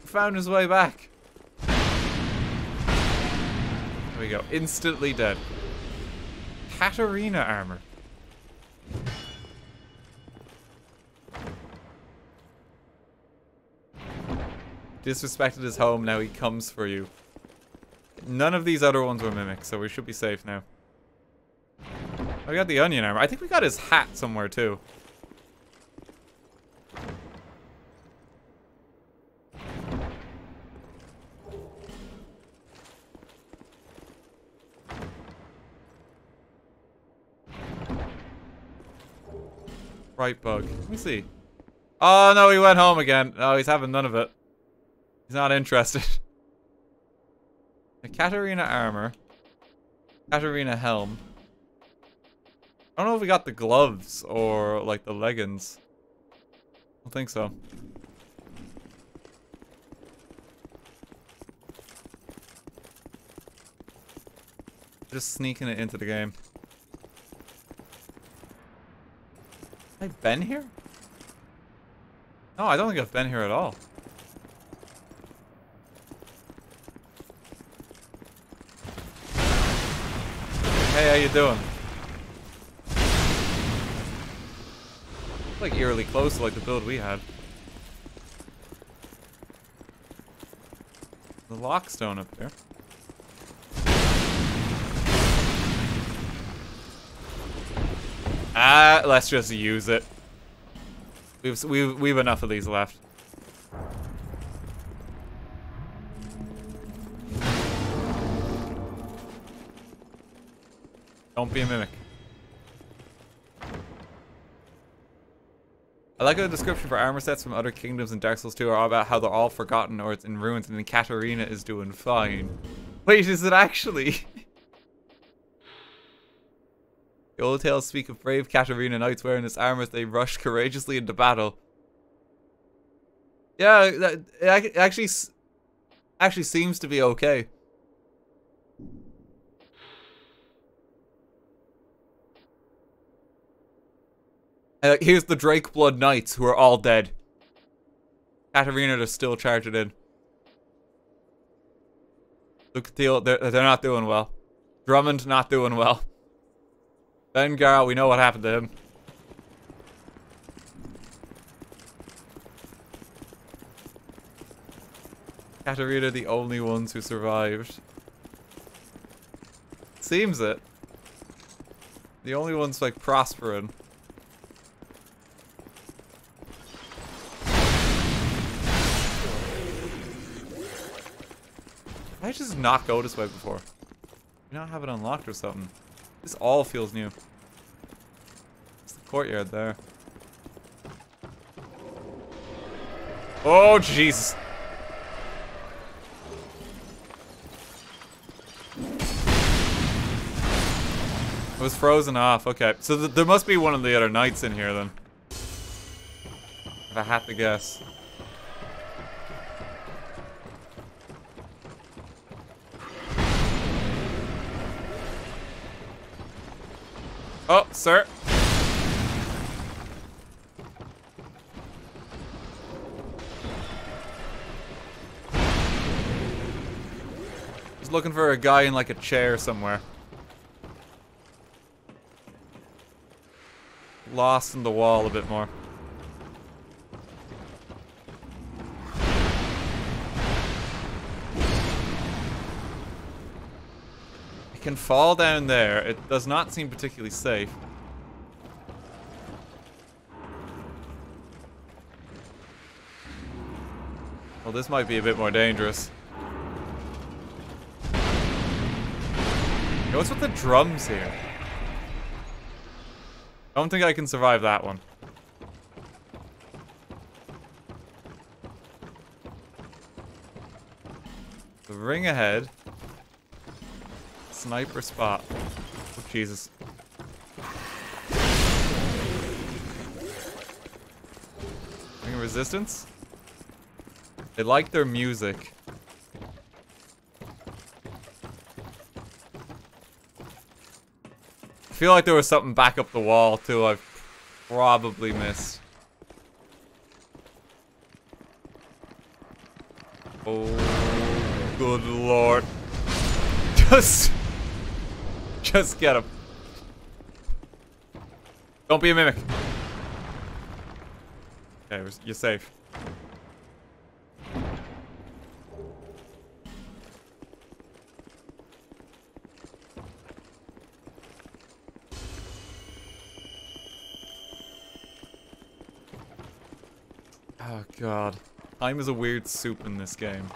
Found his way back. There we go. Instantly dead. Catarina armor. Disrespected his home, now he comes for you. None of these other ones were mimics, so we should be safe now. I got the onion armor. I think we got his hat somewhere too. Right bug. Let me see. Oh no, he went home again. Oh, he's having none of it. He's not interested. The Catarina armor. Catarina helm. I don't know if we got the gloves or like the leggings. I don't think so. Just sneaking it into the game. I been here? No, I don't think I've been here at all. Hey, how you doing? Like eerily close to like the build we had. The lockstone up there. Ah, let's just use it. We've we've we've enough of these left. Don't be a mimic. I like how the description for armor sets from other kingdoms in Dark Souls 2 are all about how they're all forgotten or it's in ruins and then Catarina is doing fine. Wait, is it actually? the old tales speak of brave Catarina knights wearing this armor as they rush courageously into battle. Yeah, that, it actually actually seems to be okay. Uh, here's the Drake Blood Knights, who are all dead. Catarina, is still charging in. Look, they're, they're not doing well. Drummond, not doing well. Bengar, we know what happened to him. Catarina, the only ones who survived. Seems it. The only ones, like, prospering. I just not go this way before? You not have it unlocked or something. This all feels new. Courtyard there. Oh, Jesus. It was frozen off. Okay, so th there must be one of the other knights in here then. If I had to guess. Oh, sir. Just looking for a guy in like a chair somewhere. Lost in the wall a bit more. It can fall down there. It does not seem particularly safe. Well, this might be a bit more dangerous. Yo, what's with the drums here? I don't think I can survive that one. The ring ahead. Sniper spot. Oh, Jesus. Ring of resistance? They like their music. Feel like there was something back up the wall too I've probably missed. Oh, good lord. Just... Just get him. Don't be a mimic. Okay, you're safe. Oh god. Time is a weird soup in this game.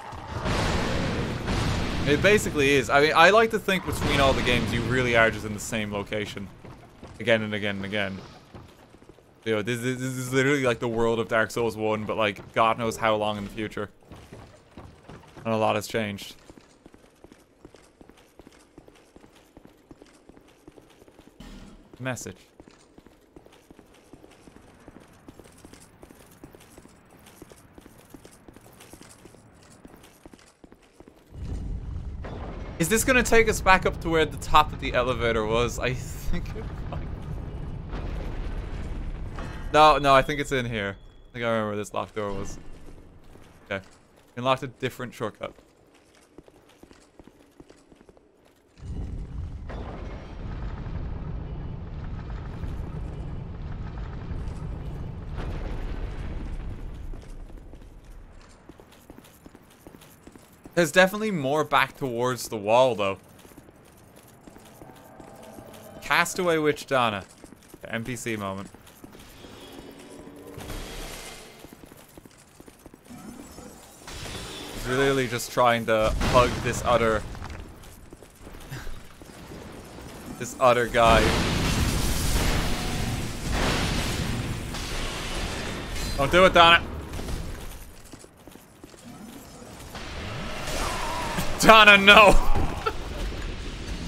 It basically is. I mean, I like to think between all the games you really are just in the same location. Again and again and again. You know, this, this, this is literally like the world of Dark Souls 1, but like, God knows how long in the future. And a lot has changed. Message. Is this gonna take us back up to where the top of the elevator was? I think it might. No, no, I think it's in here. I think I remember where this locked door was. Okay. Unlocked a different shortcut. There's definitely more back towards the wall, though. Castaway Witch Donna. The NPC moment. He's really just trying to hug this other... this other guy. Don't do it, Donna. Donna, no!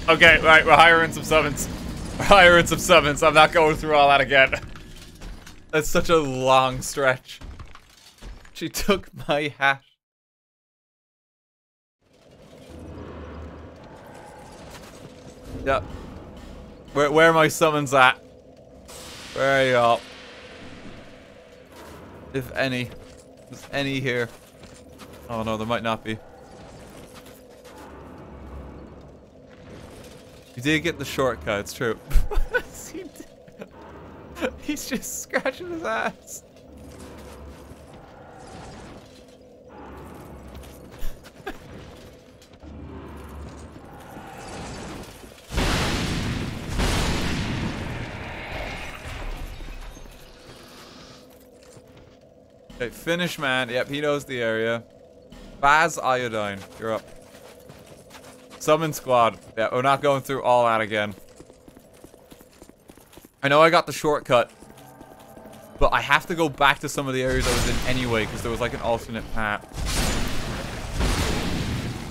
okay, right, we're hiring some summons. We're hiring some summons. I'm not going through all that again. That's such a long stretch. She took my hat. Yep. Where, where are my summons at? Where are y'all? If any. There's any here. Oh no, there might not be. You did get the shortcut, it's true. he He's just scratching his ass. Okay, Finnish man. Yep, he knows the area. Baz Iodine, you're up. Summon squad. Yeah, we're not going through all that again. I know I got the shortcut, but I have to go back to some of the areas I was in anyway because there was like an alternate path.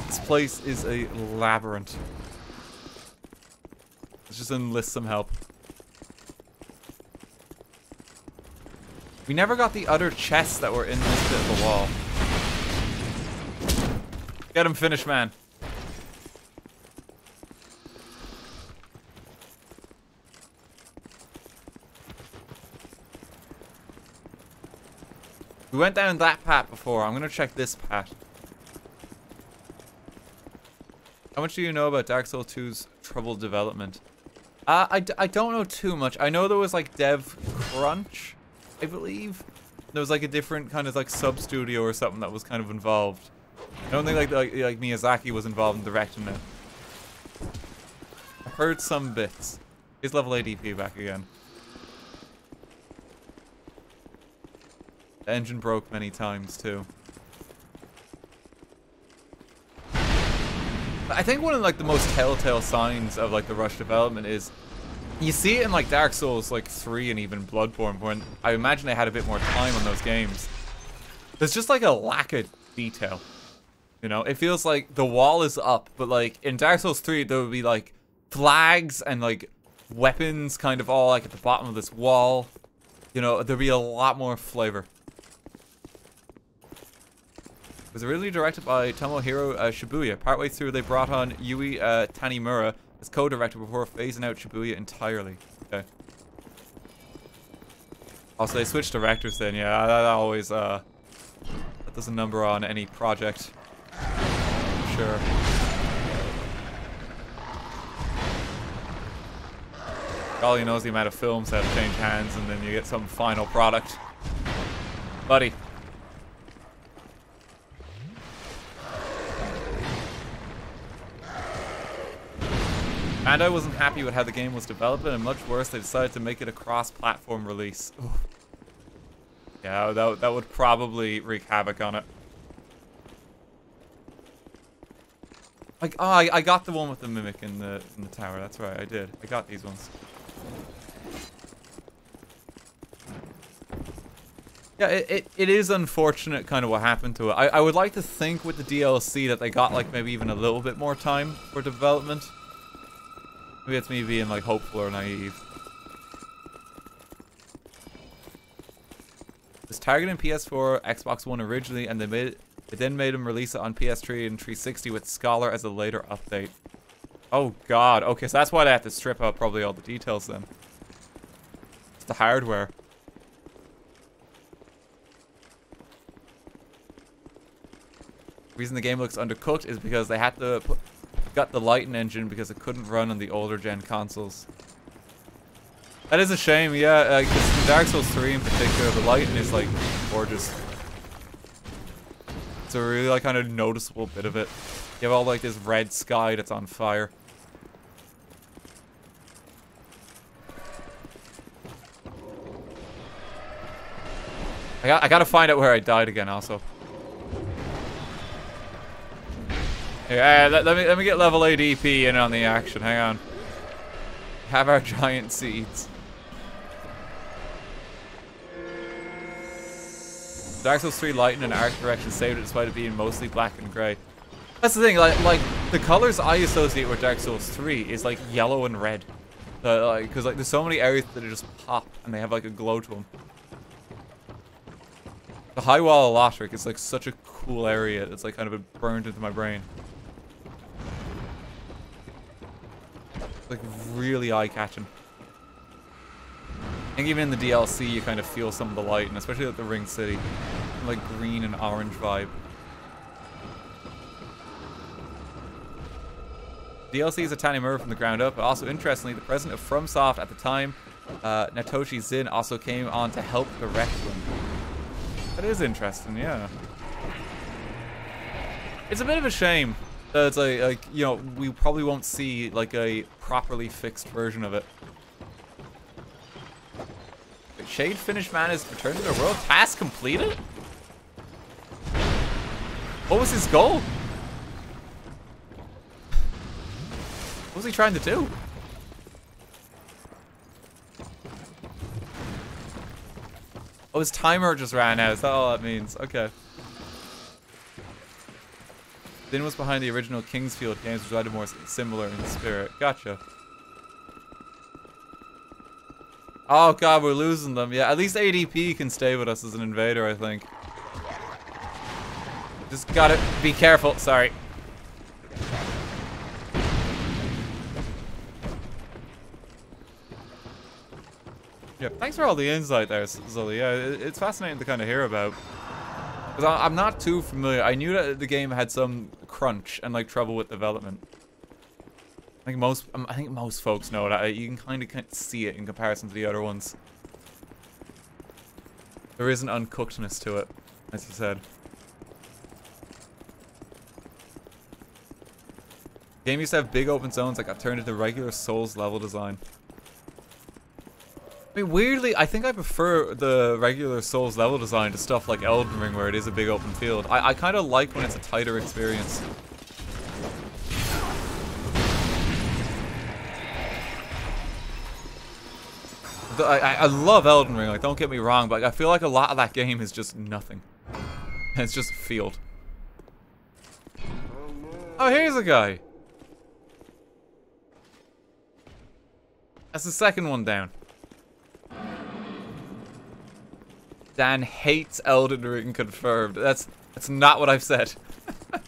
This place is a labyrinth. Let's just enlist some help. We never got the other chests that were in this bit of the wall. Get him finished, man. We went down that path before. I'm gonna check this path. How much do you know about Dark Souls 2's troubled development? Uh, I, I don't know too much. I know there was like Dev Crunch, I believe. There was like a different kind of like sub studio or something that was kind of involved. I don't think like like, like Miyazaki was involved in directing it. I heard some bits. Is level ADP back again? The engine broke many times too. I think one of like the most telltale signs of like the rush development is you see it in like Dark Souls like 3 and even Bloodborne when I imagine they had a bit more time on those games. There's just like a lack of detail. You know, it feels like the wall is up, but like in Dark Souls 3 there would be like flags and like weapons kind of all like at the bottom of this wall. You know, there'd be a lot more flavor. It was originally directed by Tomohiro uh, Shibuya. Partway through, they brought on Yui uh, Tanimura as co-director before phasing out Shibuya entirely. Okay. Also, they switched directors then. Yeah, that always uh, that does a number on any project. Sure. All you know is the amount of films that have changed hands, and then you get some final product. Buddy. And I wasn't happy with how the game was developed, and much worse, they decided to make it a cross-platform release. Yeah, that, that would probably wreak havoc on it. Oh, I, I got the one with the mimic in the in the tower. That's right, I did. I got these ones. Yeah, it, it, it is unfortunate kind of what happened to it. I, I would like to think with the DLC that they got like maybe even a little bit more time for development. Maybe it's me being like hopeful or naive. It was targeting PS4, Xbox One originally, and they made it, it then made them release it on PS3 and 360 with Scholar as a later update. Oh god, okay, so that's why they have to strip out probably all the details then. It's the hardware. Reason the game looks undercooked is because they had to put got the Lighten engine because it couldn't run on the older gen consoles. That is a shame, yeah. Uh, Dark Souls 3 in particular, the Lighten is like gorgeous. It's a really like kind of noticeable bit of it. You have all like this red sky that's on fire. I got I gotta find out where I died again also. Yeah, let, let me let me get level eight ADP in on the action. Hang on. Have our giant seeds. Dark Souls 3 Lighten and Art Direction saved it despite it being mostly black and grey. That's the thing, like like the colors I associate with Dark Souls 3 is like yellow and red. Uh, like, cause like there's so many areas that are just pop and they have like a glow to them. The High Wall of is like such a cool area. It's like kind of burned into my brain. Like really eye-catching. I think even in the DLC you kind of feel some of the light, and especially at the Ring City, like green and orange vibe. DLC is a Tanimura from the ground up, but also interestingly, the president of FromSoft at the time, uh, Naotoshi Zin, also came on to help direct them. That is interesting, yeah. It's a bit of a shame that it's like, like, you know, we probably won't see like a properly fixed version of it. Shade Finished Man is returned to the world. Task completed? What was his goal? What was he trying to do? Oh, his timer just ran out. Is that all that means? Okay. Then was behind the original King's Field games, which tried more similar in spirit. Gotcha. Oh god, we're losing them. Yeah, at least ADP can stay with us as an invader, I think. Just gotta be careful. Sorry. Yeah, thanks for all the insight there, Zully. Yeah, it's fascinating to kind of hear about. Because I'm not too familiar. I knew that the game had some crunch and like trouble with development. I think most um, I think most folks know that. You can kind of see it in comparison to the other ones. There is an uncookedness to it, as you said. game used to have big open zones that got turned into regular Souls level design. I mean, weirdly, I think I prefer the regular Souls level design to stuff like Elden Ring, where it is a big open field. I, I kind of like when it's a tighter experience. I, I, love Elden Ring, like, don't get me wrong, but I feel like a lot of that game is just nothing. it's just a field. Oh, here's a guy. That's the second one down. Dan hates Elden Ring confirmed. That's that's not what I've said.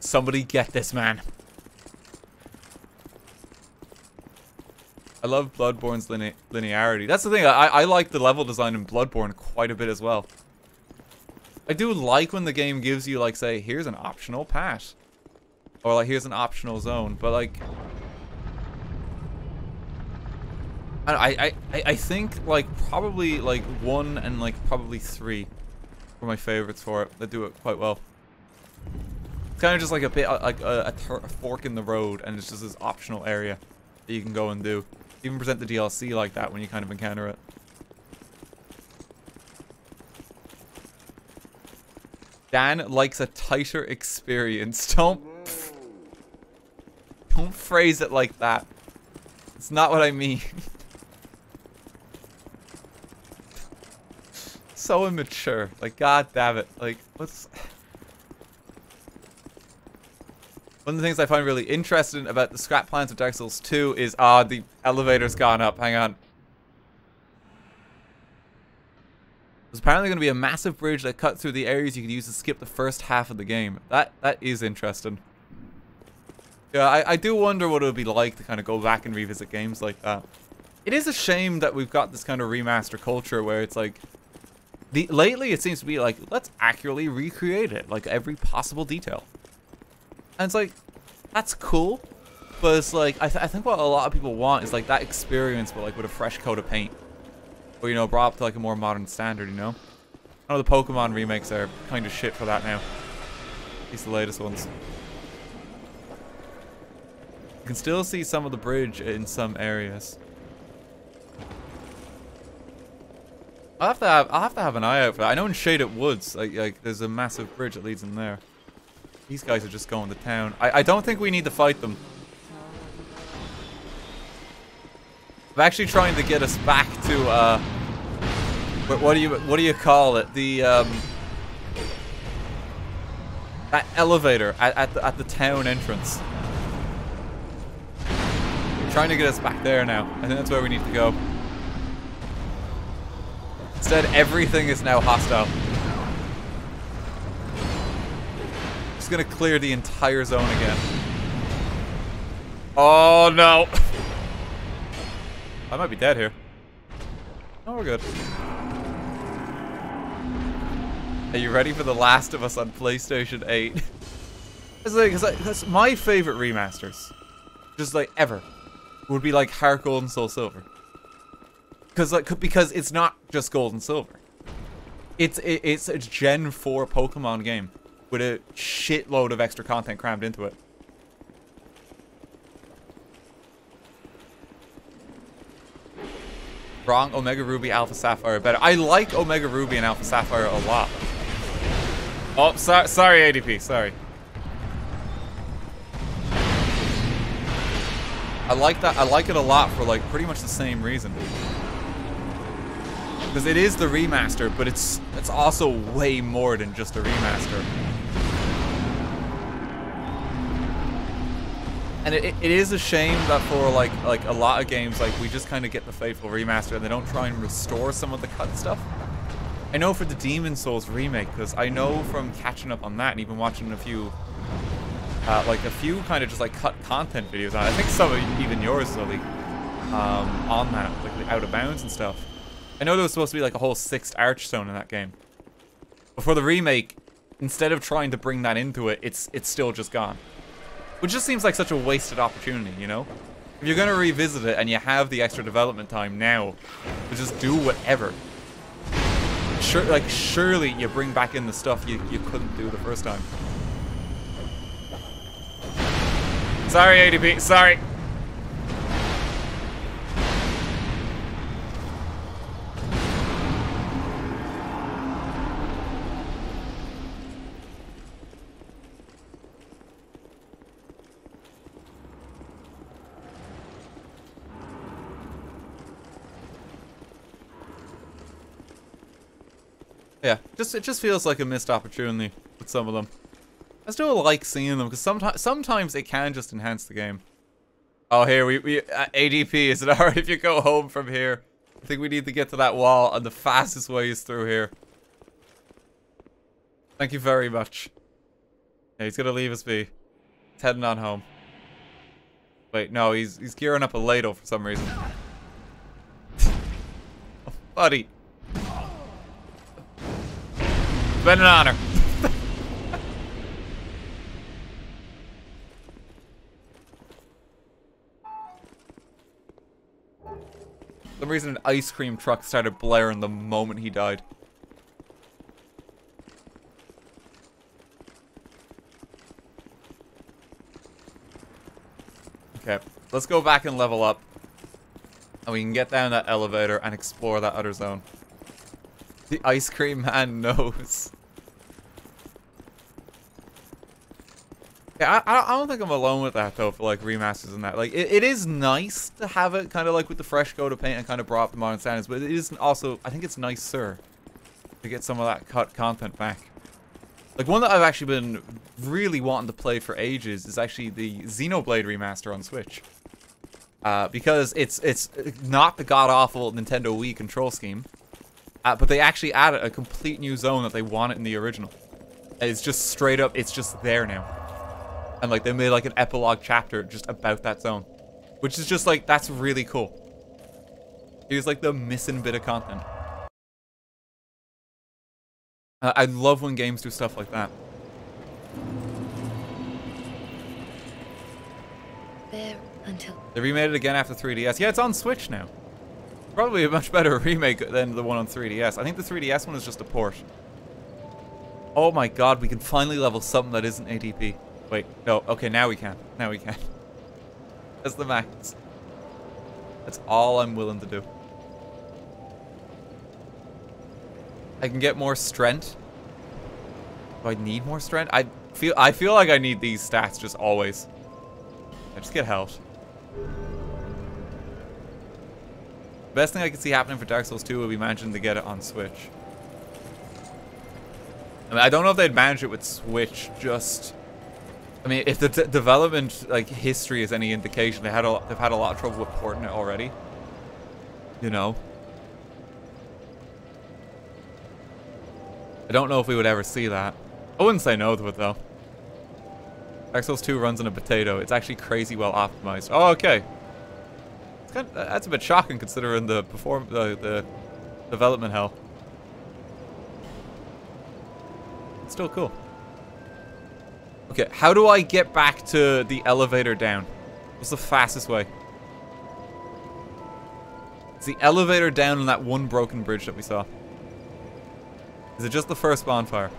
Somebody get this man. I love Bloodborne's line linearity. That's the thing. I, I like the level design in Bloodborne quite a bit as well. I do like when the game gives you, like, say, here's an optional path. Or, like, here's an optional zone. But, like, I, I, I think like probably like one and like probably three were my favorites for it. They do it quite well. It's kind of just like a bit uh, like a, a, a, fork in the road, and it's just this optional area that you can go and do. Even present the DLC like that when you kind of encounter it. Dan likes a tighter experience. Don't don't phrase it like that. It's not what I mean. so immature. Like, god damn it. Like, what's... One of the things I find really interesting about the scrap plans of Dark Souls 2 is, ah, uh, the elevator's gone up. Hang on. There's apparently going to be a massive bridge that cuts through the areas you could use to skip the first half of the game. That That is interesting. Yeah, I, I do wonder what it would be like to kind of go back and revisit games like that. It is a shame that we've got this kind of remaster culture where it's like, the lately it seems to be like, let's accurately recreate it, like every possible detail. And it's like, that's cool, but it's like, I, th I think what a lot of people want is like that experience, but like with a fresh coat of paint. Or, you know, brought up to like a more modern standard, you know? I know the Pokemon remakes are kind of shit for that now. At least the latest ones. You can still see some of the bridge in some areas. I'll have to have I'll have to have an eye out for that. I know in Shaded Woods, like, like there's a massive bridge that leads in there. These guys are just going to town. I, I don't think we need to fight them. I'm actually trying to get us back to uh what, what do you what do you call it? The um that elevator at, at the at the town entrance. trying to get us back there now. I think that's where we need to go. Instead, everything is now hostile. Just gonna clear the entire zone again. Oh no! I might be dead here. Oh, we're good. Are you ready for The Last of Us on PlayStation 8? it's like, it's like, that's my favorite remasters. Just like ever. Would be like Heart Gold and Soul Silver. Because like because it's not just gold and silver. It's it, it's a Gen 4 Pokemon game with a shitload of extra content crammed into it. Wrong, Omega Ruby, Alpha Sapphire better. I like Omega Ruby and Alpha Sapphire a lot. Oh, so sorry, ADP, sorry. I like that. I like it a lot for like pretty much the same reason. Because it is the remaster, but it's it's also way more than just a remaster. And it, it is a shame that for like like a lot of games, like we just kind of get the faithful remaster and they don't try and restore some of the cut stuff. I know for the Demon Souls remake, because I know from catching up on that and even watching a few, uh, like a few kind of just like cut content videos. I think some of even yours, Lily, um, on that, like the Out of Bounds and stuff. I know there was supposed to be like a whole sixth Archstone in that game. But for the remake, instead of trying to bring that into it, it's it's still just gone. Which just seems like such a wasted opportunity, you know? If you're going to revisit it and you have the extra development time now, just do whatever. Sure, like, surely you bring back in the stuff you, you couldn't do the first time. Sorry, ADP, sorry. Yeah, just it just feels like a missed opportunity with some of them. I still like seeing them because sometimes sometimes it can just enhance the game. Oh, here we we uh, ADP. Is it alright if you go home from here? I think we need to get to that wall, and the fastest way is through here. Thank you very much. Yeah, he's gonna leave us be. He's heading on home. Wait, no, he's he's gearing up a ladle for some reason. oh, buddy. Been an honor. Some reason an ice cream truck started blaring the moment he died. Okay, let's go back and level up. And we can get down that elevator and explore that other zone. The ice cream man knows. Yeah, I, I don't think I'm alone with that though for like remasters and that. Like, it, it is nice to have it kind of like with the fresh coat of paint and kind of brought up the modern standards, but it is also, I think it's nicer to get some of that cut content back. Like one that I've actually been really wanting to play for ages is actually the Xenoblade remaster on Switch. Uh, because it's it's not the god awful Nintendo Wii control scheme. Uh, but they actually added a complete new zone that they wanted in the original. It's just straight up, it's just there now. And like they made like an epilogue chapter just about that zone. Which is just like, that's really cool. It was like the missing bit of content. Uh, I love when games do stuff like that. There until They remade it again after 3DS. Yeah, it's on Switch now. Probably a much better remake than the one on 3DS. I think the 3DS one is just a port. Oh my god, we can finally level something that isn't ADP. Wait, no, okay, now we can. Now we can. That's the max. That's all I'm willing to do. I can get more strength. Do I need more strength? I feel I feel like I need these stats just always. I just get health. Best thing I can see happening for Dark Souls 2 would be managing to get it on Switch. I, mean, I don't know if they'd manage it with Switch. Just, I mean, if the development like history is any indication, they had a, they've had a lot of trouble with porting it already. You know. I don't know if we would ever see that. I wouldn't say no to it though. Dark Souls 2 runs on a potato. It's actually crazy well optimized. Oh, okay. Kind of, that's a bit shocking considering the perform the, the development hell. It's still cool. Okay, how do I get back to the elevator down? What's the fastest way? It's the elevator down on that one broken bridge that we saw. Is it just the first bonfire?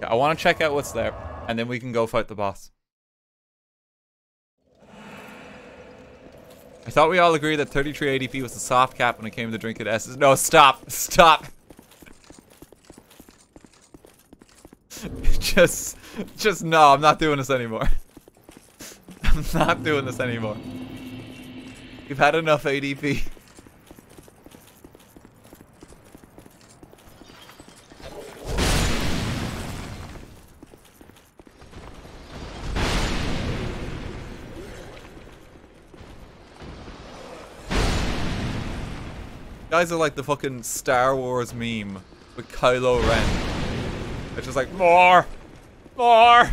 Yeah, I want to check out what's there, and then we can go fight the boss. I thought we all agreed that 33 ADP was the soft cap when it came to drinking Estus. No, stop. Stop. just, just no, I'm not doing this anymore. I'm not doing this anymore. You've had enough ADP. Guys are like the fucking Star Wars meme with Kylo Ren. It's just like, more! More!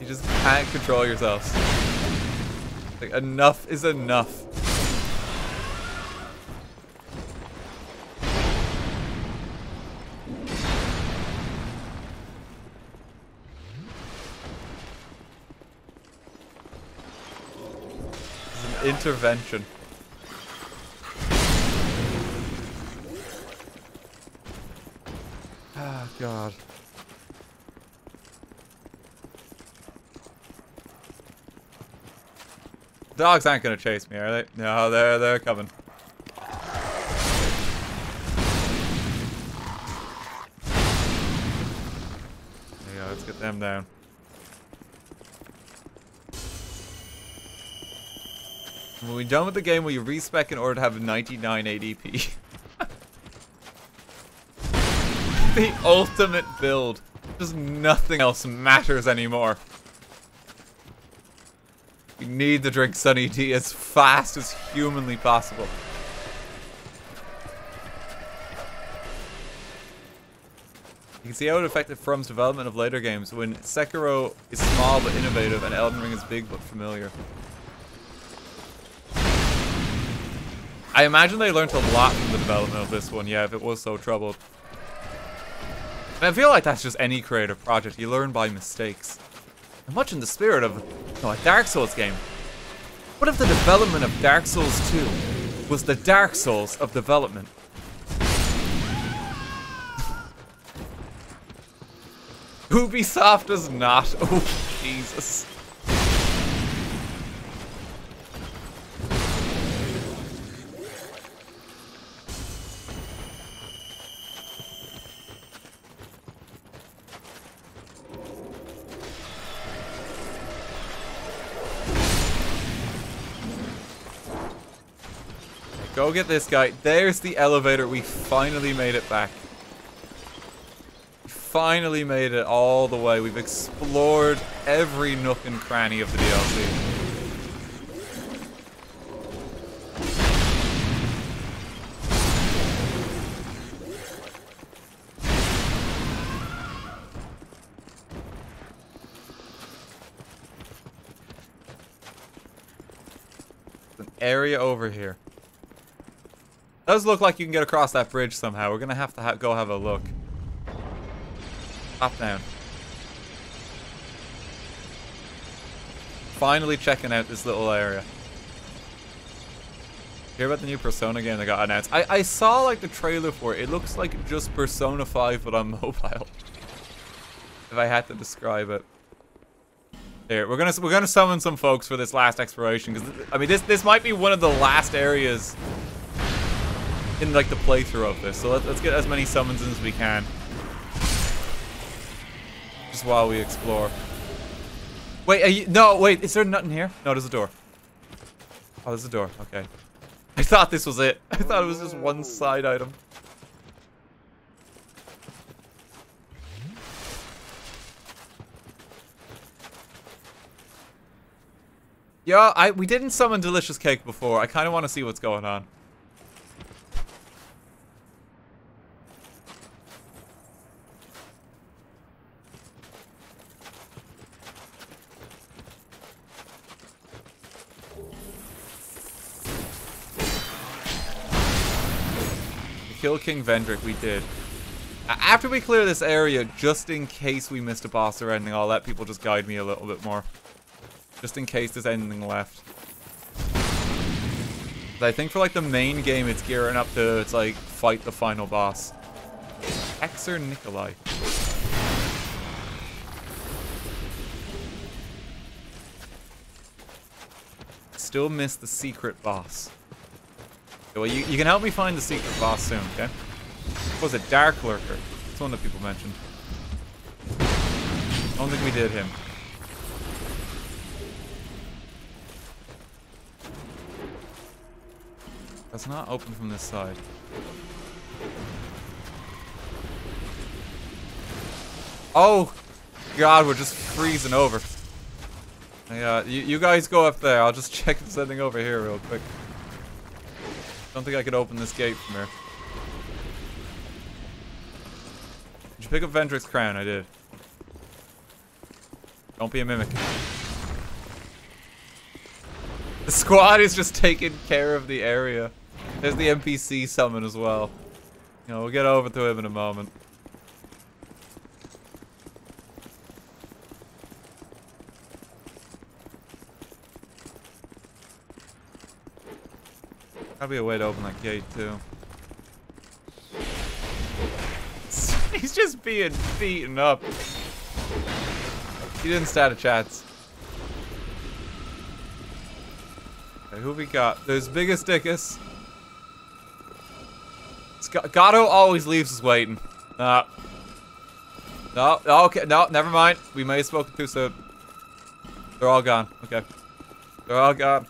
You just can't control yourselves. Like, enough is enough. An intervention. Ah, God. Dogs aren't gonna chase me, are they? No, they're they're coming. There you go, let's get them down. When we're done with the game, will you respec in order to have 99 ADP? the ultimate build. Just nothing else matters anymore. You need to drink Sunny Tea as fast as humanly possible. You can see how it affected From's development of later games when Sekiro is small but innovative and Elden Ring is big but familiar. I imagine they learned a lot from the development of this one, yeah, if it was so troubled. And I feel like that's just any creative project. You learn by mistakes. And much in the spirit of a Dark Souls game. What if the development of Dark Souls 2 was the Dark Souls of development? Ubisoft does not. Oh, Jesus. Go get this guy. There's the elevator. We finally made it back. Finally made it all the way. We've explored every nook and cranny of the DLC. area over here. Does look like you can get across that bridge somehow. We're gonna have to ha go have a look. Hop down. Finally checking out this little area. Hear about the new Persona game that got announced? I, I saw like the trailer for it. It looks like just Persona 5 but on mobile. if I had to describe it. Here, we're gonna we're gonna summon some folks for this last exploration because I mean this this might be one of the last areas in like the playthrough of this. So let, let's get as many summons as we can, just while we explore. Wait, you, no, wait, is there nothing here? No, there's a door. Oh, there's a door. Okay. I thought this was it. I thought it was just one side item. Yeah, I we didn't summon Delicious Cake before. I kind of want to see what's going on. Kill King Vendrick, we did. After we clear this area, just in case we missed a boss or anything, I'll let people just guide me a little bit more. Just in case there's anything left. I think for like the main game, it's gearing up to, it's like, fight the final boss. Hexer Nikolai. Still miss the secret boss. Well, you, you can help me find the secret boss soon, okay? What was it? Dark Lurker. It's one that people mentioned. I don't think we did him. That's not open from this side. Oh! God, we're just freezing over. Yeah, uh, you, you guys go up there. I'll just check anything over here real quick. Don't think I could open this gate from here. Did you pick up Vendrick's crown? I did. Don't be a mimic. The squad is just taking care of the area. There's the NPC summon as well. You know, we'll get over to him in a moment. Gotta be a way to open that gate, too. He's just being beaten up. He didn't stat a chance. Okay, who we got? There's Biggest Dickus. Gato always leaves us waiting. No. No, okay, no, never mind. We may have spoken too soon. They're all gone. Okay. They're all gone.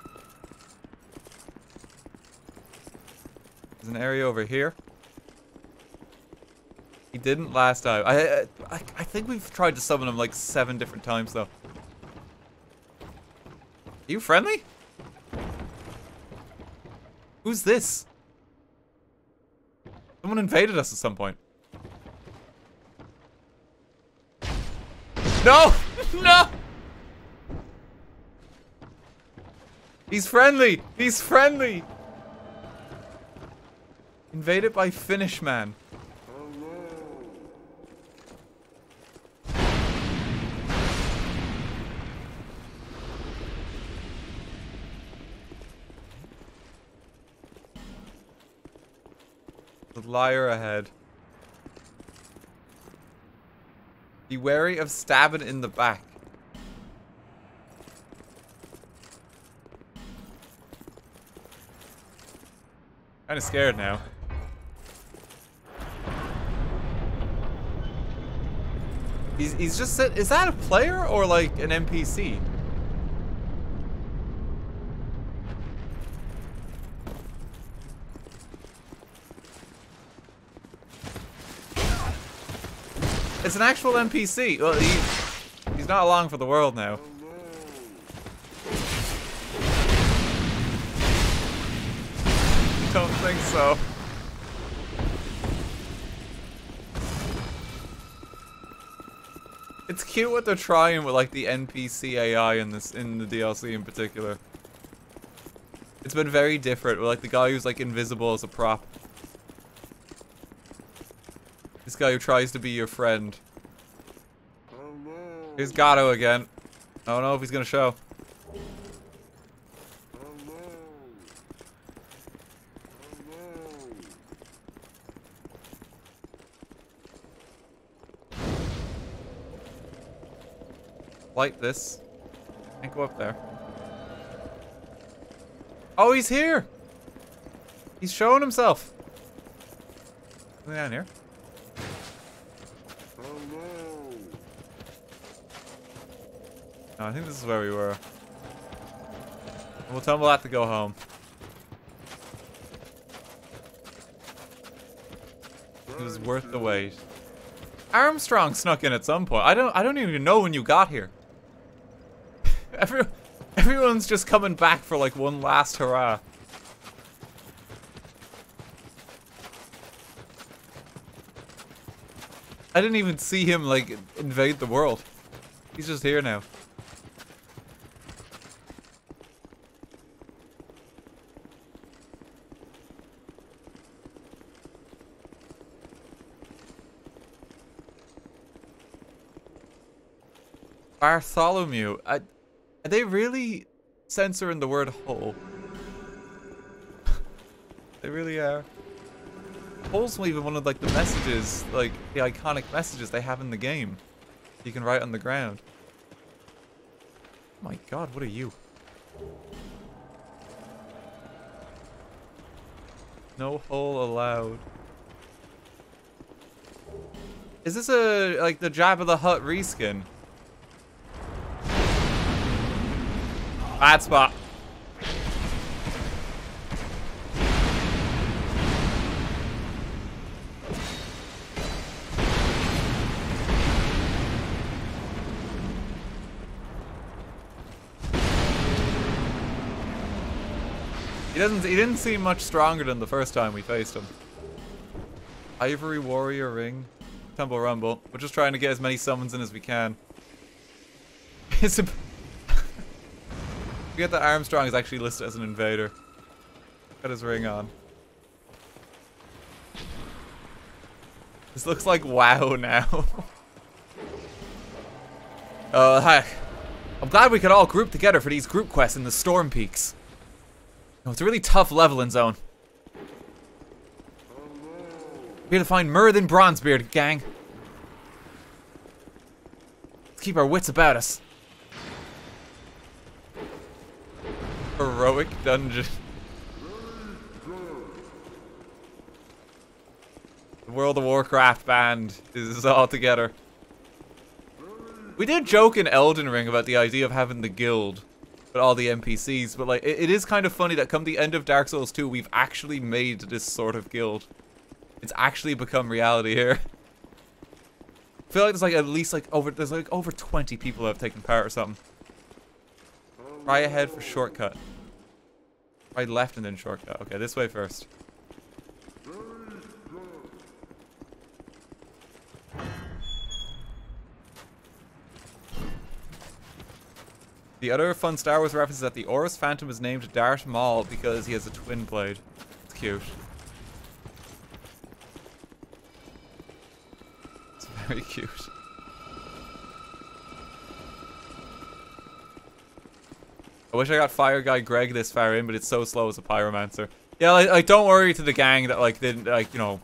There's an area over here. He didn't last time. I, I, I think we've tried to summon him like seven different times though. Are you friendly? Who's this? Someone invaded us at some point. No! no! He's friendly! He's friendly! Invaded by Finnish man. The liar ahead. Be wary of stabbing in the back. Kind of scared now. He's, he's just said, is that a player or like an NPC? It's an actual NPC. Well, he, he's not along for the world now. Don't think so. It's cute what they're trying with like the NPC AI in this in the DLC in particular. It's been very different. with Like the guy who's like invisible as a prop. This guy who tries to be your friend. Oh, Hello. Here's Gato again. I don't know if he's gonna show. Hello. Hello. Light this. And go up there. Oh, he's here! He's showing himself. Something down here. Hello. No, I think this is where we were. We'll tell him we'll have to go home. It was worth the wait. Armstrong snuck in at some point. I don't I don't even know when you got here. Every, everyone's just coming back for like one last hurrah. I didn't even see him like invade the world. He's just here now. Bartholomew. I, are they really censoring the word hole? they really are. Hole's even one of like the messages, like the iconic messages they have in the game. You can write on the ground. Oh my god, what are you? No hole allowed. Is this a like the Jabba the Hutt reskin? Bad spot. He doesn't he didn't seem much stronger than the first time we faced him. Ivory Warrior Ring. Tumble Rumble. We're just trying to get as many summons in as we can. It's a Forget that Armstrong is actually listed as an invader. Got his ring on. This looks like WoW now. Uh, oh, heck. I'm glad we could all group together for these group quests in the Storm Peaks. No, it's a really tough leveling zone. We're here to find Muradin Bronzebeard, gang. Let's keep our wits about us. Heroic dungeon. The World of Warcraft band is all together. We did joke in Elden Ring about the idea of having the guild with all the NPCs, but like it, it is kind of funny that come the end of Dark Souls 2, we've actually made this sort of guild. It's actually become reality here. I feel like there's like at least like over there's like over 20 people that have taken part or something. Try ahead for shortcut. Right left and then shortcut. Okay, this way first. The other fun Star Wars reference is that the Aorus Phantom is named Darth Maul because he has a twin blade. It's cute. It's very cute. I wish I got Fire Guy Greg this far in, but it's so slow as a Pyromancer. Yeah, like, like don't worry to the gang that like didn't like you know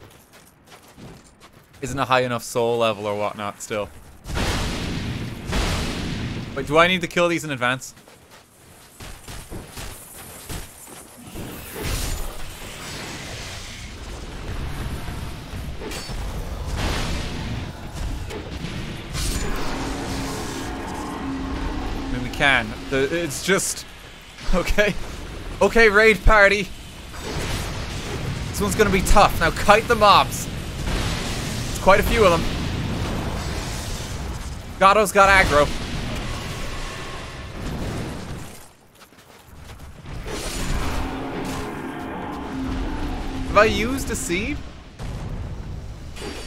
isn't a high enough soul level or whatnot still. Wait, do I need to kill these in advance? Can. It's just... Okay. Okay, raid party. This one's gonna be tough. Now kite the mobs. It's quite a few of them. Gato's got aggro. Have I used a seed?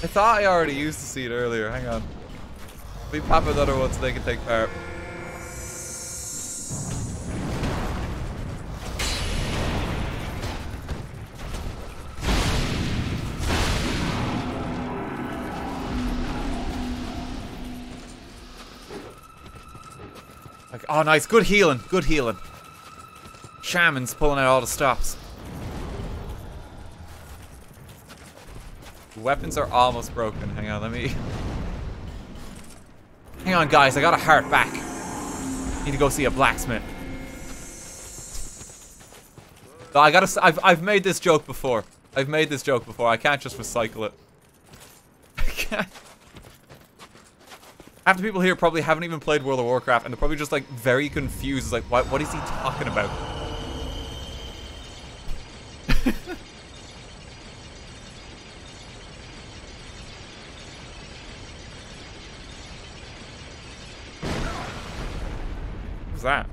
I thought I already used the seed earlier. Hang on. Me pop another one so they can take part. Oh, nice. Good healing. Good healing. Shaman's pulling out all the stops. Weapons are almost broken. Hang on, let me... Hang on, guys. I got a heart back. Need to go see a blacksmith. I gotta. I've I've made this joke before. I've made this joke before. I can't just recycle it. I can't. Half the people here probably haven't even played World of Warcraft, and they're probably just like very confused. Like, what? What is he talking about? What's that?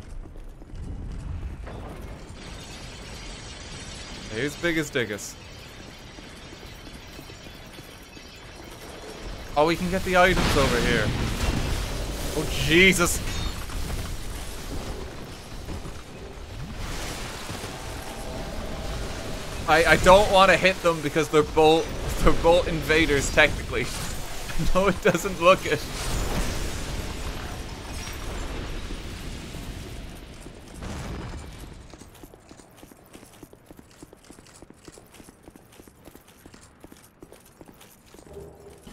Here's Biggest Dickus. Oh, we can get the items over here. Oh, Jesus. I, I don't want to hit them because they're bolt they're both invaders technically. no, it doesn't look it.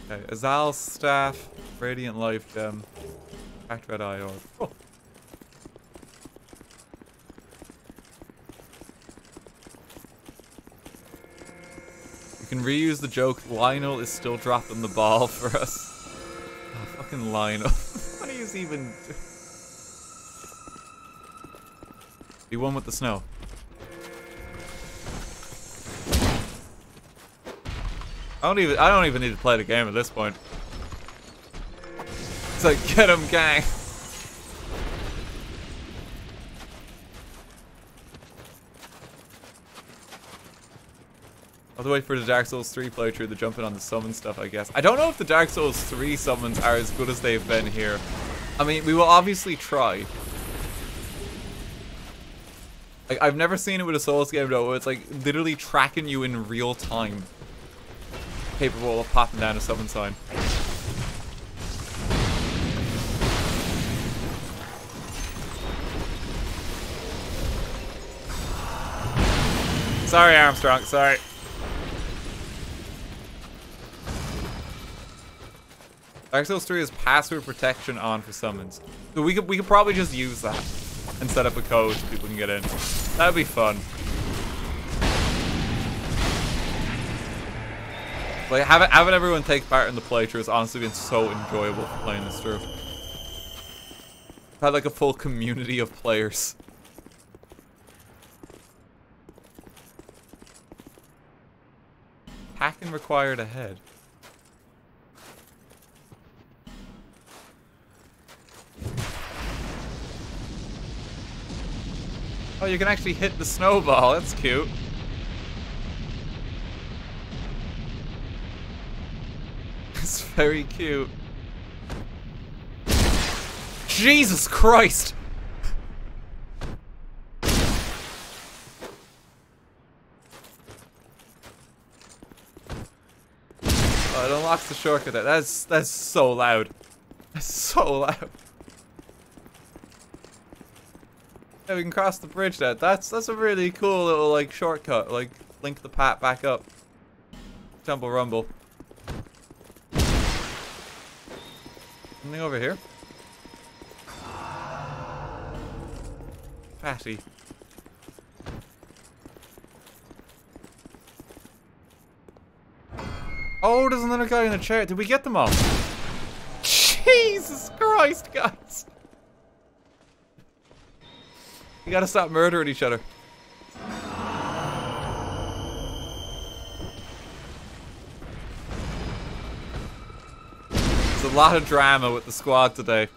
Okay, Azal's staff, Radiant Life Gem, Red Eye Orb. Oh. You can reuse the joke, Lionel is still dropping the ball for us. Oh, fucking Lionel. what do you even do? He won with the snow. I don't even I don't even need to play the game at this point. It's like get him gang. Have to wait for the Dark Souls 3 playthrough to jump in on the summon stuff, I guess. I don't know if the Dark Souls 3 summons are as good as they've been here. I mean, we will obviously try. Like, I've never seen it with a Souls game though, where it's like literally tracking you in real time capable of popping down a summon sign. Sorry, Armstrong. Sorry. Dark Souls 3 has password protection on for summons. So we could we could probably just use that and set up a code so people can get in. That'd be fun. Like having having everyone take part in the playthrough has honestly been so enjoyable playing this through. I've had like a full community of players. Hacking required ahead. Oh, you can actually hit the snowball. That's cute. It's very cute. Jesus Christ! Oh, it unlocks the shortcut there. That's that's so loud. That's so loud. Yeah, we can cross the bridge there. That's that's a really cool little like shortcut. Like link the path back up. Tumble rumble. Something over here. Fatty. Oh, there's another guy in the chair. Did we get them all? Jesus Christ, guys. We gotta stop murdering each other. There's a lot of drama with the squad today.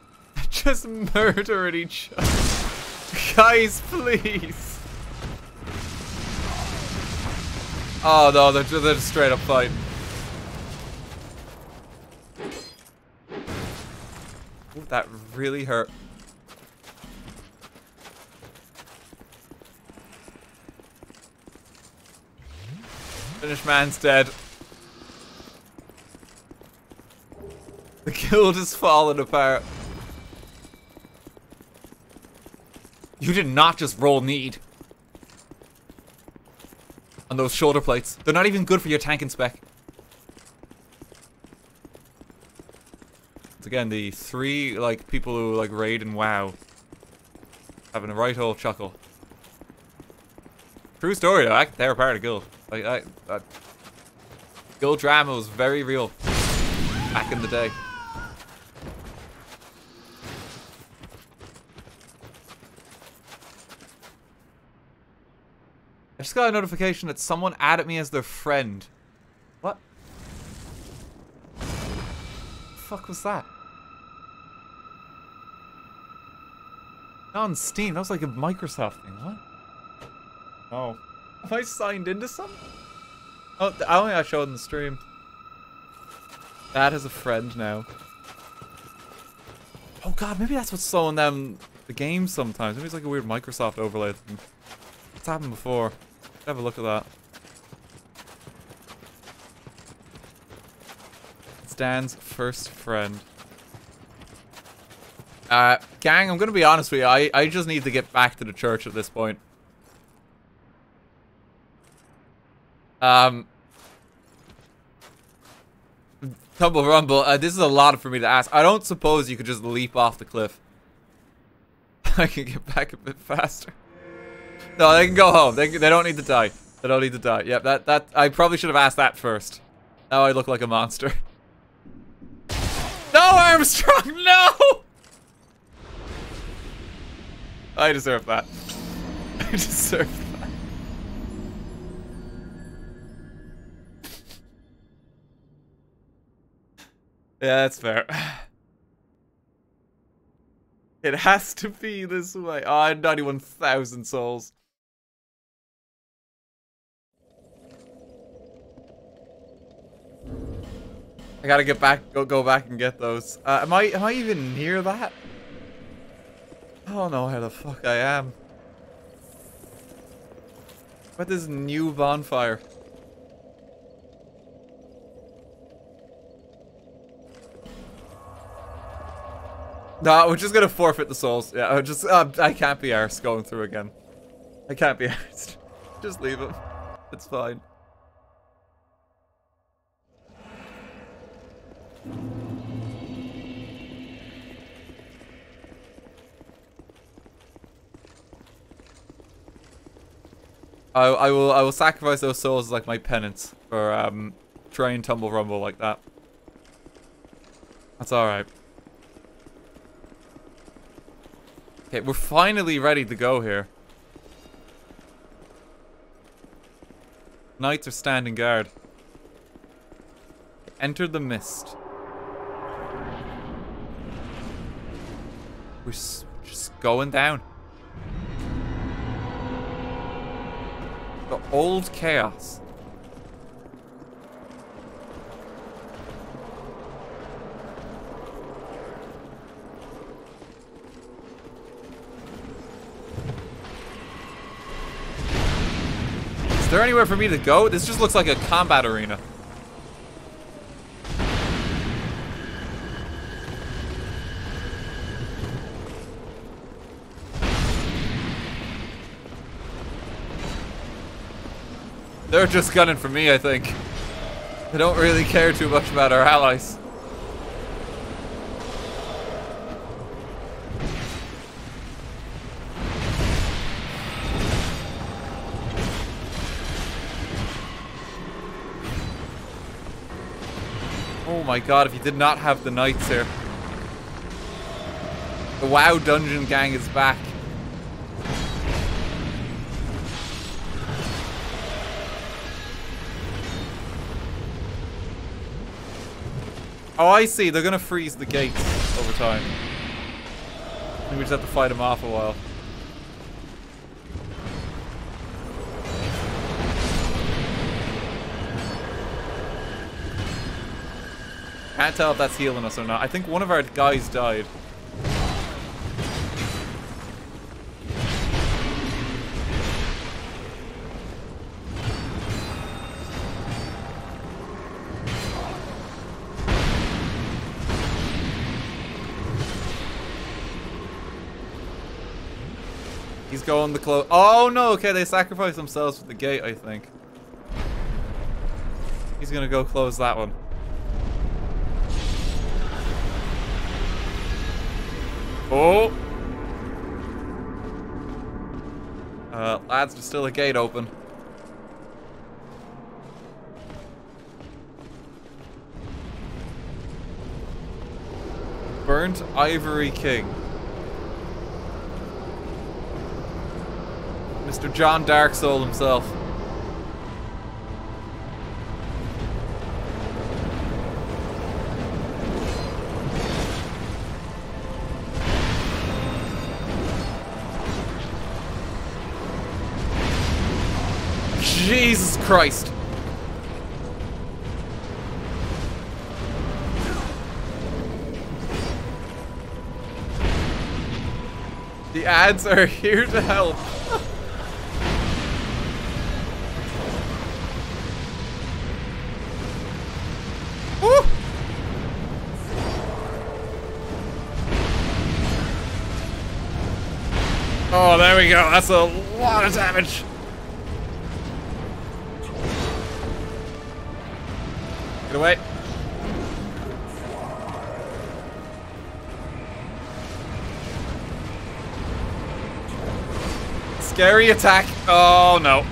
Just murdering each other. Guys, please. Oh no, they're, they're just straight up fighting. Ooh, that really hurt. Finnish man's dead. The guild is falling apart. You did not just roll need. On those shoulder plates. They're not even good for your tank and spec. It's again the three like people who like raid and WoW. Having a right old chuckle. True story though, I, they're part of guild. Like I, I guild drama was very real back in the day. I just got a notification that someone added me as their friend. What? The fuck was that? Not on Steam. That was like a Microsoft thing. What? Oh. Have I signed into something? Oh, I only I showed in the stream. That has a friend now. Oh god, maybe that's what's slowing down the game sometimes. Maybe it's like a weird Microsoft overlay thing. It's happened before. Have a look at that. It's Dan's first friend. Uh, gang, I'm gonna be honest with you. I, I just need to get back to the church at this point. Um, Tumble Rumble, uh, this is a lot for me to ask. I don't suppose you could just leap off the cliff. I can get back a bit faster. No, they can go home. They, they don't need to die. They don't need to die. Yep, that, that, I probably should have asked that first. Now I look like a monster. No, Armstrong, no! I deserve that. I deserve that. Yeah, that's fair. It has to be this way. Oh, 91,000 souls. I gotta get back, go go back and get those. Uh, am I am I even near that? I don't know how the fuck I am. What this new bonfire? No, we're just gonna forfeit the souls. Yeah, I just uh, I can't be arsed going through again. I can't be arsed. Just leave him. It's fine. I I will I will sacrifice those souls like my penance for um trying tumble rumble like that. That's alright. Okay, we're finally ready to go here. Knights are standing guard. Enter the mist. We're just going down. Old chaos. Is there anywhere for me to go? This just looks like a combat arena. They're just gunning for me, I think. They don't really care too much about our allies. Oh my god, if you did not have the knights here. The WoW dungeon gang is back. Oh, I see. They're gonna freeze the gates over time. I think we just have to fight them off a while. Can't tell if that's healing us or not. I think one of our guys died. He's going the close. Oh no, okay, they sacrifice themselves for the gate, I think. He's gonna go close that one. Oh! Uh, lads, there's still a gate open. Burnt Ivory King. Mr. John Dark Soul himself. Jesus Christ. The ads are here to help. We go. That's a lot of damage. Get away. Scary attack. Oh, no.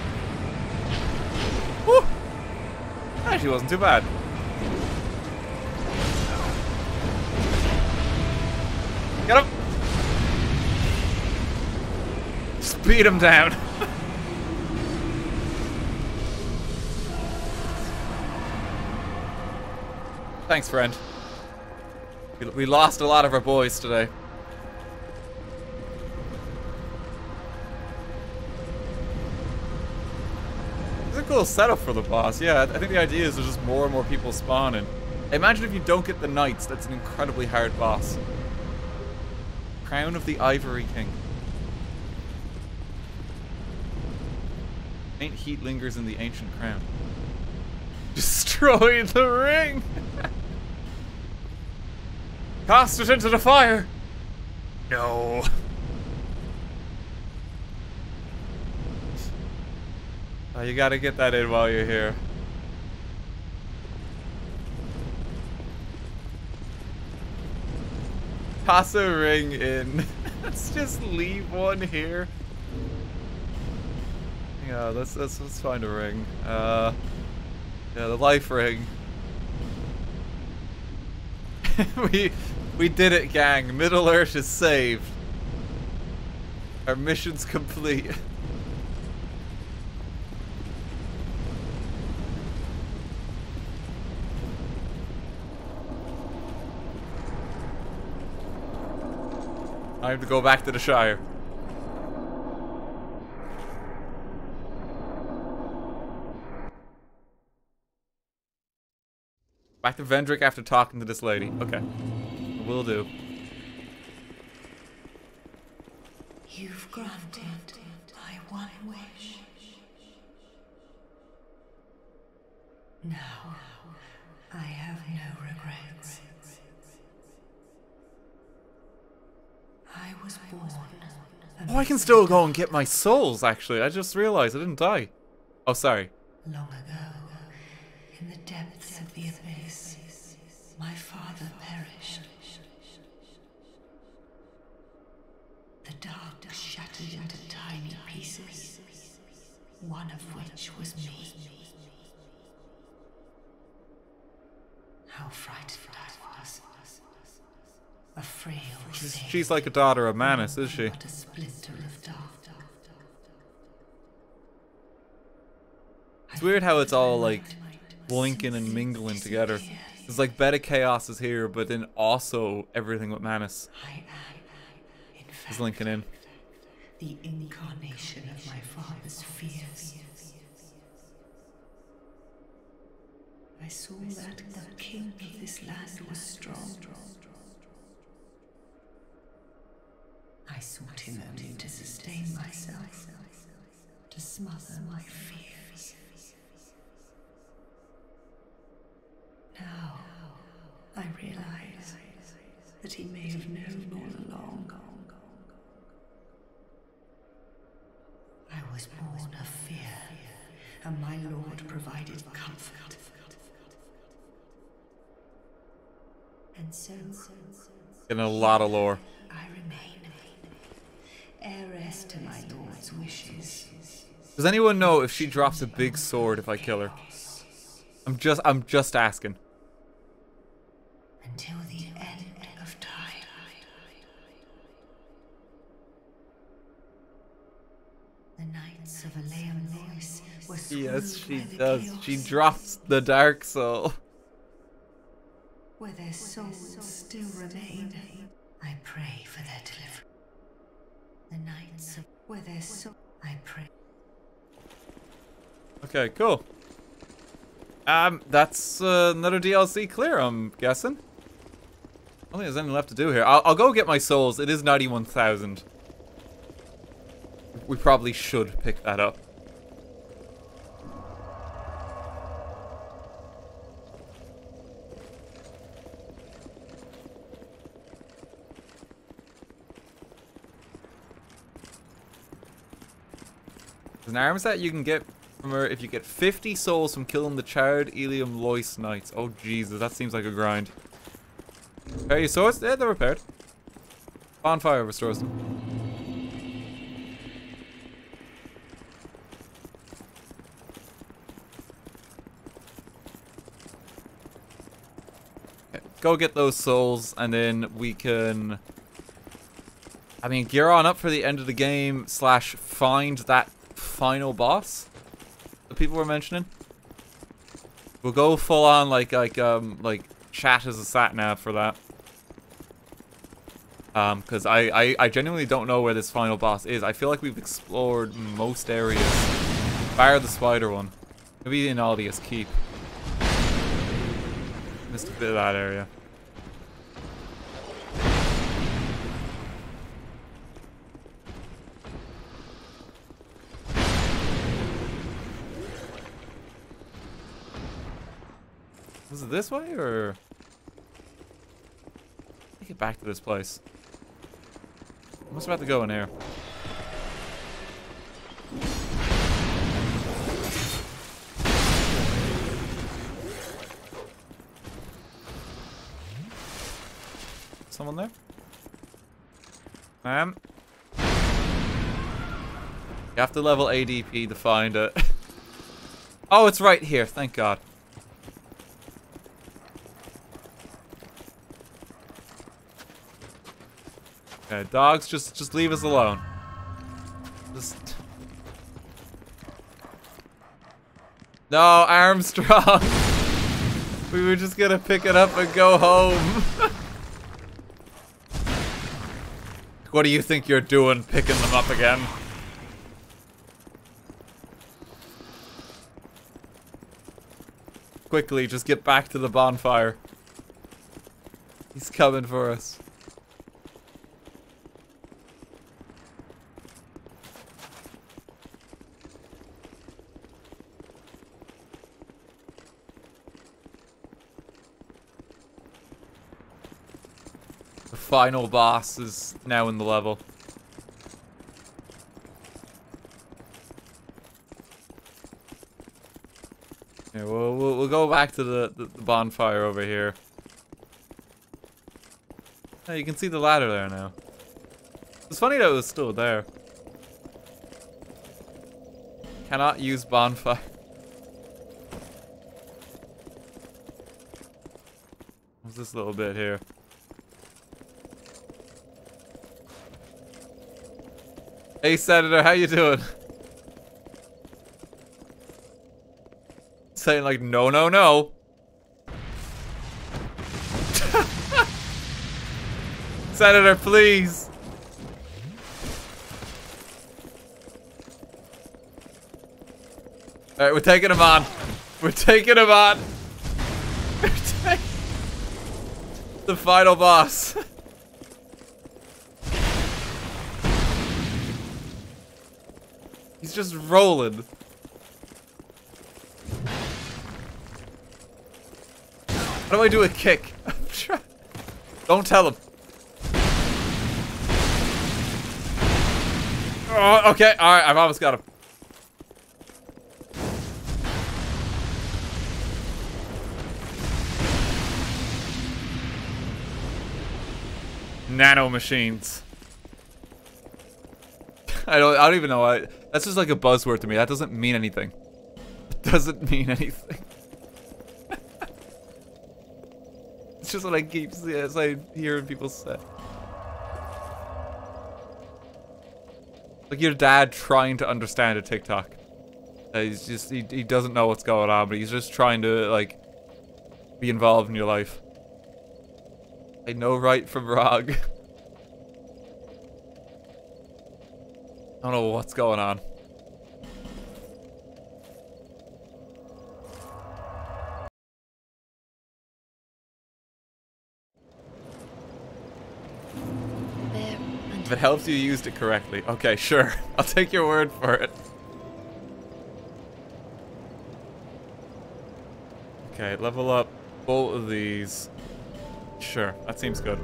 Woo. Actually wasn't too bad. Speed him down. Thanks, friend. We, we lost a lot of our boys today. It's a cool setup for the boss. Yeah, I think the idea is there's just more and more people spawning. Imagine if you don't get the knights. That's an incredibly hard boss. Crown of the Ivory King. Faint heat lingers in the ancient crown. Destroy the ring! Cast it into the fire! No. Oh, you gotta get that in while you're here. Pass a ring in. let's just leave one here. Yeah, let's let's let's find a ring. Uh, yeah, the life ring. we we did it, gang. Middle Earth is saved. Our mission's complete. I have to go back to the Shire. Back to Vendrick after talking to this lady. Okay. Will do. You've granted my one wish. Now, I have no regrets. I was born. Oh, I can still go and get my souls, actually. I just realized I didn't die. Oh, sorry. Long ago, in the depths of the abyss, my father perished. The dark shattered into tiny pieces, one of which was me. How frightened I was. A frail She's, thing, she's like a daughter of Manus, is she? but a splinter of dark. It's weird how it's all like blinking and mingling together. It's like Beta Chaos is here, but then also everything with Manus is linking in. the incarnation of my father's fears. I saw that the king of this land was strong. I sought him only to sustain myself, to smother my fears. Now, I realize that he may have known all along. I was born of fear, and my Lord provided comfort. And so Getting a lot of lore. I remain, heiress to my Lord's wishes. Does anyone know if she drops a big sword if I kill her? I'm just I'm just asking. until the end of time. The Knights of Eleum Loyce were Yes, she does. chaos, She drops the dark soul. where their souls still remain. I pray for their deliverance. The Knights of where soul. I pray. Okay, cool. Um, that's uh, another DLC clear, I'm guessing. I don't think there's anything left to do here. I'll, I'll go get my souls. It is 91,000. We probably should pick that up. An arm set you can get from her if you get 50 souls from killing the charred Eleum Loyce Knights. Oh Jesus, that seems like a grind. Repair your swords? Yeah, they're repaired. Bonfire restores them. Go get those souls, and then we can... I mean, gear on up for the end of the game, slash find that final boss that people were mentioning. We'll go full on like like um like chat as a sat nav for that. Um, because I, I I genuinely don't know where this final boss is. I feel like we've explored most areas, bar the spider one. Maybe in Aldia's Keep. Missed a bit of that area. Was it this way or? Take it back to this place. I'm just about to go in here. Someone there? Ma'am? You have to level ADP to find it. oh, it's right here. Thank God. Okay, dogs, just just leave us alone. Just No, Armstrong. we were just gonna pick it up and go home. what do you think you're doing picking them up again? Quickly, just get back to the bonfire. He's coming for us. Final boss is now in the level. Yeah, we'll, we'll, we'll go back to the, the, the bonfire over here. Oh, you can see the ladder there now. It's funny that it was still there. Cannot use bonfire. What's this little bit here? Hey Senator, how you doing? Saying like no no no. Senator, please. Alright, we're taking him on. We're taking him on. The final boss. It's just rolling. How do I do a kick? Don't tell him. Oh, okay, alright, I've almost got him. Nano machines. I don't I don't even know why that's just like a buzzword to me. That doesn't mean anything. It doesn't mean anything. it's just what I keep. As I hearing people say. Like your dad trying to understand a TikTok. Uh, he's just he, he doesn't know what's going on, but he's just trying to like be involved in your life. I know right from wrong. I don't know what's going on. If it helps you used it correctly. Okay, sure. I'll take your word for it. Okay, level up both of these. Sure, that seems good.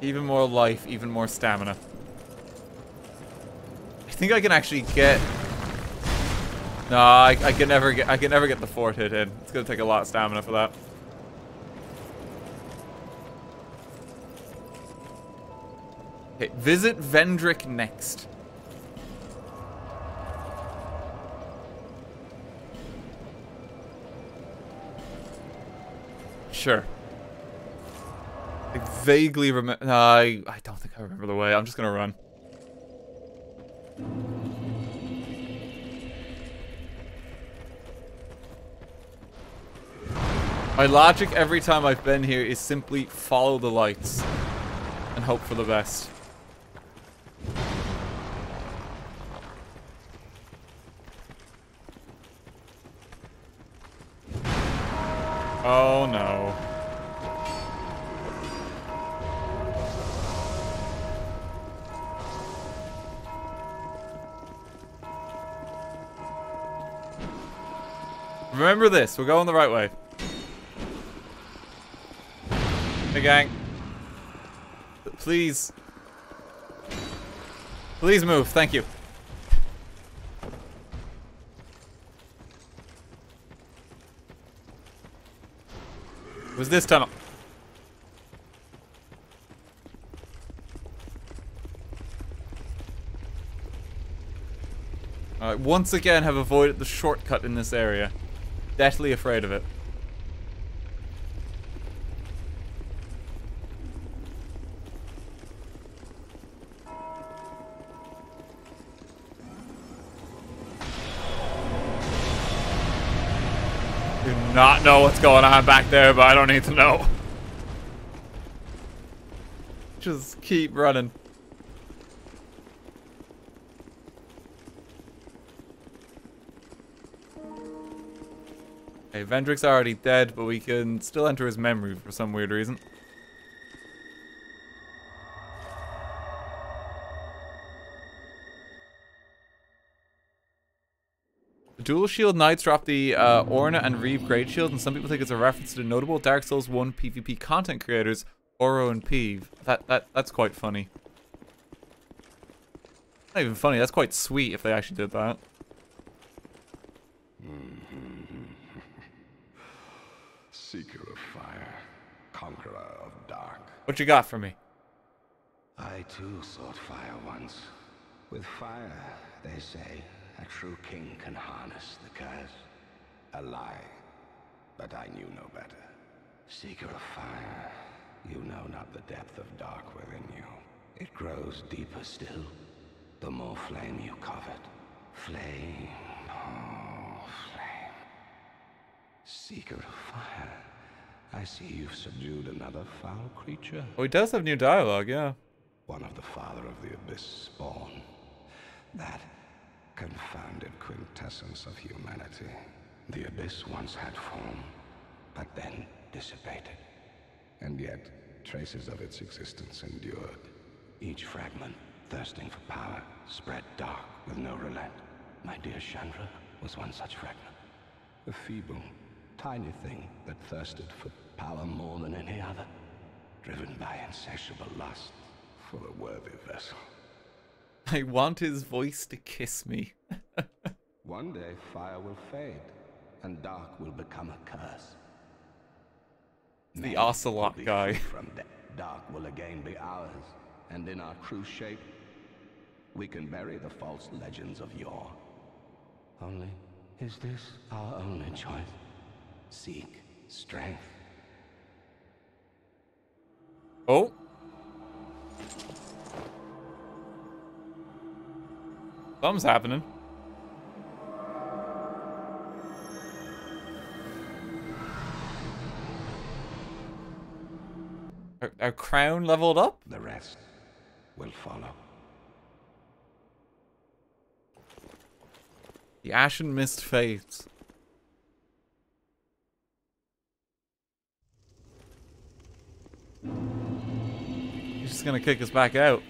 Even more life, even more stamina. I think I can actually get... No, I, I can never get I can never get the fort hit in. It's gonna take a lot of stamina for that. Okay, visit Vendrick next. Sure. I vaguely remember. No, I, I don't think I remember the way. I'm just gonna run. My logic every time I've been here is simply follow the lights and hope for the best. Oh no. Remember this, we're going the right way. Hey gang. Please. Please move, thank you. It was this tunnel. Alright, once again have avoided the shortcut in this area. Deathly afraid of it. Not know what's going on back there, but I don't need to know. Just keep running. Okay, Vendrick's already dead, but we can still enter his memory for some weird reason. Dual Shield Knights drop the uh, Orna and Reeve Great Shield, and some people think it's a reference to the notable Dark Souls 1 PvP content creators, Oro and Peeve. That, that, that's quite funny. Not even funny, that's quite sweet if they actually did that. Seeker of fire, conqueror of dark. What you got for me? I too sought fire once. With fire, they say, a true king can harness the curse. A lie. But I knew no better. Seeker of fire, you know not the depth of dark within you. It grows deeper still, the more flame you covet. Flame, oh, flame. Seeker of fire, I see you've subdued another foul creature. Oh, he does have new dialogue, yeah. One of the father of the abyss spawn. That confounded quintessence of humanity. The abyss once had form, but then dissipated. And yet, traces of its existence endured. Each fragment, thirsting for power, spread dark with no relent. My dear Chandra was one such fragment. A feeble, tiny thing that thirsted for power more than any other. Driven by insatiable lust for a worthy vessel. I want his voice to kiss me. One day fire will fade, and dark will become a curse. The Men Ocelot guy. From de- dark will again be ours, and in our true shape, we can bury the false legends of yore. Only, is this our only choice? Seek strength. Oh. Something's happening. Our, our crown leveled up? The rest will follow. The Ashen Mist fades. He's just gonna kick us back out.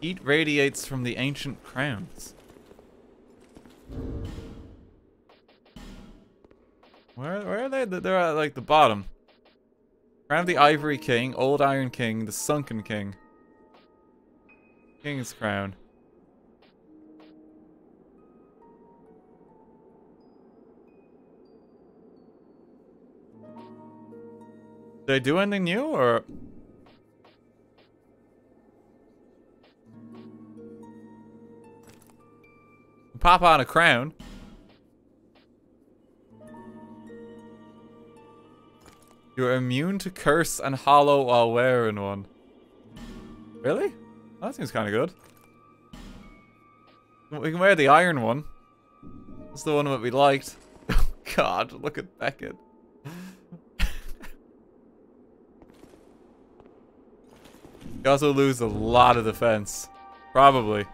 Heat radiates from the ancient crowns. Where, where are they? They're at like the bottom. Crown of the Ivory King, Old Iron King, the Sunken King. King's Crown. Did I do anything new or? Pop on a crown. You're immune to curse and hollow while wearing one. Really? That seems kind of good. We can wear the iron one. That's the one that we liked. Oh god, look at Beckett. you also lose a lot of defense. Probably.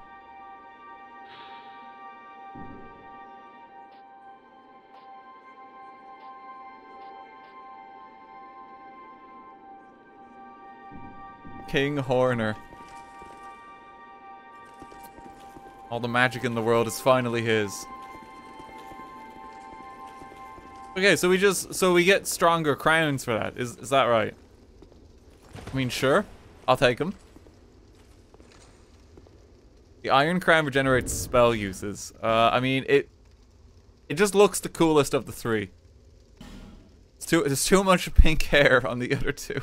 King Horner. All the magic in the world is finally his. Okay, so we just so we get stronger crowns for that. Is is that right? I mean, sure. I'll take them. The Iron Crown regenerates spell uses. Uh, I mean, it it just looks the coolest of the three. It's too there's too much pink hair on the other two.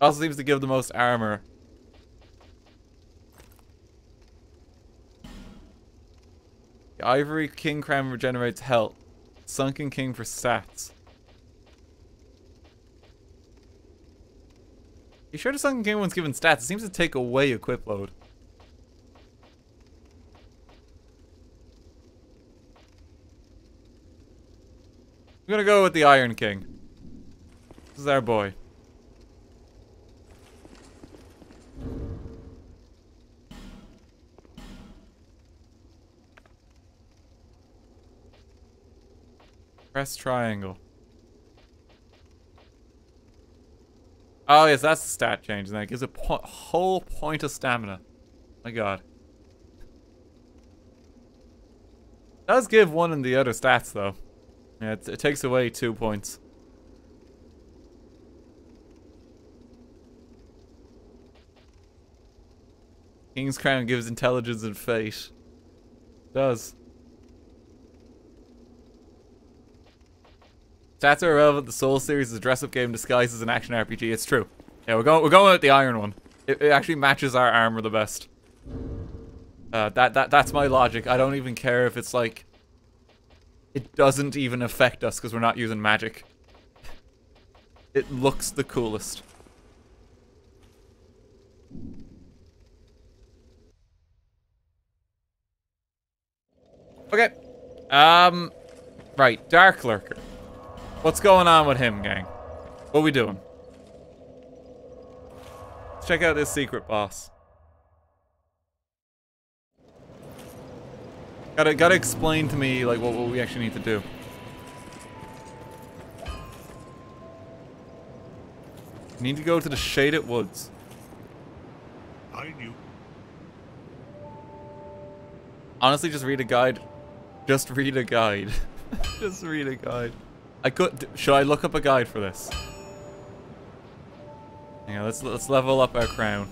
Also seems to give the most armor. The Ivory King Crown regenerates health. Sunken King for stats. You sure the Sunken King one's given stats? It seems to take away equip load. I'm gonna go with the Iron King. This is our boy. Press triangle. Oh, yes, that's the stat change. And that gives a po whole point of stamina. My god. Does give one and the other stats, though. Yeah, it, it takes away two points. King's Crown gives intelligence and fate. Does. Stats are irrelevant. The Soul series is a dress-up game disguised as an action RPG. It's true. Yeah, we're going. We're going with the iron one. It, it actually matches our armor the best. Uh, that that that's my logic. I don't even care if it's like. It doesn't even affect us because we're not using magic. It looks the coolest. Okay. Um. Right, Dark Lurker. What's going on with him, gang? What are we doing? Let's check out this secret boss. Gotta gotta explain to me like what, what we actually need to do. need to go to the shaded woods. I knew. Honestly, just read a guide. Just read a guide. just read a guide. I could. Should I look up a guide for this? Hang on, let's let's level up our crown.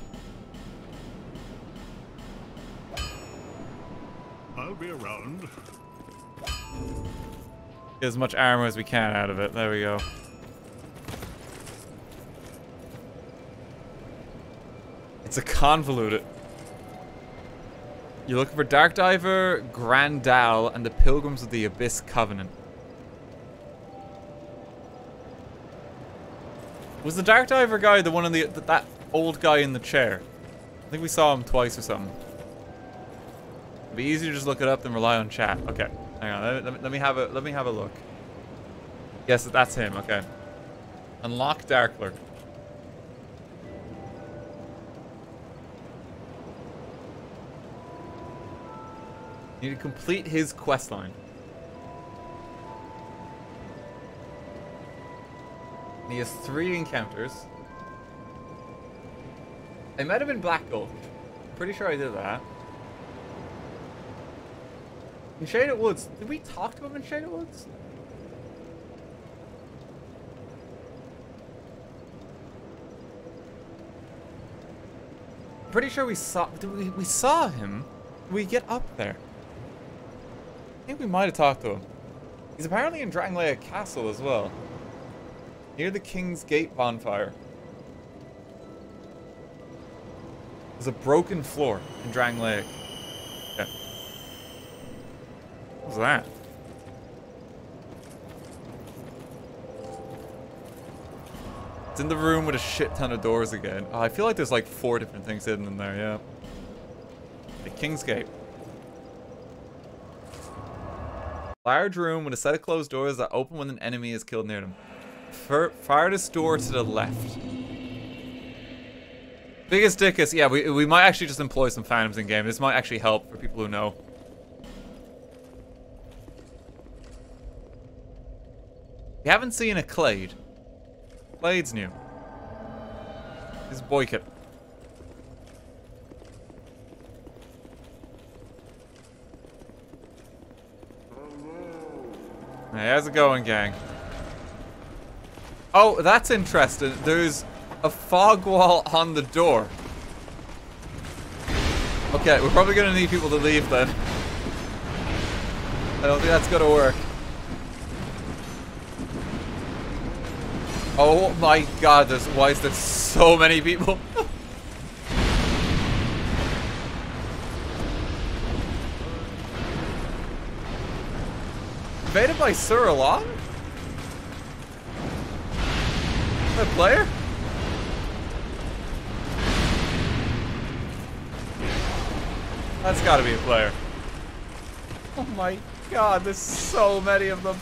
I'll be around. Get as much armor as we can out of it. There we go. It's a convoluted. You're looking for Dark Diver, Grandahl, and the Pilgrims of the Abyss Covenant. Was the Dark Diver guy the one in the that old guy in the chair? I think we saw him twice or something. It'd be easier to just look it up than rely on chat. Okay, hang on. Let, me- let me have a let me have a look. Yes, that's him. Okay. Unlock Darkler. Need to complete his quest line. And he has three encounters. They might have been Black Gulch. Pretty sure I did that. In Shaded Woods, did we talk to him in Shaded Woods? Pretty sure we saw we, we saw him. We get up there? I think we might have talked to him. He's apparently in Drangleic Castle as well. Near the King's Gate bonfire. There's a broken floor in Drangleic. Okay. What was that? It's in the room with a shit ton of doors again. Oh, I feel like there's like four different things hidden in there, yeah. The King's Gate. Large room with a set of closed doors that open when an enemy is killed near them. Far farthest door to the left. Biggest dickus, yeah, we, we might actually just employ some phantoms in game. This might actually help for people who know. You haven't seen a Clade. Clade's new. This is Boycott. Hey, how's it going, gang? Oh, that's interesting. There's a fog wall on the door. Okay, we're probably gonna need people to leave then. I don't think that's gonna work. Oh my god, there's why is there so many people? Invaded by Sir Alonne? A player? That's gotta be a player. Oh my god, there's so many of them.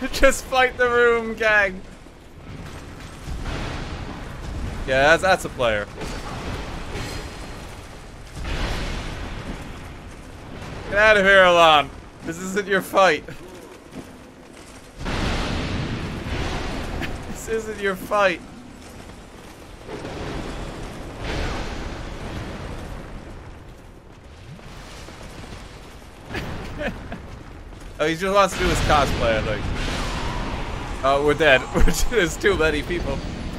Just fight the room, gang. Yeah, that's, that's a player. Get out of here, Alonne. This isn't your fight. this isn't your fight. oh, he just wants to do his cosplay, I think. Oh, we're dead. There's too many people.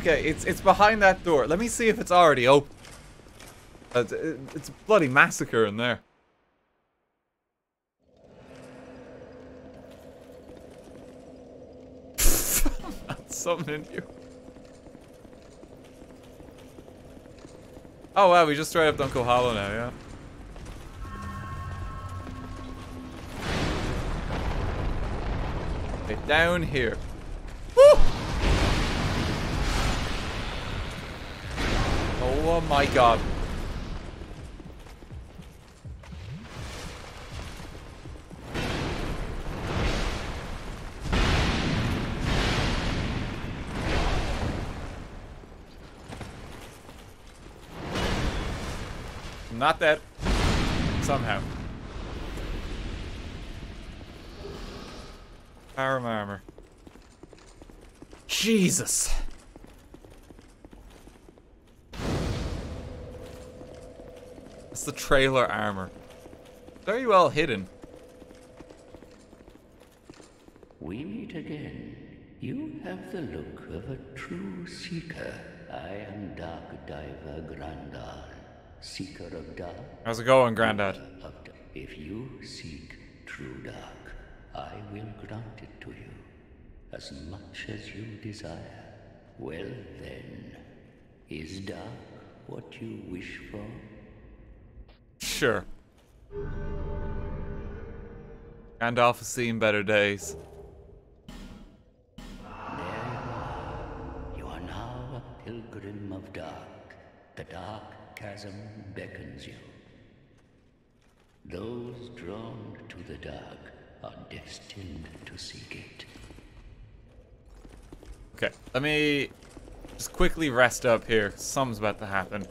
okay, it's it's behind that door. Let me see if it's already open. Uh, It's, a bloody massacre in there. That's something in you. Oh wow, we just straight up Uncle Hollow now, yeah. Okay, down here. Woo! Oh my god. Not dead. Somehow. Power my armor. Jesus. That's the trailer armor. Very well hidden. we meet again. You have the look of a true seeker. I am Dark Diver Grandahl, seeker of dark. How's it going, Grandad? If you seek true dark, I will grant it to you, as much as you desire. Well then, is dark what you wish for? Sure. Gandalf has seen better days. There you are. You are now a pilgrim of dark. The dark chasm beckons you. Those drawn to the dark are destined to seek it. Okay, let me just quickly rest up here. Something's about to happen.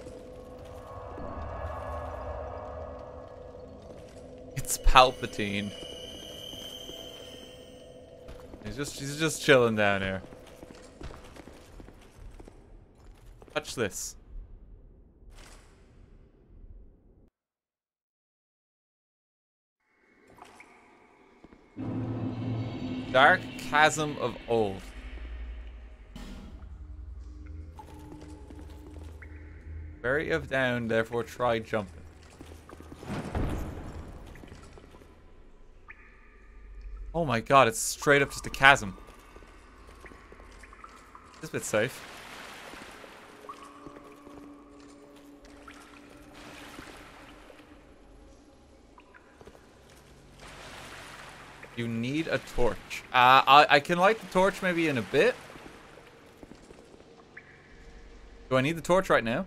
It's Palpatine. He's just he's just chilling down here. Touch this. Dark chasm of old. Very of down, therefore try jumping. Oh my god, it's straight up just a chasm. This bit's safe. You need a torch. Uh, I, I can light the torch maybe in a bit. Do I need the torch right now?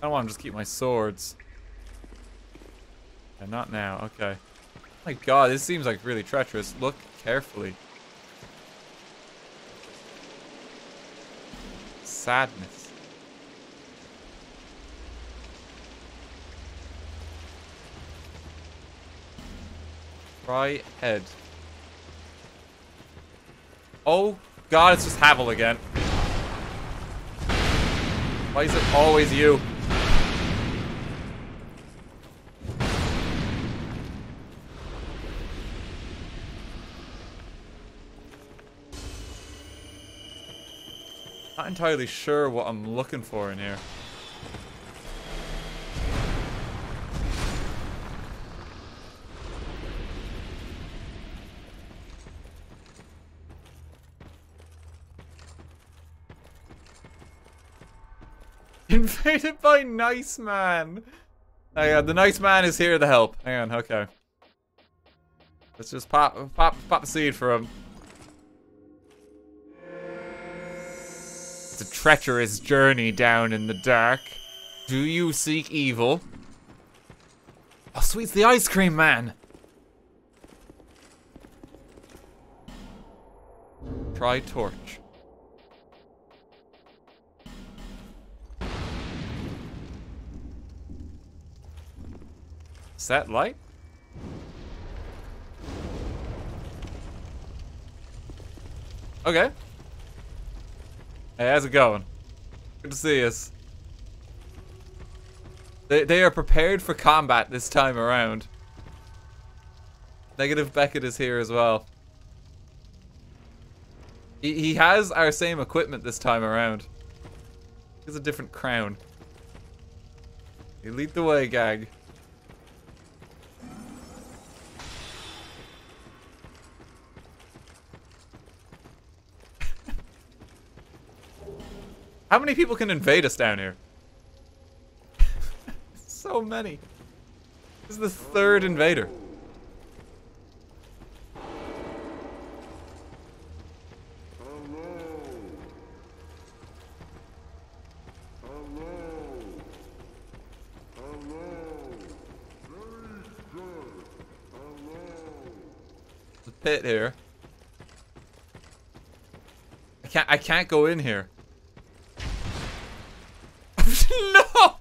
I don't want to just keep my swords. And not now, okay. my god, this seems like really treacherous. Look carefully. Sadness. Try head. Oh god, it's just Havel again. Why is it always you? Not entirely sure what I'm looking for in here. Invaded by Nice Man. Oh, Hang on, the Nice Man is here to help. Hang on, okay. Let's just pop, pop, pop a seed for him. It's a treacherous journey down in the dark. Do you seek evil? Oh, sweet, the ice cream man. Try torch. Set light? Okay. Hey, how's it going? Good to see us. They, they are prepared for combat this time around. Negative Beckett is here as well. He, he has our same equipment this time around. He has a different crown. You lead the way, Gag. How many people can invade us down here? so many. This is the third invader. Pit here. I can't I can't go in here. no!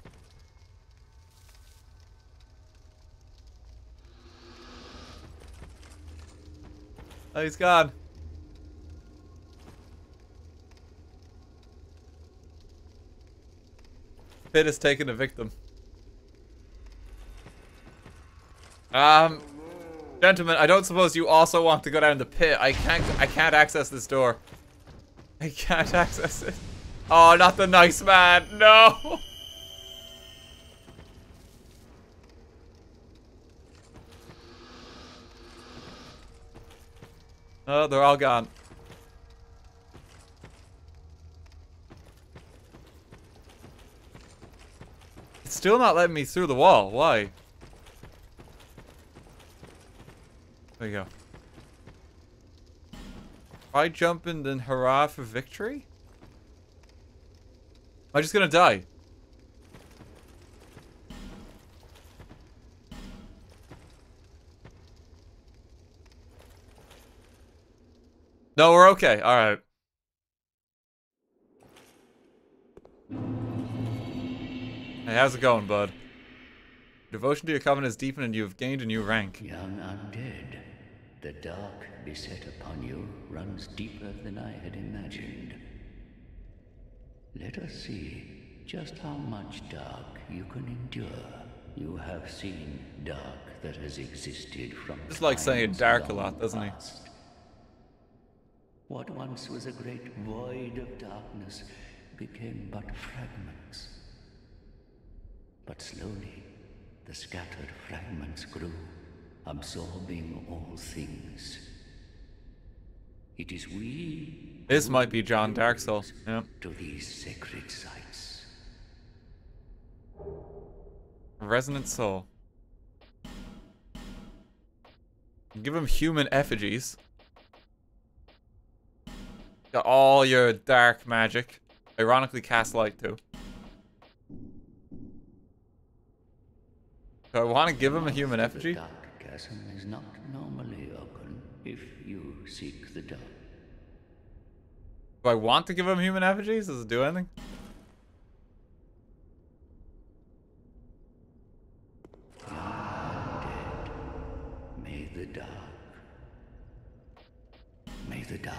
Oh, he's gone. Pit has taken a victim. Um, gentlemen, I don't suppose you also want to go down the pit. I can't. I can't access this door. I can't access it. Oh, not the nice man. No. Oh, they're all gone. It's still not letting me through the wall. Why? There you go. Try jumping, then hurrah for victory? Am I just gonna die? No, we're okay. Alright. Hey, how's it going, bud? Devotion to your covenant is deepened and you have gained a new rank. Young undead, the dark beset upon you runs deeper than I had imagined. Let us see just how much dark you can endure. You have seen dark that has existed from It's like saying dark a lot, doesn't he? What once was a great void of darkness became but fragments. But slowly, the scattered fragments grew, absorbing all things. It is we This might be John Dark Soul. Yep. to these sacred sites. Resonant soul. Give him human effigies. Got all your dark magic. Ironically, cast light too. Do I want to give him a human The effigy? dark chasm is not normally open if you seek the dark. Do I want to give him human effigies? Does it do anything? Ah, may the dark. May the dark.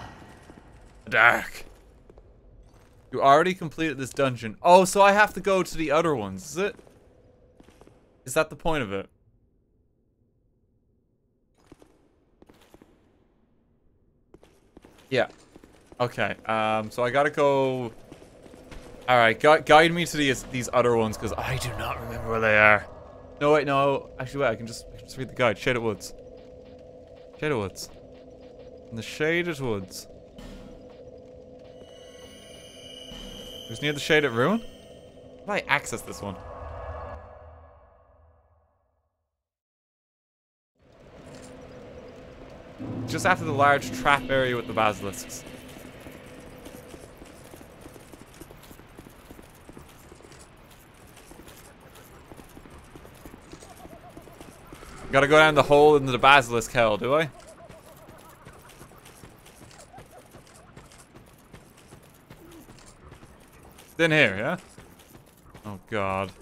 Dark. You already completed this dungeon. Oh, so I have to go to the other ones, is it? Is that the point of it? Yeah. Okay. Um. So I gotta go. All right. Gu guide me to these these other ones because I do not remember where they are. No wait. No. Actually, wait. I can just I can just read the guide. Shaded Woods. Shaded Woods. In the Shaded Woods. It near the Shaded Ruin? How do I access this one? Just after the large trap area with the basilisks. Gotta go down the hole into the basilisk hell, do I? In here, yeah? Oh god.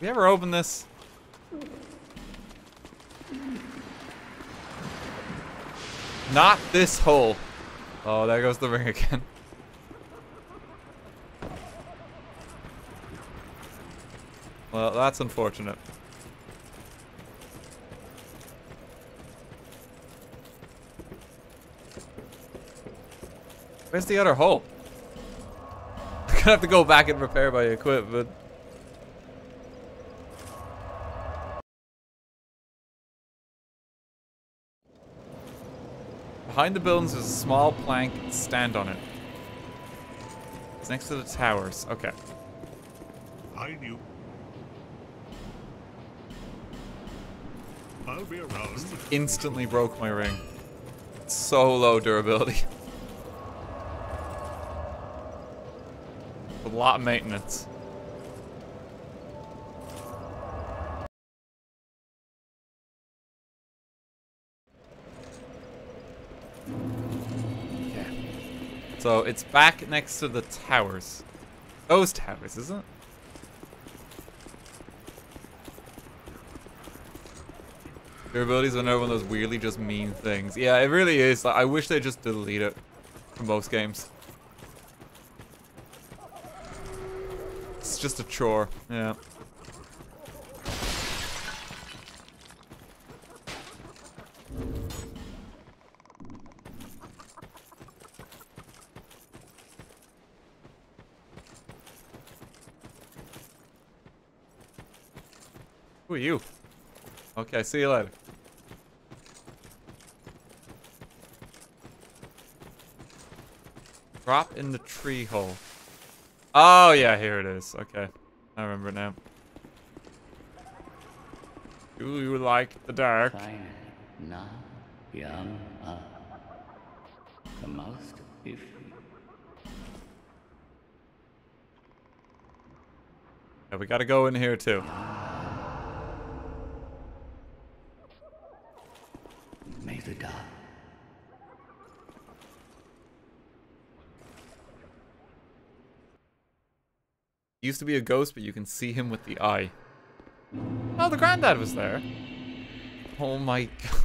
We ever open this? Not this hole. Oh, there goes the ring again. Well, that's unfortunate. Where's the other hole? Gonna have to go back and repair my equipment. Behind the buildings is a small plank. Stand on it. It's next to the towers. Okay. I knew. I'll be around. Instantly broke my ring. It's so low durability. lot of maintenance. So it's back next to the towers. Those towers, isn't it? Durability are another one of those weirdly just mean things. Yeah, it really is. Like, I wish they just delete it from most games. just a chore. Yeah. Who are you? Okay, see you later. Drop in the tree hole. Oh, yeah, here it is. Okay. I remember it now. Do you like the dark? Fine. Now. Ah. The most if Yeah, we gotta go in here too. may the dark Used to be a ghost, but you can see him with the eye. Oh, the granddad was there. Oh my god.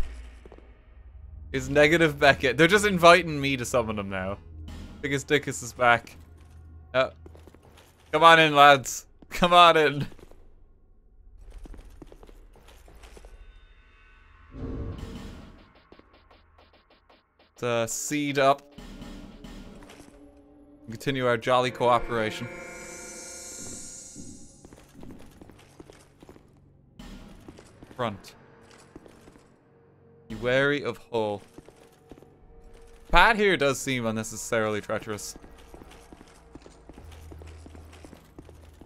Is negative Beckett. They're just inviting me to summon him now. Biggest Dickus is back. Uh, come on in, lads. Come on in. To seed up. Continue our jolly cooperation. Front. Be wary of Hull. Pat here does seem unnecessarily treacherous.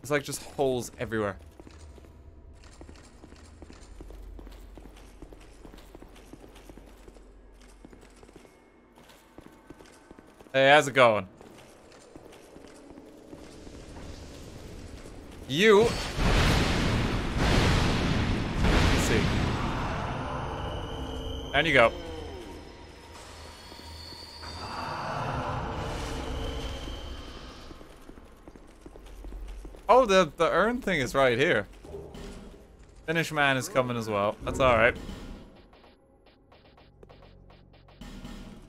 It's like just holes everywhere. Hey, how's it going? You. And you go. Oh, the, the urn thing is right here. Finnish man is coming as well. That's alright.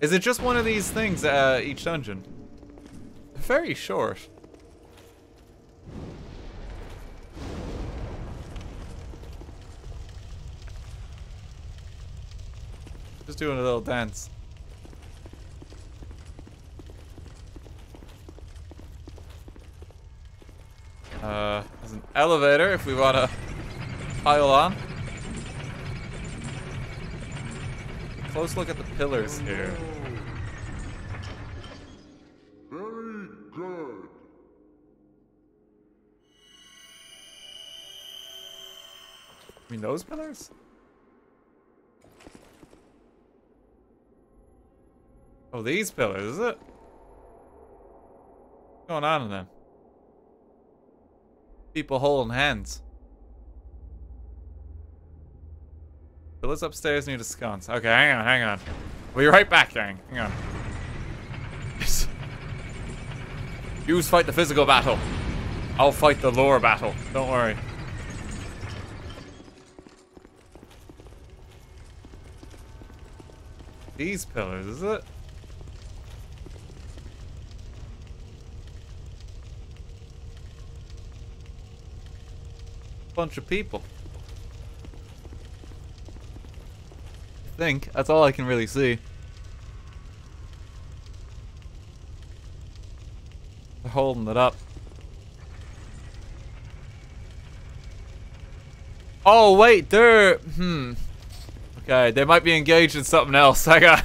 Is it just one of these things uh, each dungeon? Very short. Just doing a little dance. Uh, there's an elevator if we want to pile on. Close look at the pillars here. Very good. I mean, those pillars? Oh, these pillars, is it? What's going on in them? People holding hands. Pillars upstairs near the sconce. Okay, hang on, hang on. We'll be right back, gang. Hang on. Use fight the physical battle. I'll fight the lore battle. Don't worry. These pillars, is it? Bunch of people. I think. That's all I can really see. They're holding it up. Oh, wait, they're... Hmm. Okay, they might be engaged in something else. I got...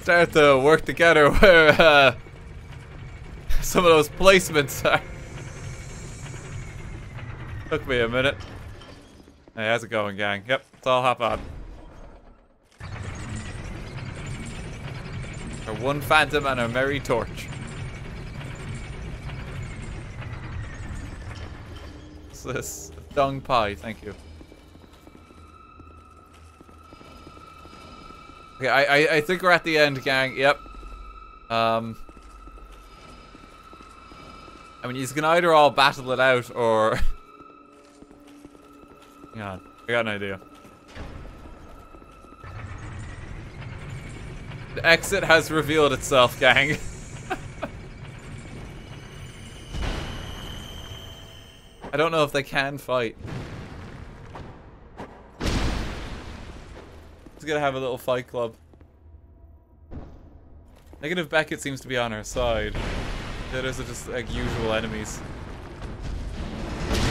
Start to work together where uh, some of those placements are. Took me a minute. Hey, how's it going, gang? Yep, it's all hop on. Our one phantom and a merry torch. What's this? Dung pie, thank you. Okay, I, I, I think we're at the end, gang. Yep. Um. I mean, you can either all battle it out or. Hang I got an idea. The exit has revealed itself, gang. I don't know if they can fight. Just gonna have a little fight club. Negative Beckett seems to be on our side. The others are just like usual enemies.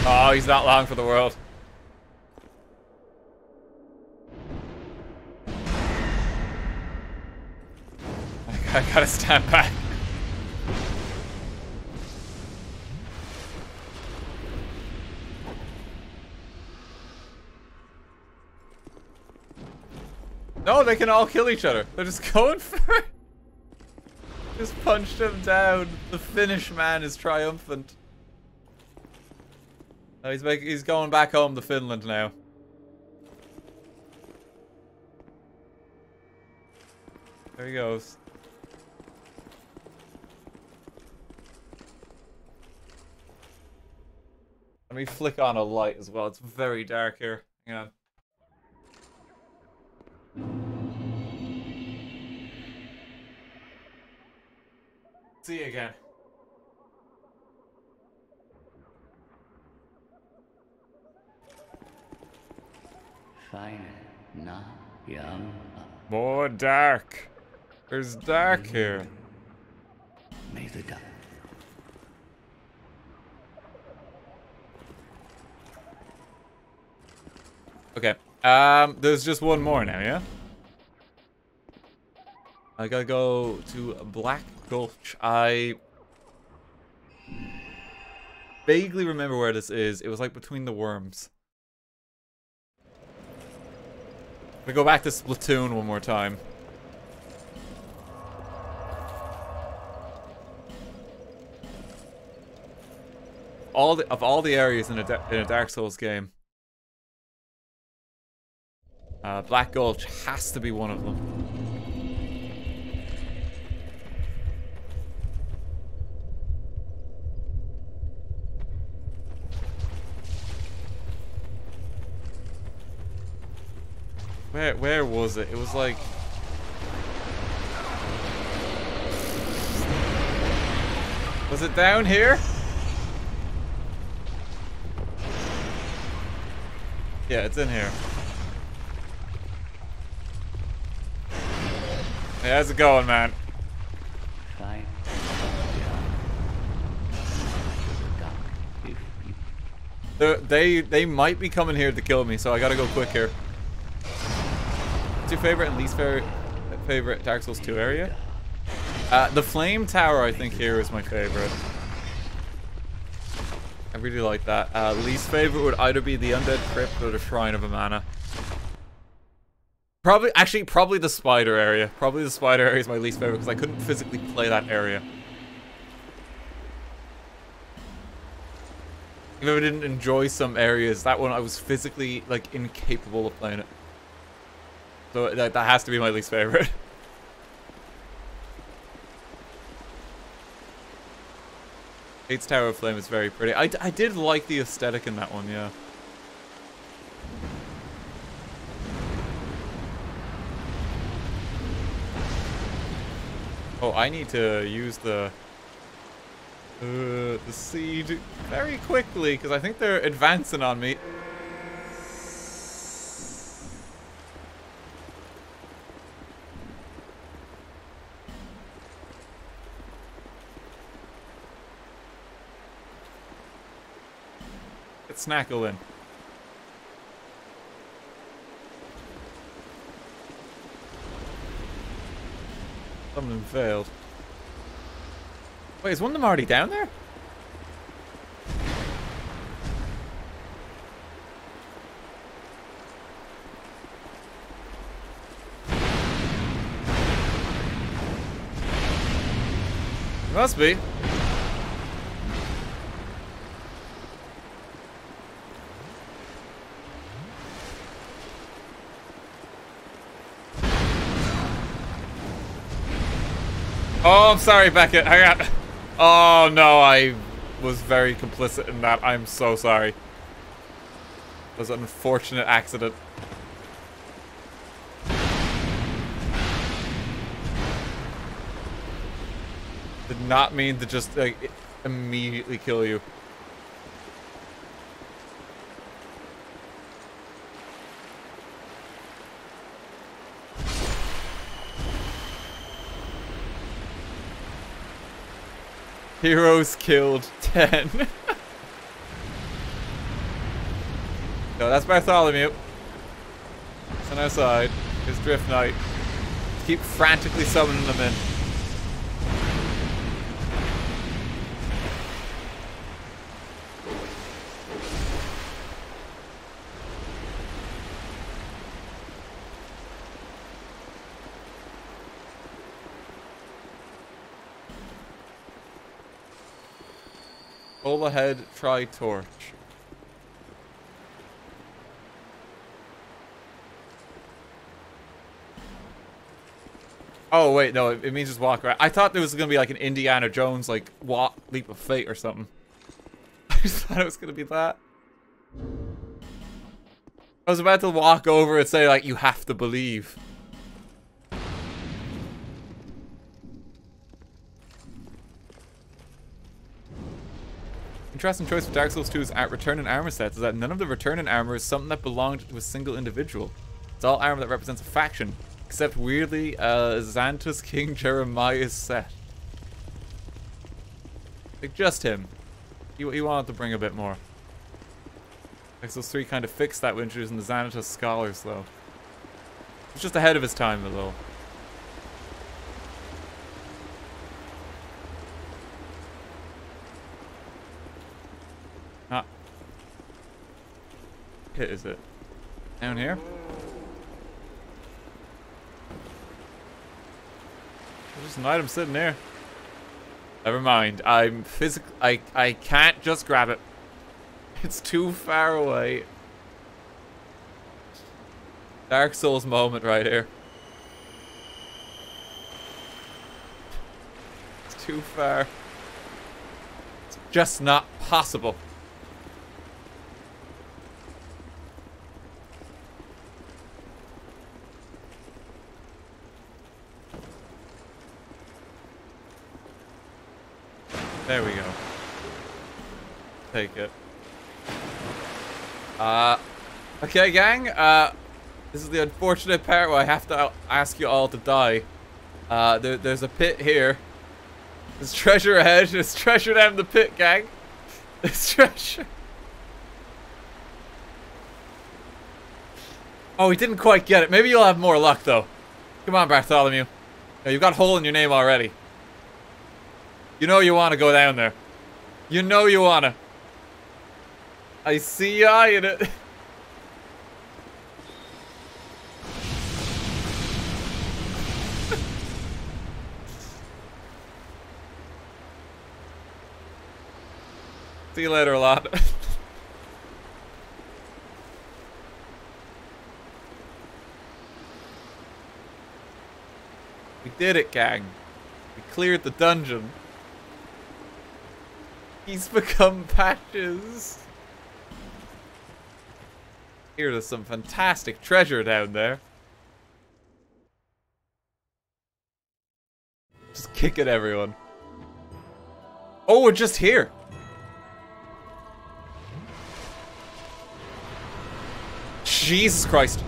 Oh, he's not long for the world. I gotta stand back. No, they can all kill each other. They're just going for it. Just punched him down. The Finnish man is triumphant. Oh, he's making, he's going back home to Finland now. There he goes. Let me flick on a light as well. It's very dark here. Hang on. See you again. Fine, na young. More dark. There's dark here. May the dark. Okay. Um, there's just one more now, yeah? I gotta go to Black Gulch. I vaguely remember where this is. It was like between the worms. We go back to Splatoon one more time. All the, of all the areas in a, in a Dark Souls game, uh, Black Gulch has to be one of them. Where where was it? It was like Was it down here? Yeah, it's in here. Hey, how's it going, man? Fine. They're, they they might be coming here to kill me, so I gotta go quick here. What's your favorite and least favorite favorite Dark Souls 2 area? Uh, the Flame Tower, I think, here is my favorite. I really like that. Uh, least favorite would either be the Undead Crypt or the Shrine of Amana. Probably, actually, probably the Spider area. Probably the Spider area is my least favorite because I couldn't physically play that area. If I didn't enjoy some areas, that one I was physically, like, incapable of playing it. So that, that has to be my least favorite. Heide's Tower of Flame is very pretty. I, I did like the aesthetic in that one, yeah. Oh, I need to use the uh, the seed very quickly because I think they're advancing on me. Get Snackle in. Some of them failed. Wait, is one of them already down there? Must be. Oh, I'm sorry, Beckett. Hang on. Oh, no, I was very complicit in that. I'm so sorry. It was an unfortunate accident. Did not mean to just like, immediately kill you. Heroes killed 10. no, that's Bartholomew. It's on our side. It's Drift Knight. Keep frantically summoning them in. Pull ahead, try torch. Oh wait, no, it, it means just walk around. I thought there was gonna be like an Indiana Jones like walk leap of fate or something. I just thought it was gonna be that. I was about to walk over and say like you have to believe. Interesting choice for Dark Souls 2's at return and armor sets is that none of the return and armor is something that belonged to a single individual. It's all armor that represents a faction, except weirdly, uh, Xanthous King Jeremiah's set. Like just him. He, he wanted to bring a bit more. Dark Souls 3 kind of fixed that when introducing the Xanatos Scholars, though. It's just ahead of his time, a little. Hit is it? Down here? There's just an item sitting there. Never mind. I'm physic. I I can't just grab it. It's too far away. Dark Souls moment right here. It's too far. It's just not possible. There we go. Take it. Uh, okay, gang. Uh, this is the unfortunate part where I have to ask you all to die. Uh, there, there's a pit here. There's treasure ahead. There's treasure down the pit, gang. There's treasure. Oh, he didn't quite get it. Maybe you'll have more luck, though. Come on, Bartholomew. You've got hole in your name already. You know you want to go down there. You know you want to. I see you eyeing it. see you later a lot. we did it, gang. We cleared the dungeon. He's become patches. Here's some fantastic treasure down there. Just kick at everyone. Oh, we're just here. Jesus Christ.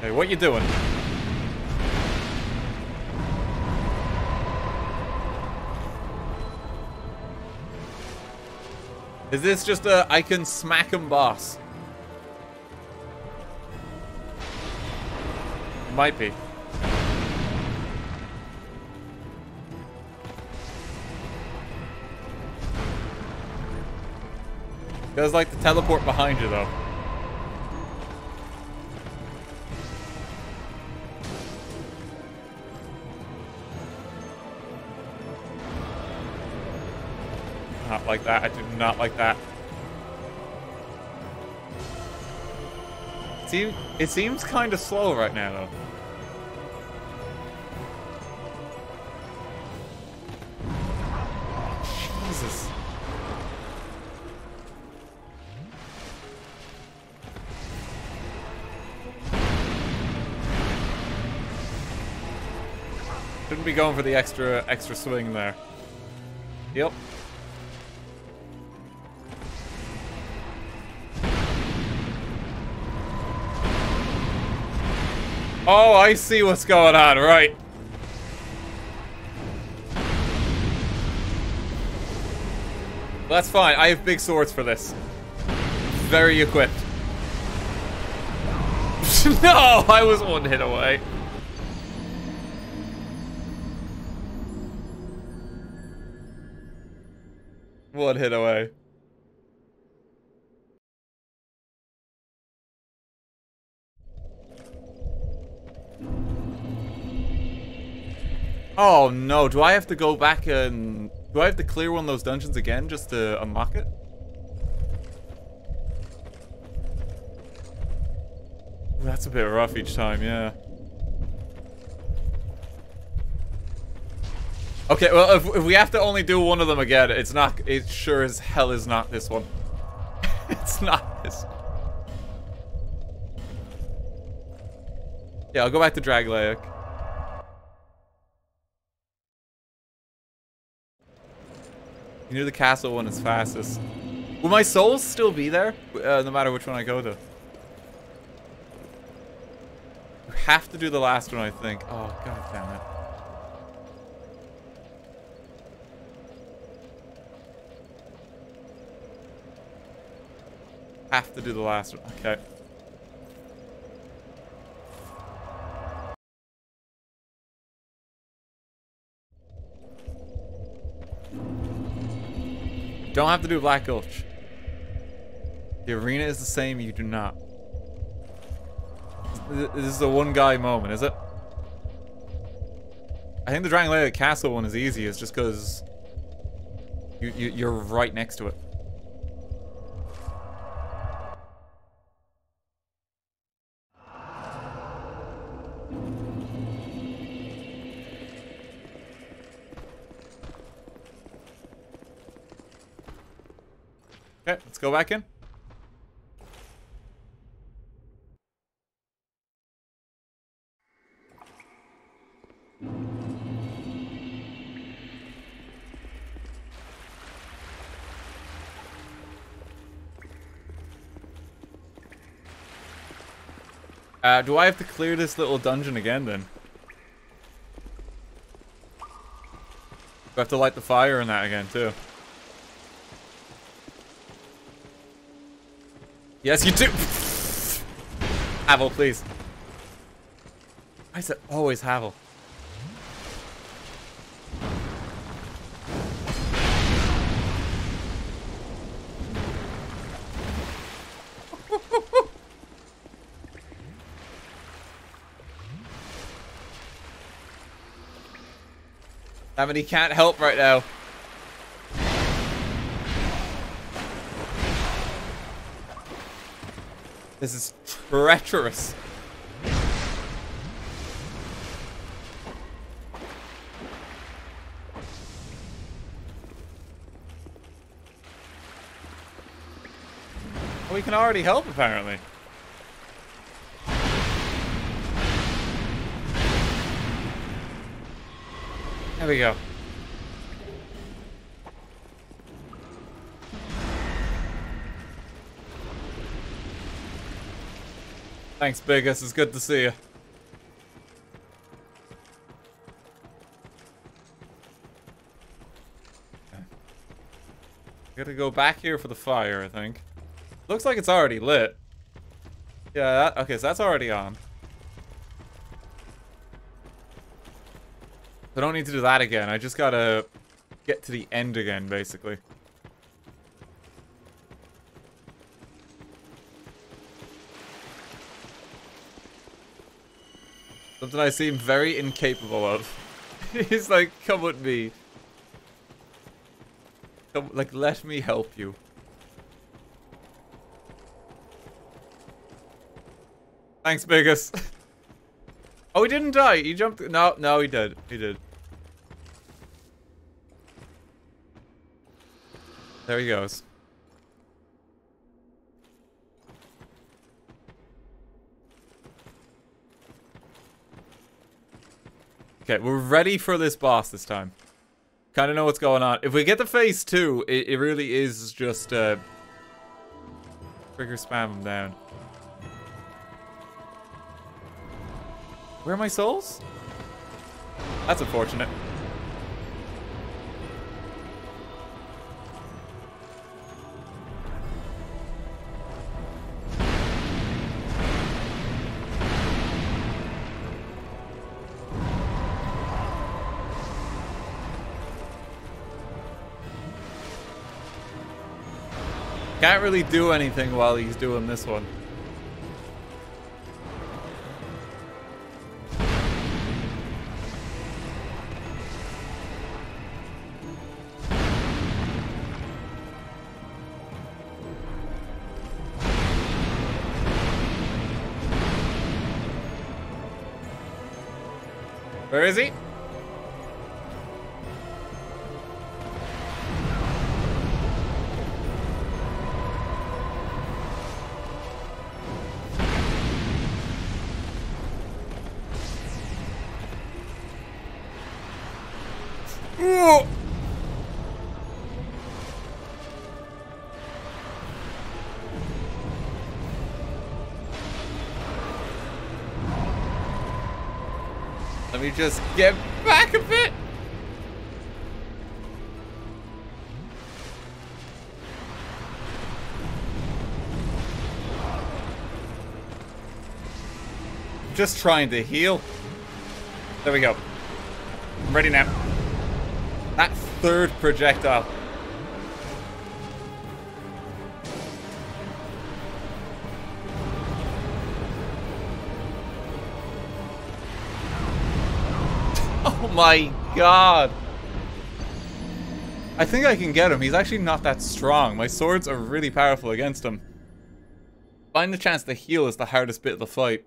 Hey, what you doing? Is this just a I can smack him boss? Might be. Does like the teleport behind you though. Not like that. I do not like that. See, it seems kind of slow right now, though. Jesus. Shouldn't be going for the extra extra swing there. Yep. Oh, I see what's going on, right. that's fine. I have big swords for this. Very equipped. no, I was one hit away. One hit away. Oh no, do I have to go back and... Do I have to clear one of those dungeons again just to unlock it? That's a bit rough each time, yeah. Okay, well, if, if we have to only do one of them again, it's not, it sure as hell is not this one. it's not this Yeah, I'll go back to Drangleic. You knew the castle one is fastest. Will my souls still be there? Uh, no matter which one I go to. You have to do the last one, I think. Oh, god damn it. Have to do the last one. Okay. Don't have to do Black Gulch. The arena is the same, you do not. This is a one guy moment, is it? I think the Drangleic Castle one is easy. easiest just because you, you, you're right next to it. Okay, let's go back in. Uh, do I have to clear this little dungeon again then? Do I have to light the fire in that again too? Yes, you do. Havel, please. I said always Havel. I mean, he can't help right now. This is treacherous. We can already help, apparently. There we go. Thanks, Biggest. It's good to see you. Gotta go back here for the fire, I think. Looks like it's already lit. Yeah, that, okay, so that's already on. I don't need to do that again. I just gotta get to the end again, basically. Something I seem very incapable of. He's like, come with me. Come, like, let me help you. Thanks, Biggest. oh, he didn't die. He jumped. No, no, he did. He did. There he goes. Okay, we're ready for this boss this time. Kind of know what's going on. If we get the phase two, it, it really is just uh, trigger spam him down. Where are my souls? That's unfortunate. Can't really do anything while he's doing this one. Let me just get back a bit. Just trying to heal. There we go. I'm ready now. That third projectile. My god. I think I can get him. He's actually not that strong. My swords are really powerful against him. Find the chance to heal is the hardest bit of the fight.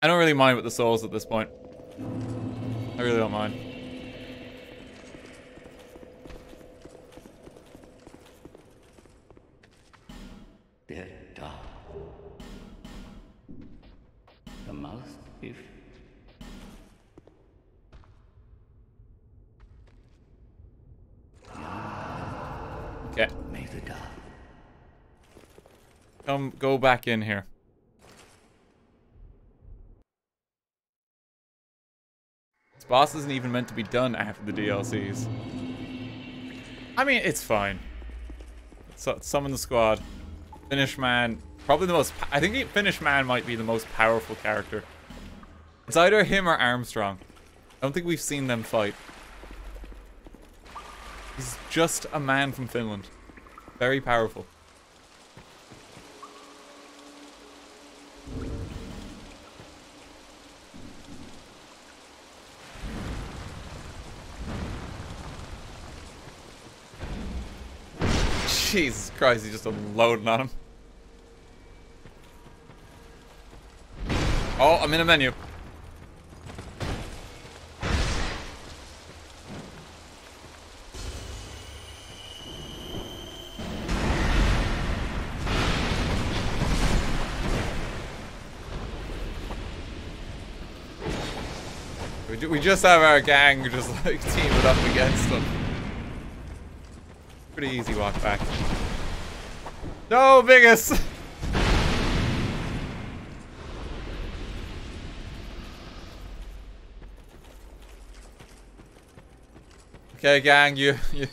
I don't really mind with the souls at this point. I really don't mind. Go back in here. This boss isn't even meant to be done after the DLCs. I mean, it's fine. So, summon the squad. Finnish Man, probably the most. I think Finnish Man might be the most powerful character. It's either him or Armstrong. I don't think we've seen them fight. He's just a man from Finland. Very powerful. Jesus Christ, he's just unloading on him. Oh, I'm in a menu. We, we just have our gang just like teaming up against them. Pretty easy walk back. No, Biggest! okay, gang, you, you,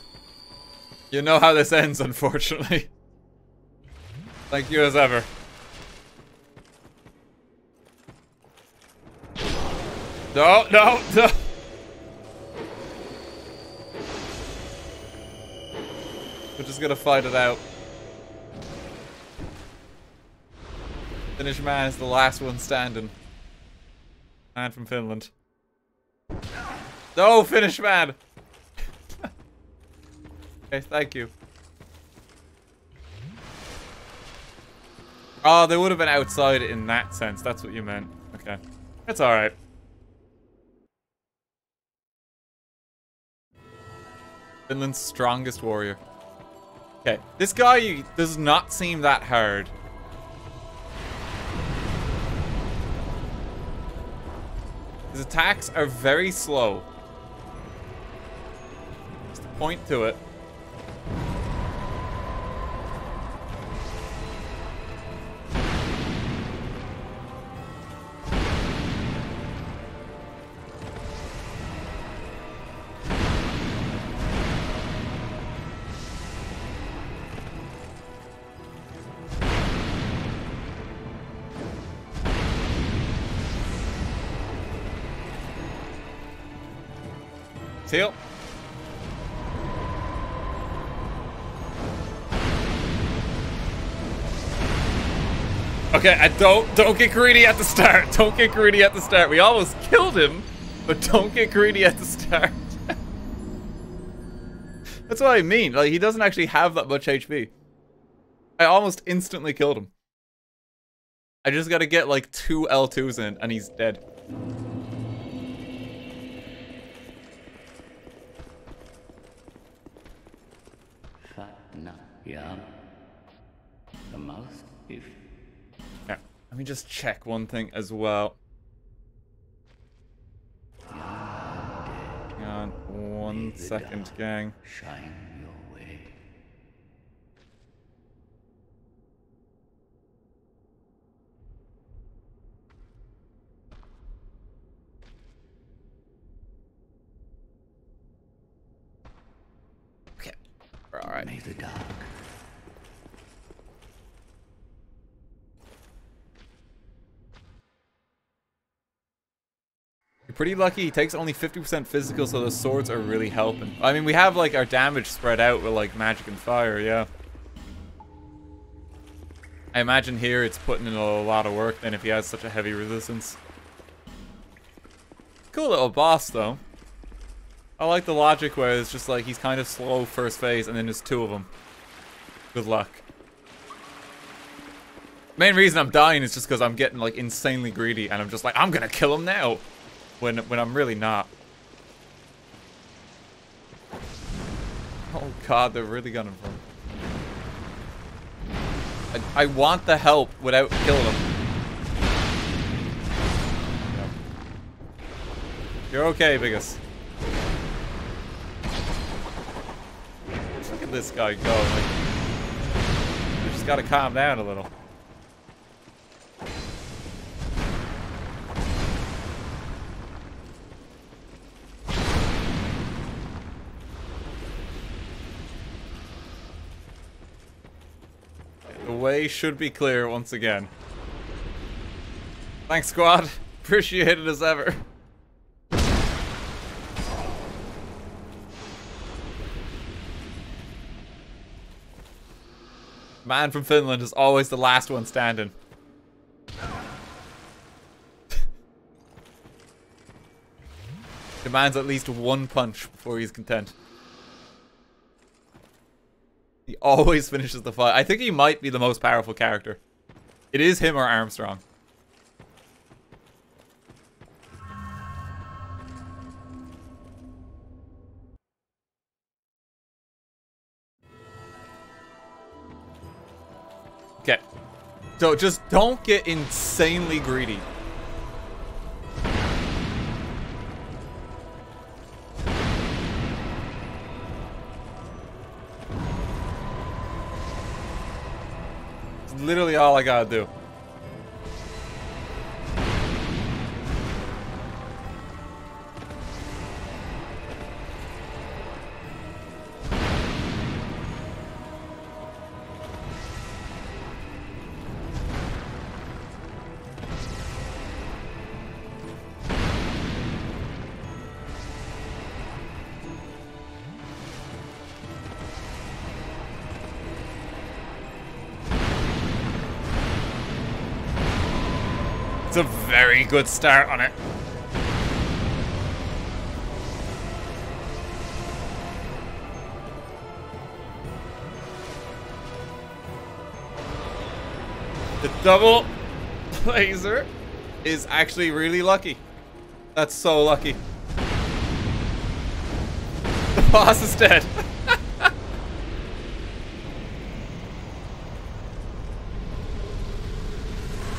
you know how this ends, unfortunately. Thank you as ever. No, no, no. Just gonna fight it out. Finnish man is the last one standing. Man from Finland. No, Finnish man! okay, thank you. Oh, they would have been outside in that sense. That's what you meant. Okay. That's alright. Finland's strongest warrior. Okay, this guy does not seem that hard. His attacks are very slow. Just a point to it. Okay, I don't don't get greedy at the start. Don't get greedy at the start. We almost killed him, but don't get greedy at the start. That's what I mean. Like he doesn't actually have that much HP. I almost instantly killed him. I just gotta get like two L2s in and he's dead. The mouth, if. Let me just check one thing as well. Hang on one second, gang. shine your way. Okay. Alright. May the dark You're pretty lucky. He takes only 50% physical, so the swords are really helping. I mean, we have, like, our damage spread out with, like, magic and fire, yeah. I imagine here it's putting in a lot of work then if he has such a heavy resistance. Cool little boss, though. I like the logic where it's just like he's kind of slow first phase and then there's two of them. Good luck. Main reason I'm dying is just because I'm getting like insanely greedy and I'm just like, I'm gonna kill him now. When, when I'm really not. Oh god, they're really gunning for him. I, I want the help without killing them. You're okay, Biggest. Look at this guy go. Like, you just gotta calm down a little. The way should be clear once again. Thanks, squad. Appreciate it as ever. Man from Finland is always the last one standing. Demands at least one punch before he's content. He always finishes the fight. I think he might be the most powerful character. It is him or Armstrong. Okay. So just don't get insanely greedy. Literally all I gotta do. Good start on it. The double laser is actually really lucky. That's so lucky. The boss is dead.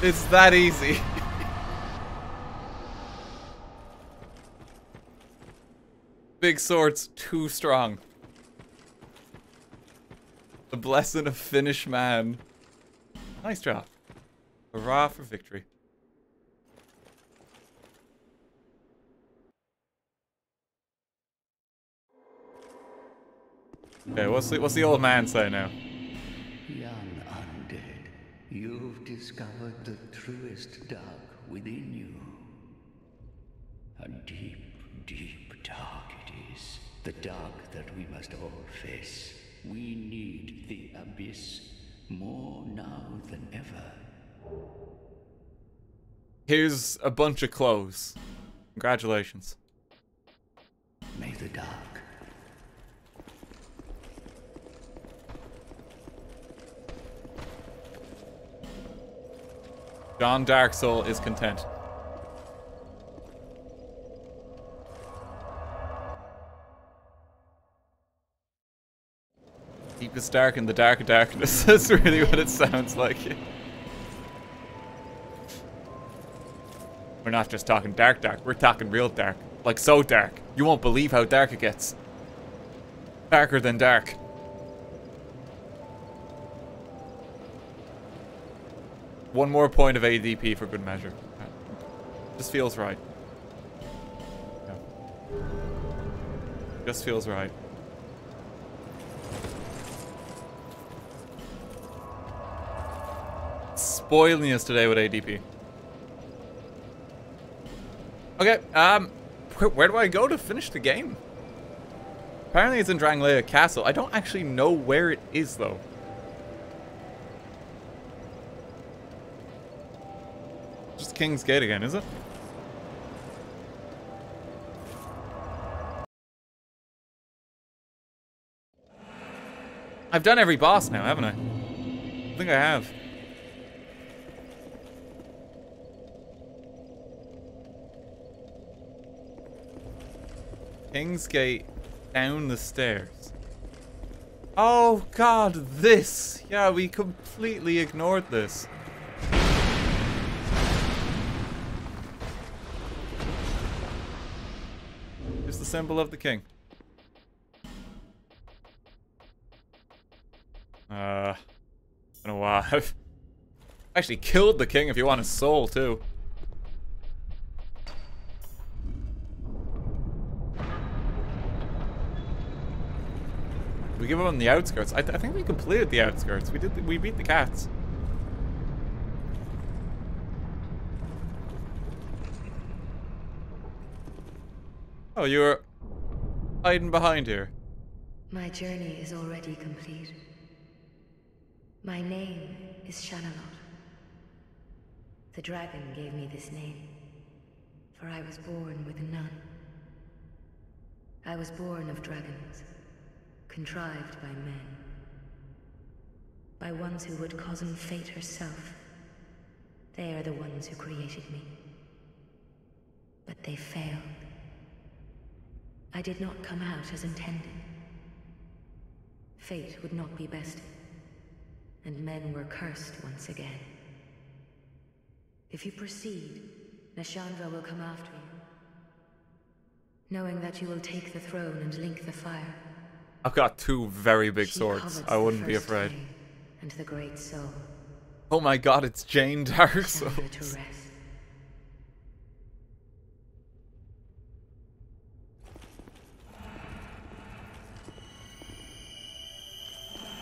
it's that easy. Big sword's too strong. The blessing of Finnish man. Nice job. Hurrah for victory. Okay, what's the what's the old man say now? Young undead, you've discovered the truest dark within you. A deep, deep dark it is. The dark that we must all face. We need the abyss more now than ever. Here's a bunch of clothes. Congratulations. May the dark John Dark Soul is content. Deepest dark in the dark of darkness. That's really what it sounds like. We're not just talking dark dark, we're talking real dark. Like so dark. You won't believe how dark it gets. Darker than dark. One more point of ADP for good measure. Just feels right. Yeah. Just feels right. Spoiling us today with ADP. Okay, um, where, do I go to finish the game? Apparently it's in Drangleic Castle. I don't actually know where it is, though. Just King's Gate again, is it? I've done every boss now, haven't I? I think I have. King's Gate down the stairs. Oh god, this! Yeah, we completely ignored this. It's the symbol of the king. Uh, I don't know why. I've actually killed the king if you want his soul, too. We give up on the outskirts. I, th I think we completed the outskirts. We did. We beat the cats. Oh, you're hiding behind here. My journey is already complete. My name is Shanalotte. The dragon gave me this name, for I was born with none. I was born of dragons, contrived by men. By ones who would cozen fate herself. They are the ones who created me. But they failed. I did not come out as intended. Fate would not be bested, and men were cursed once again. If you proceed, Nashandra will come after you. Knowing that you will take the throne and link the fire. I've got two very big She swords. I wouldn't be afraid. And the great soul. Oh my god, it's Jane Dark Souls.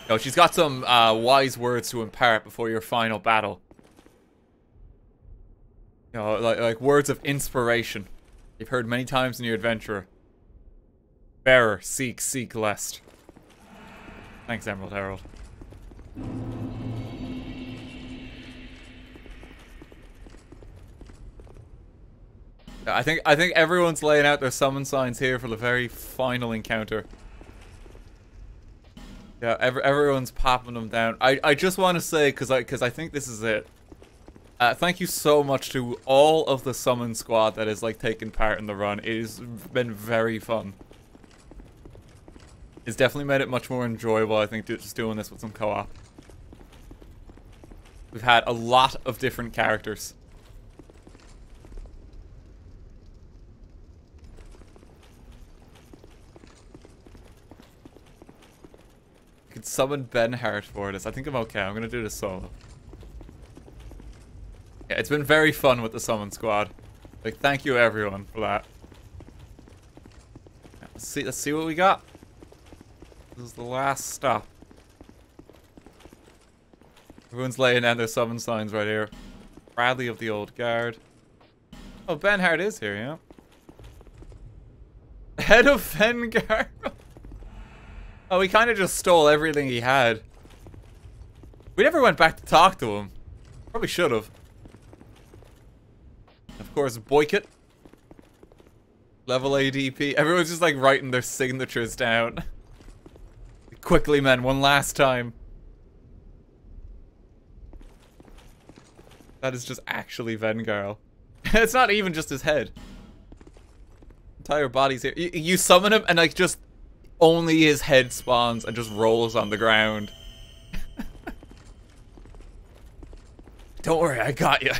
No, she's got some uh, wise words to impart before your final battle. You know, like, like words of inspiration. You've heard many times in your adventure. Bearer, seek, seek lest. Thanks, Emerald Herald. I think I think everyone's laying out their summon signs here for the very final encounter. Yeah, every, everyone's popping them down. I, I just want to say, because I, cause I think this is it. Uh, thank you so much to all of the summon squad that has like taken part in the run. It has been very fun. It's definitely made it much more enjoyable, I think, just doing this with some co-op. We've had a lot of different characters. I could summon Benhart for this. I think I'm okay. I'm gonna do this solo. Yeah, it's been very fun with the summon squad. Like, thank you everyone for that. Let's see. Let's see what we got. This is the last stop. Everyone's laying down their summon signs right here. Bradley of the Old Guard. Oh, Benhart is here, yeah. Head of Vengarl. oh, he kind of just stole everything he had. We never went back to talk to him. Probably should have. Of course, Boycott. Level ADP. Everyone's just like writing their signatures down. Quickly, men, one last time. That is just actually Vengarl. it's not even just his head. Entire body's here. You, you summon him and like just only his head spawns and just rolls on the ground. Don't worry, I got you.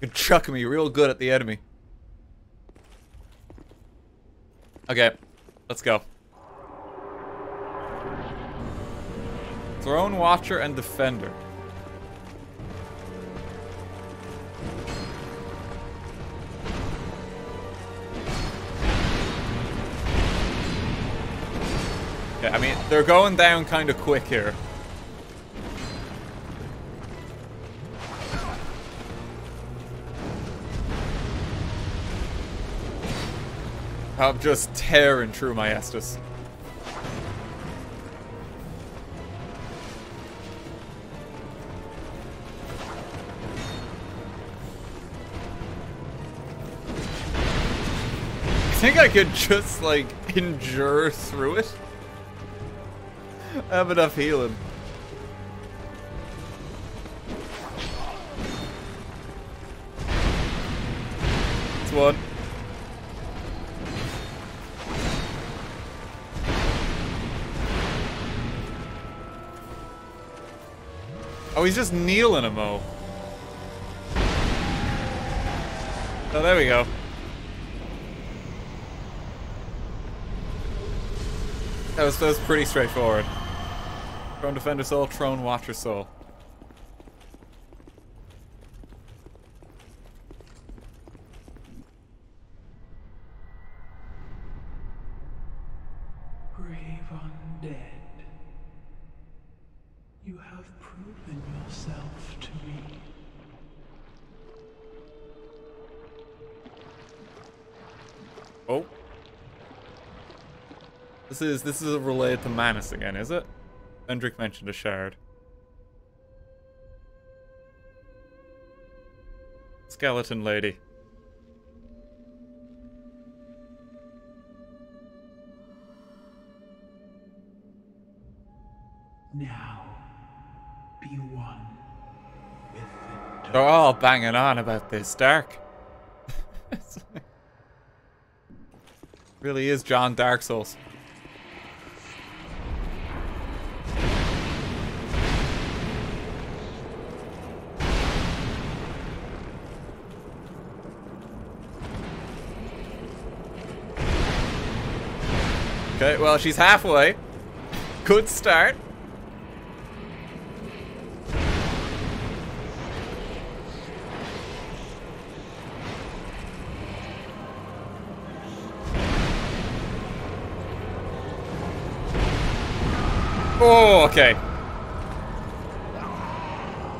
You chuck me real good at the enemy. Okay, let's go. Throne Watcher and Defender. Okay, I mean, they're going down kind of quick here. I'm just tearing through my Estus. Think I could just, like, endure through it. I have enough healing. It's one. Oh, he's just kneeling a mo. Oh. oh, there we go. That was, that was pretty straightforward. Throne Defender Soul, Throne Watcher Soul. Brave undead, you have proven yourself to me. Oh. This is this is related to Manus again, is it? Hendrik mentioned a shard. Skeleton lady. Now, be one with the dark. They're all banging on about this dark. Really is John Dark Souls. Okay, well, she's halfway. Good start. Oh, okay.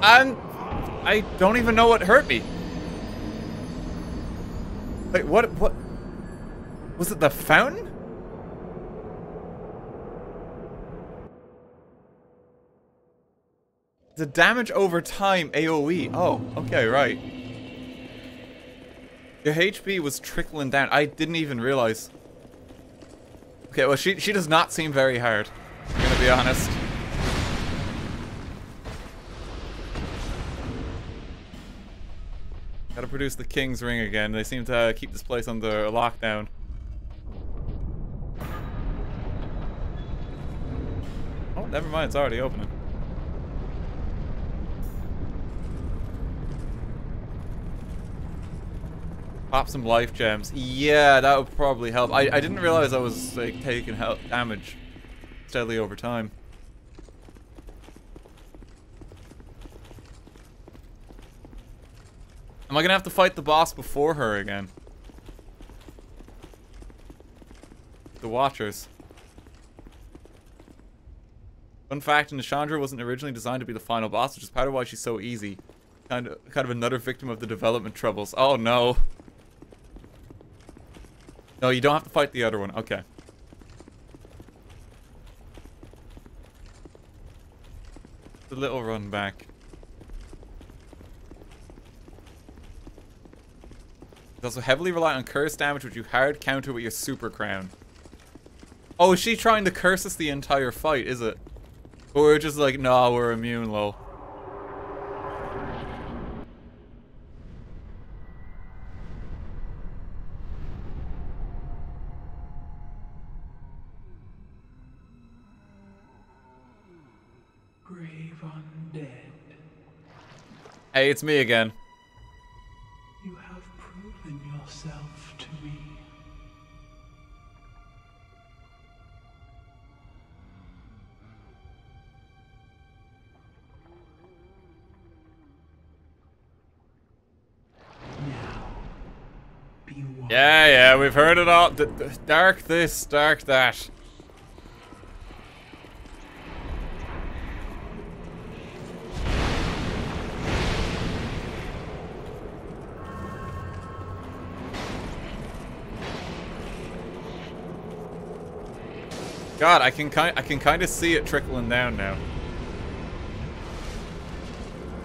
And I don't even know what hurt me. Wait, what? What? Was it the fountain? The damage over time AoE. Oh, okay, right. Your HP was trickling down. I didn't even realize. Okay, well, she she does not seem very hard. I'm gonna be honest. Gotta produce the King's Ring again. They seem to uh, keep this place under lockdown. Oh, never mind. It's already opening. Pop some life gems. Yeah, that would probably help. I, I didn't realize I was like taking health damage steadily over time. Am I gonna have to fight the boss before her again? The Watchers. Fun fact, Nashandra wasn't originally designed to be the final boss, which is part of why she's so easy. Kind of, kind of another victim of the development troubles. Oh no. No, you don't have to fight the other one. Okay. The little run back. It's also heavily reliant on curse damage, which you hard counter with your super crown. Oh, is she trying to curse us the entire fight, is it? Or we're just like, no, nah, we're immune, lol. Hey, it's me again. You have proven yourself to me. Now. Yeah, yeah, we've heard it all. D- dark this, dark that. God, I can kind I can kind of see it trickling down now.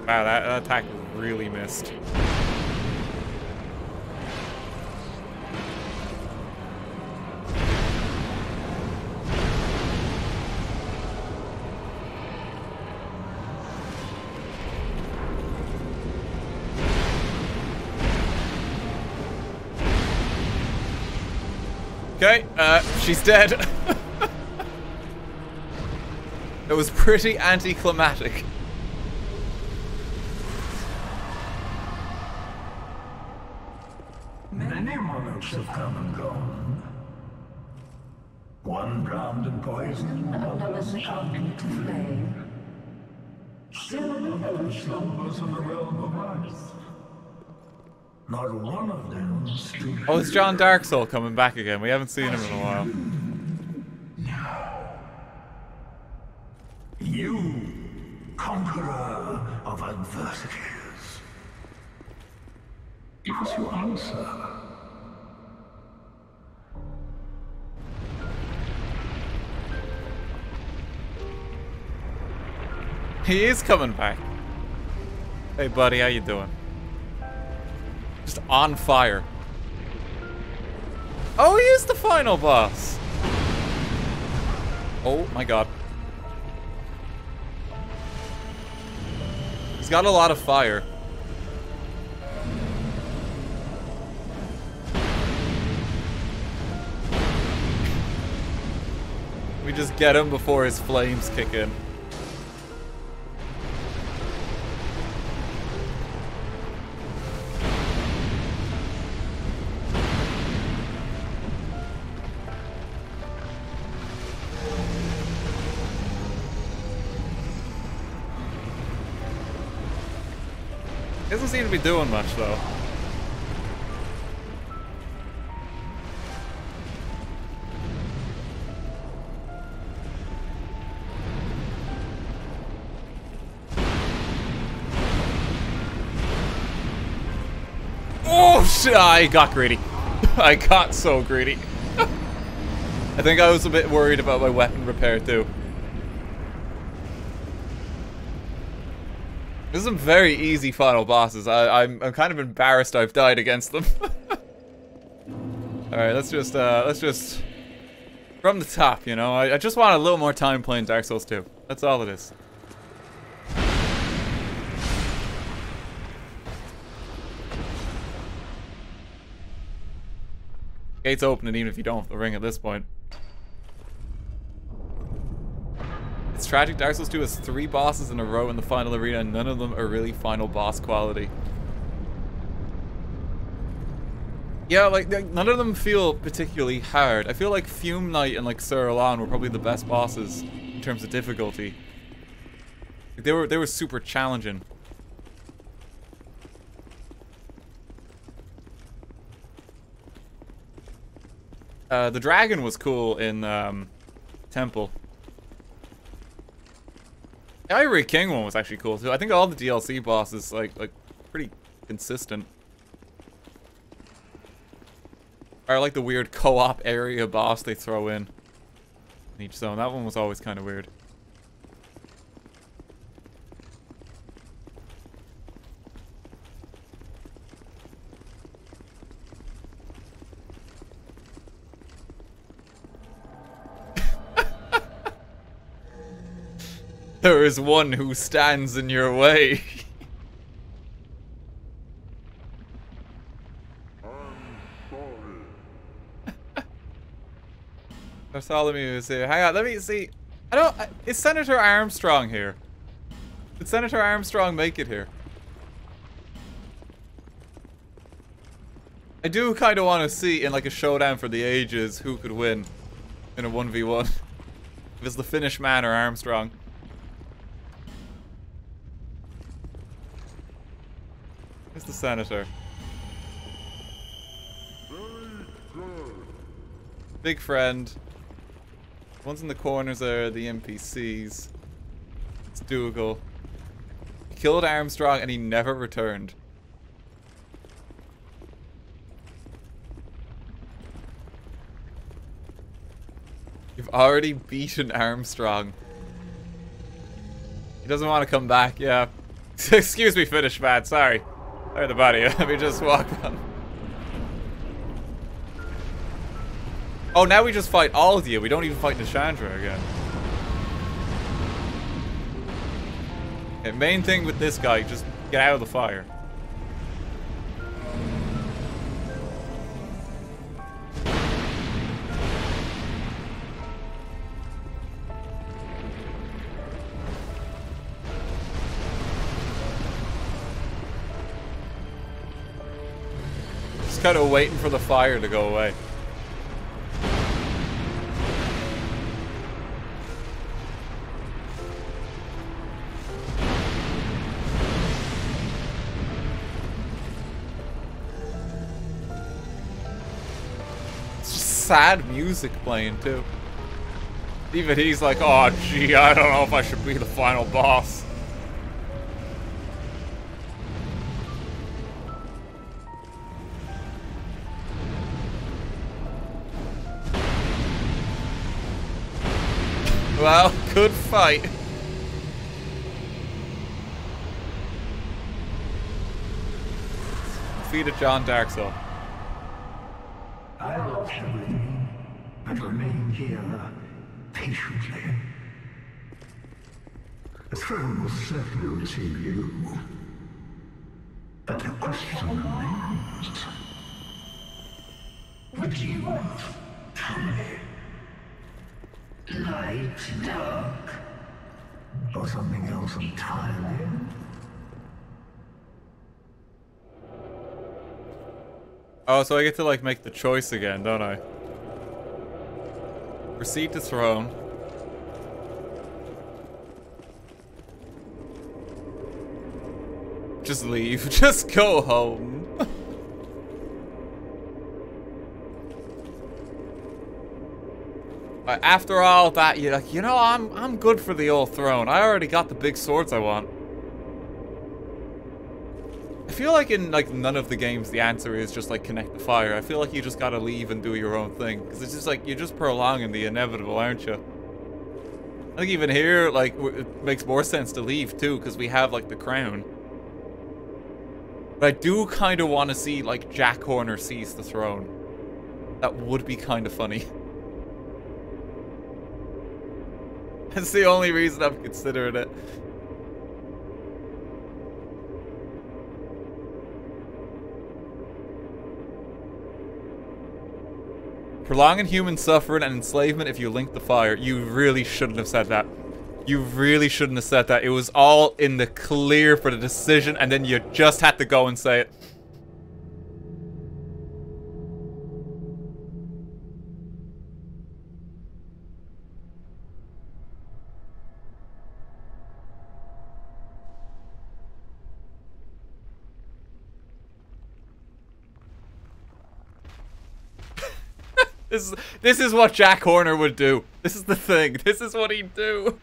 Wow, that, that attack really missed. Okay, uh, she's dead. it was pretty anticlimactic. Many monarchs have come and gone. One drowned in poison, others turned to flame. Still another slumbers in the realm of ice. Not one of them stood Oh, it's John Darksoul coming back again. We haven't seen him in a while. You, conqueror of adversities. Give us your answer. He is coming back. Hey, buddy, how you doing? Just on fire. Oh, he is the final boss. Oh my god. Got a lot of fire. We just get him before his flames kick in. Be doing much though. Oh shit! I got greedy. I got so greedy. I think I was a bit worried about my weapon repair too. There's some very easy final bosses. I, I'm, I'm kind of embarrassed I've died against them. Alright, let's just, uh, let's just... From the top, you know? I, I just want a little more time playing Dark Souls 2. That's all it is. Gate's open, and even if you don't have the ring at this point. It's tragic Dark Souls 2 has three bosses in a row in the final arena and none of them are really final boss quality. Yeah, like, none of them feel particularly hard. I feel like Fume Knight and like Sir Alonne were probably the best bosses in terms of difficulty. Like, they were they were super challenging. Uh, the dragon was cool in um, Temple. The Ivory King one was actually cool too. I think all the DLC bosses like like pretty consistent. Or like the weird co-op area boss they throw in in each zone. That one was always kind of weird. There is one who stands in your way. Bartholomew is here. Hang on, let me see. I don't. Is Senator Armstrong here? Did Senator Armstrong make it here? I do kind of want to see in like a showdown for the ages who could win in a 1v1. if it's the Finnish man or Armstrong. The senator? Big friend. Ones in the corners are the NPCs. It's Dougal. He killed Armstrong and he never returned. You've already beaten Armstrong. He doesn't want to come back, yeah. Excuse me, Finnish man, sorry. Sorry the body, let me just walk on. Oh, now we just fight all of you. We don't even fight Nashandra again. Okay, main thing with this guy, just get out of the fire. Kind of waiting for the fire to go away. It's just sad music playing too. Even he's like, oh gee, I don't know if I should be the final boss. Well, good fight. Defeated John Darksoul. I lost everything, but remain here patiently. The throne will certainly receive you. But the question remains. What do you want? Tell me. Light, dark, or something else entirely? Oh, so I get to like make the choice again, don't I? Proceed to throne. Just leave. Just go home. Uh, After all that, you're like, you know, I'm I'm good for the old throne. I already got the big swords I want. I feel like in like none of the games the answer is just like connect the fire. I feel like you just gotta leave and do your own thing because it's just like you're just prolonging the inevitable, aren't you? I think even here, like, it makes more sense to leave too because we have like the crown. But I do kind of want to see like Jack Horner seize the throne. That would be kind of funny. That's the only reason I'm considering it. Prolonging human suffering and enslavement if you link the fire. You really shouldn't have said that. You really shouldn't have said that. It was all in the clear for the decision, and then you just had to go and say it. This is this is what Jack Horner would do. This is the thing. This is what he'd do.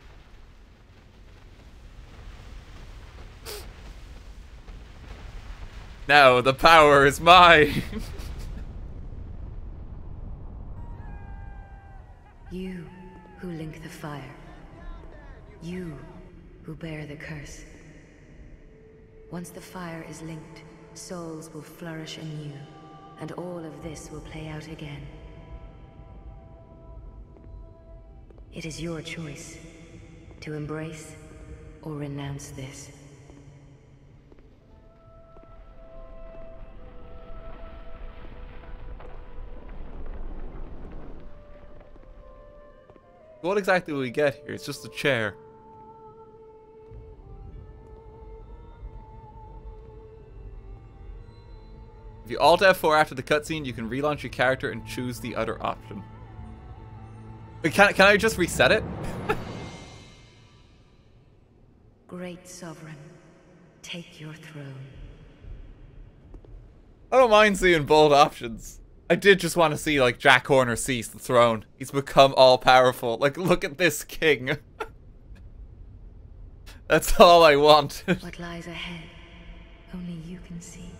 Now the power is mine. You who link the fire. You who bear the curse. Once the fire is linked, souls will flourish anew, and all of this will play out again. It is your choice to embrace or renounce this. What exactly will we get here? It's just a chair. If you Alt F4 after the cutscene, you can relaunch your character and choose the other option. Wait, Can, can I just reset it? Great Sovereign, take your throne. I don't mind seeing bold options. I did just want to see, like, Jack Horner seize the throne. He's become all-powerful. Like, look at this king. That's all I want. What lies ahead, only you can see.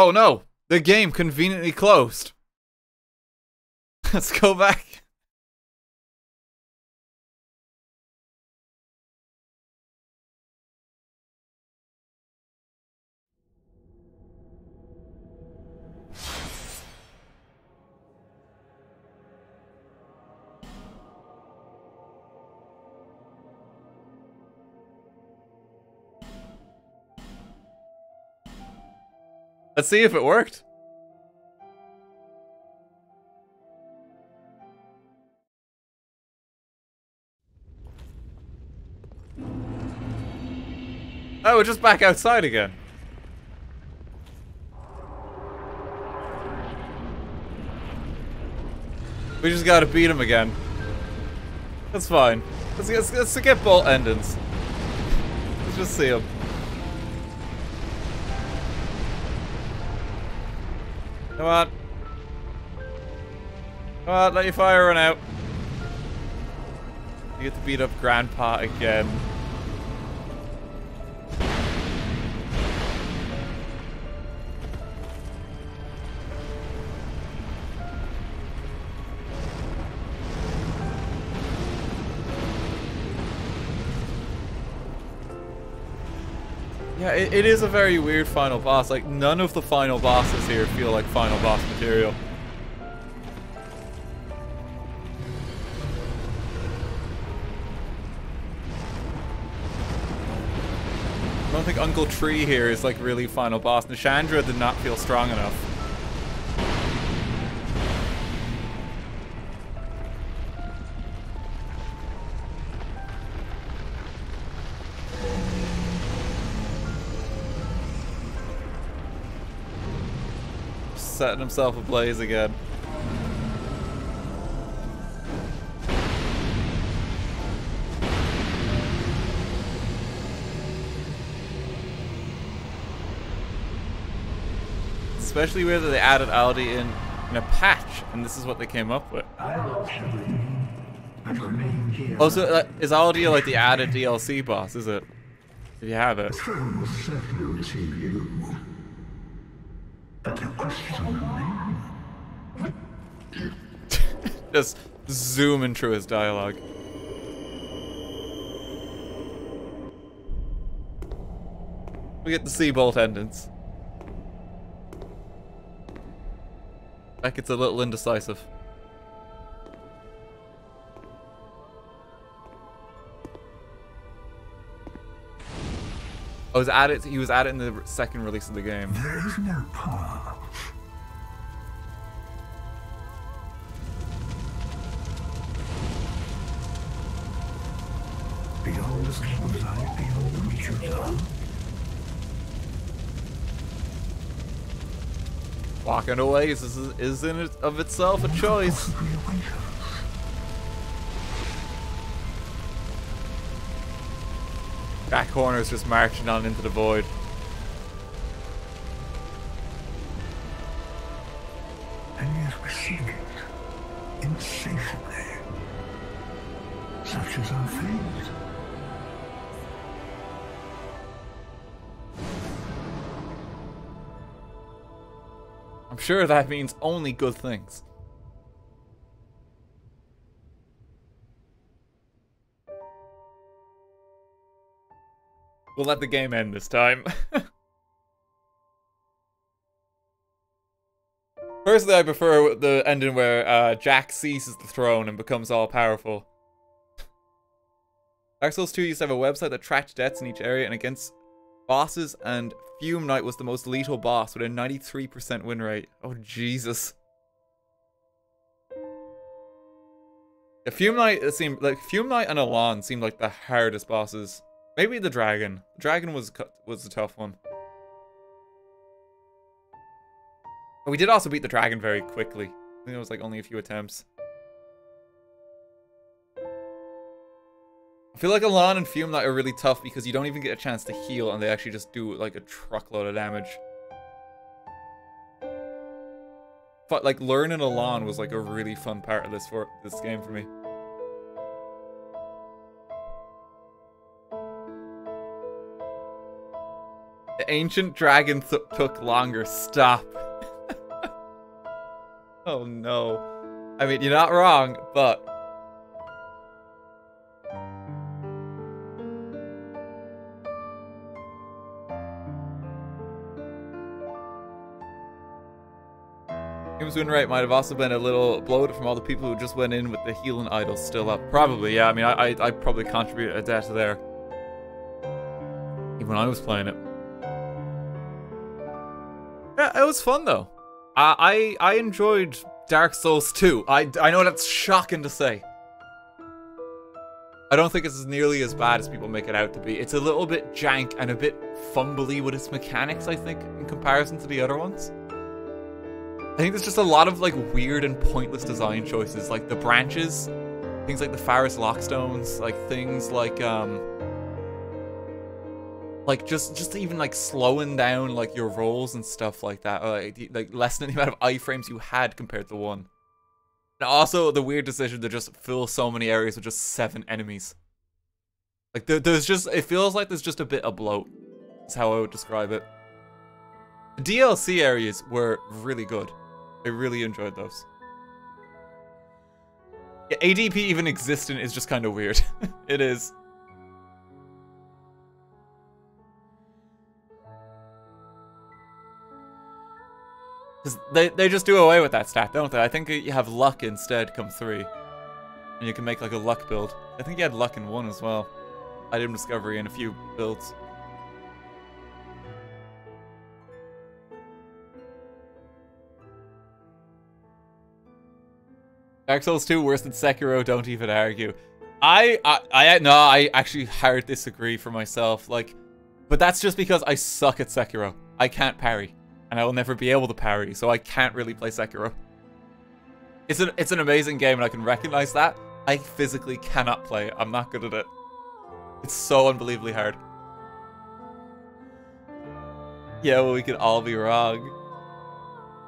Oh no! The game conveniently closed. Let's go back. Let's see if it worked. Oh, we're just back outside again. We just gotta beat him again. That's fine. Let's, let's, let's get bolt endings. Let's just see him. Come on. Come on, let your fire run out. You get to beat up Grandpa again. It, it is a very weird final boss. Like, none of the final bosses here feel like final boss material. I don't think Uncle Tree here is like really final boss. Nashandra did not feel strong enough. Setting himself ablaze again. Especially where they added Aldia in, in a patch, and this is what they came up with. I lost everything, but remain here. Oh, uh, is Aldia like the added DLC boss, is it? If you have it. The throne will certainly receive you. But the question remains. Just zooming through his dialogue. We get the sea bolt endings. Beckett's a little indecisive. Was at it. He was at it in the second release of the game. There is no path. Beyond the storm's eye, beyond the reach of dawn. Walking away is, is in it of itself a choice. Possibly corner is just marching on into the void. And yet we seek it insatiably. Such is our fate. I'm sure that means only good things. We'll let the game end this time. Personally, I prefer the ending where uh, Jack seizes the throne and becomes all powerful. Dark Souls 2 used to have a website that tracked deaths in each area and against bosses, and Fume Knight was the most lethal boss with a 93% win rate. Oh, Jesus. Yeah, Fume Knight seemed like Fume Knight and Alonne seemed like the hardest bosses. Maybe the dragon. Dragon was was a tough one. But we did also beat the dragon very quickly. I think it was like only a few attempts. I feel like Alonne and Fume are really tough because you don't even get a chance to heal and they actually just do like a truckload of damage. But like learning Alonne was like a really fun part of this for this game for me. Ancient dragon took longer. Stop. oh no. I mean, you're not wrong, but James Winwright might have also been a little bloated from all the people who just went in with the healing idols still up. Probably, yeah. I mean, I, I, I probably contributed a debt there. Even when I was playing it. Was fun though. I, I, I enjoyed Dark Souls 2. I, I know that's shocking to say. I don't think it's nearly as bad as people make it out to be. It's a little bit jank and a bit fumbly with its mechanics, I think, in comparison to the other ones. I think there's just a lot of like weird and pointless design choices, like the branches, things like the Pharros Lockstones, like things like um, like just just even like slowing down like your rolls and stuff like that, or, like like lessening the amount of iframes you had compared to one. And also the weird decision to just fill so many areas with just seven enemies. Like there, there's just it feels like there's just a bit of bloat. That's how I would describe it. The DLC areas were really good. I really enjoyed those. Yeah, ADP even existing is just kind of weird. it is. Because they, they just do away with that stat, don't they? I think you have luck instead come three. And you can make like a luck build. I think you had luck in one as well. Item discovery in a few builds. Dark Souls 2 worse than Sekiro, don't even argue. I, I, I, no, I actually hard disagree for myself. Like, but that's just because I suck at Sekiro. I can't parry, and I will never be able to parry, so I can't really play Sekiro. It's an, it's an amazing game, and I can recognize that. I physically cannot play it. I'm not good at it. It's so unbelievably hard. Yeah, well, we could all be wrong.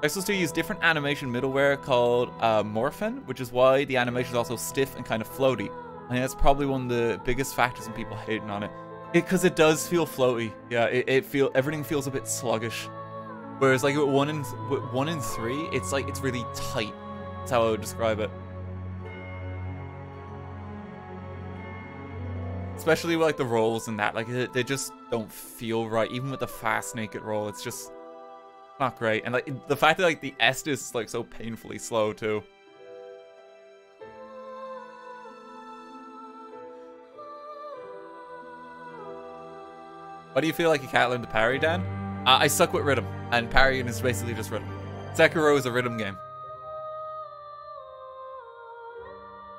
They're supposed to use different animation middleware called uh, Morpheme, which is why the animation is also stiff and kind of floaty. I think that's probably one of the biggest factors in people hating on it. Because it, it, does feel floaty. Yeah, it, it feel everything feels a bit sluggish. Whereas like with one in one in three, it's like it's really tight. That's how I would describe it. Especially with, like the rolls and that, like they just don't feel right. Even with the fast naked roll, it's just not great. And like the fact that like the Est is like so painfully slow too. Why do you feel like you can't learn to parry, Dan? Uh, I suck with rhythm, and parrying is basically just rhythm. Sekiro is a rhythm game.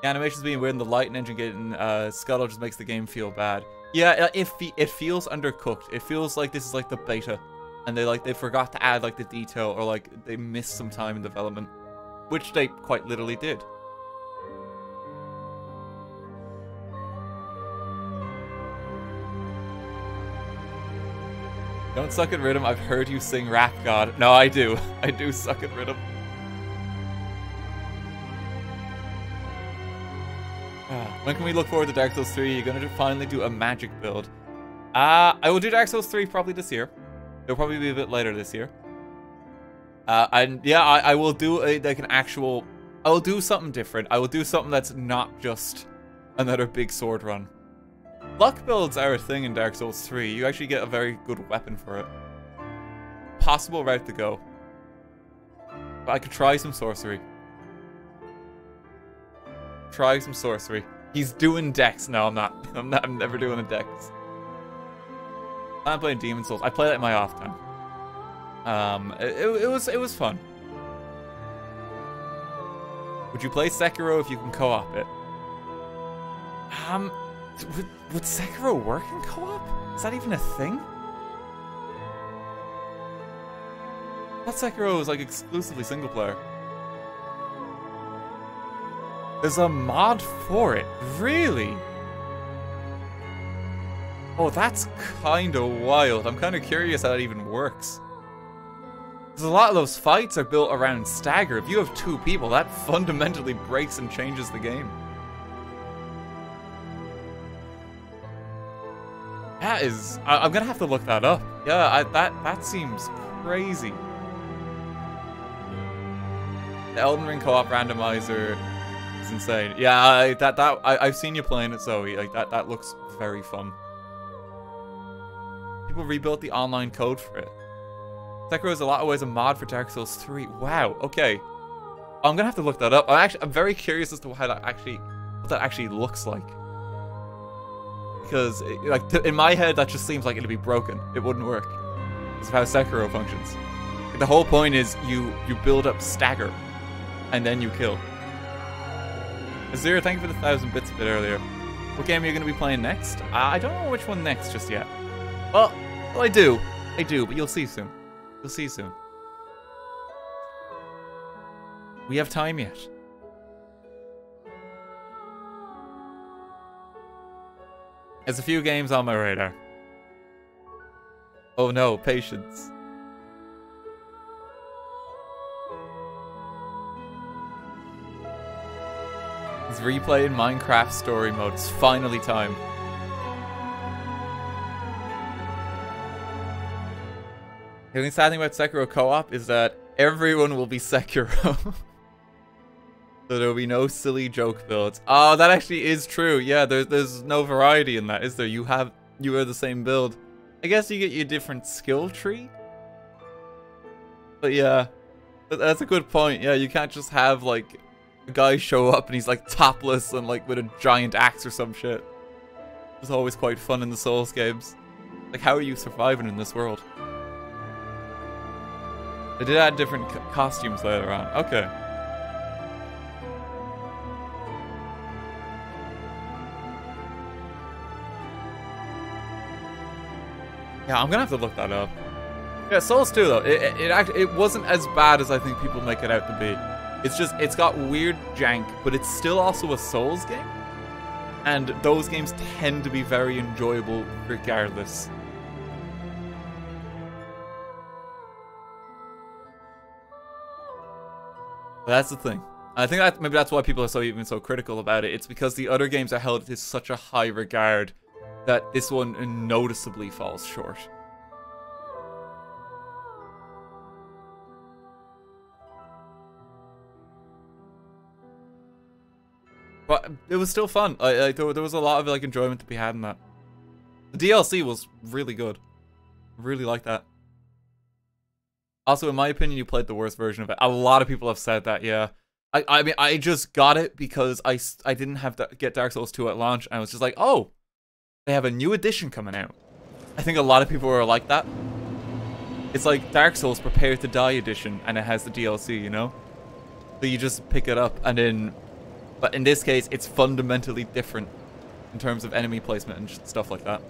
The animations being weird and the light engine getting uh, scuttle just makes the game feel bad. Yeah, it, it feels undercooked. It feels like this is like the beta and they like they forgot to add like the detail or like they missed some time in development which they quite literally did Don't suck at rhythm. I've heard you sing Rap God. No, I do. I do suck at rhythm. When can we look forward to Dark Souls 3? You're gonna finally do a magic build. Uh, I will do Dark Souls 3 probably this year. It'll probably be a bit later this year. Uh, and yeah, I, I will do a, like an actual. I will do something different. I will do something that's not just another big sword run. Luck builds are a thing in Dark Souls 3. You actually get a very good weapon for it. Possible route to go. But I could try some sorcery. Try some sorcery. He's doing Dex. No, I'm not. I'm not. I'm never doing a Dex. I'm playing Demon's Souls. I play that in my off time. Um, it, it, it was it was fun. Would you play Sekiro if you can co-op it? Um, would, would Sekiro work in co-op? Is that even a thing? That Sekiro is like exclusively single player. There's a mod for it. Really? Oh, that's kind of wild. I'm kind of curious how that even works. Because a lot of those fights are built around stagger. If you have two people, that fundamentally breaks and changes the game. That is... I, am gonna have to look that up. Yeah, I, that, that seems crazy. The Elden Ring co-op randomizer is insane. Yeah, I, that that I, have seen you playing it, Zoe. Like that that looks very fun. People rebuilt the online code for it. Sekiro is a lot of ways a mod for Dark Souls 3. Wow. Okay. I'm gonna have to look that up. I'm actually I'm very curious as to how that actually what that actually looks like. Because like in my head that just seems like it'd be broken. It wouldn't work. That's how Sekiro functions. The whole point is you you build up stagger and then you kill. Azir, thank you for the thousand bits a bit earlier. What game are you going to be playing next? I don't know which one next just yet. Well, well, I do. I do, but you'll see soon. You'll see soon. We have time yet. There's a few games on my radar. Oh no, patience. He's replaying Minecraft story mode. It's finally time. The only sad thing about Sekiro co-op is that everyone will be Sekiro. so there'll be no silly joke builds. Oh, that actually is true. Yeah, there's there's no variety in that, is there? You have you are the same build. I guess you get your different skill tree. But yeah, that's a good point. Yeah, you can't just have like a guy show up and he's like topless and like with a giant axe or some shit. It's always quite fun in the Souls games. Like, how are you surviving in this world? They did add different co costumes later on. Okay. Yeah, I'm gonna have to look that up. Yeah, Souls 2 though, it, it, it, actually, it wasn't as bad as I think people make it out to be. It's just, it's got weird jank, but it's still also a Souls game. And those games tend to be very enjoyable regardless. that's the thing. I think that maybe that's why people are so even so critical about it. It's because the other games are held to such a high regard that this one noticeably falls short. But it was still fun. I, I, there, was a lot of like enjoyment to be had in that. The DLC was really good. Really like that. Also, in my opinion, you played the worst version of it. A lot of people have said that, yeah. I, I mean, I just got it because I, I didn't have to get Dark Souls 2 at launch. And I was just like, oh, they have a new edition coming out. I think a lot of people are like that. It's like Dark Souls Prepare to Die edition, and it has the DLC, you know? So you just pick it up, and then but in this case, it's fundamentally different in terms of enemy placement and stuff like that.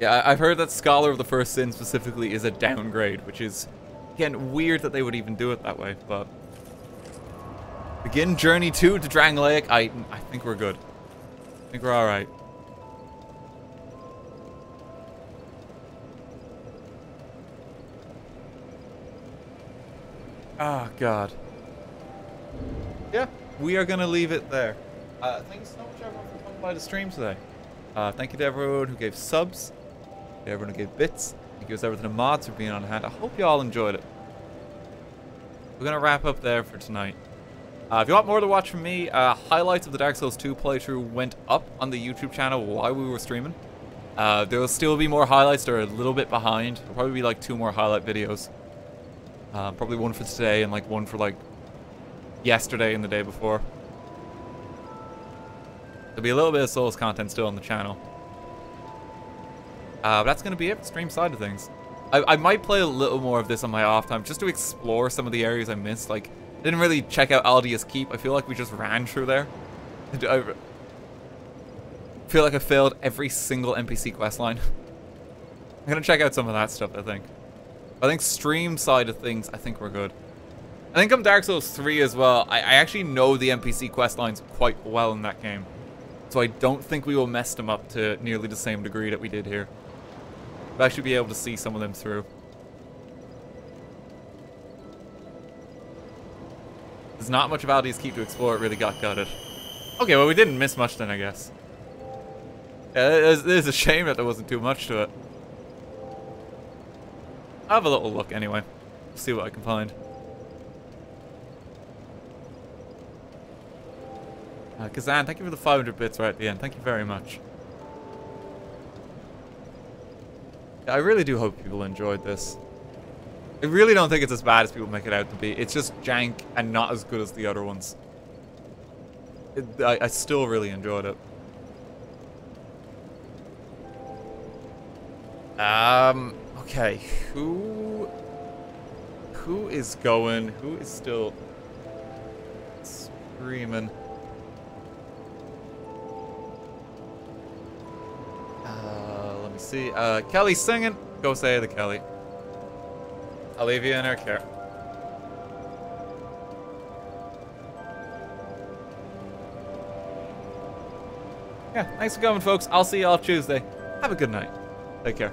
Yeah, I've heard that Scholar of the First Sin specifically is a downgrade, which is, again, weird that they would even do it that way, but... Begin Journey 2 to Drangleic. I, I think we're good. I think we're alright. Oh, God. Yeah, we are going to leave it there. Uh, thanks so much, everyone, for coming by the stream today. Uh, thank you to everyone who gave subs, to everyone who gave bits, thank you to everyone the mods for being on hand. I hope you all enjoyed it. We're going to wrap up there for tonight. Uh, if you want more to watch from me, uh, highlights of the Dark Souls 2 playthrough went up on the YouTube channel while we were streaming. Uh, there will still be more highlights. They're a little bit behind. There'll probably be like two more highlight videos. Uh, probably one for today and like one for like yesterday and the day before. There'll be a little bit of Souls content still on the channel. Uh, but that's going to be it stream side of things. I, I might play a little more of this on my off time just to explore some of the areas I missed. Like, didn't really check out Aldia's Keep. I feel like we just ran through there. I feel like I failed every single NPC quest line. I'm to check out some of that stuff, I think. I think stream side of things, I think we're good. I think I'm Dark Souls 3 as well. I, I actually know the NPC quest lines quite well in that game. So I don't think we will mess them up to nearly the same degree that we did here. I'll actually be able to see some of them through. There's not much of Aldia's Keep to explore, it really got gutted. Okay, well we didn't miss much then, I guess. Yeah, it is, it is a shame that there wasn't too much to it. I'll have a little look anyway. See what I can find. Uh, Kazan, thank you for the 500 bits right at the end. Thank you very much. I really do hope people enjoyed this. I really don't think it's as bad as people make it out to be. It's just jank and not as good as the other ones. It, I, I still really enjoyed it. Um, okay, who, who is going, who is still screaming? Uh, let me see, uh, Kelly singing, go say the Kelly. I'll leave you in her care. Yeah, thanks for coming, folks. I'll see y'all Tuesday. Have a good night. Take care.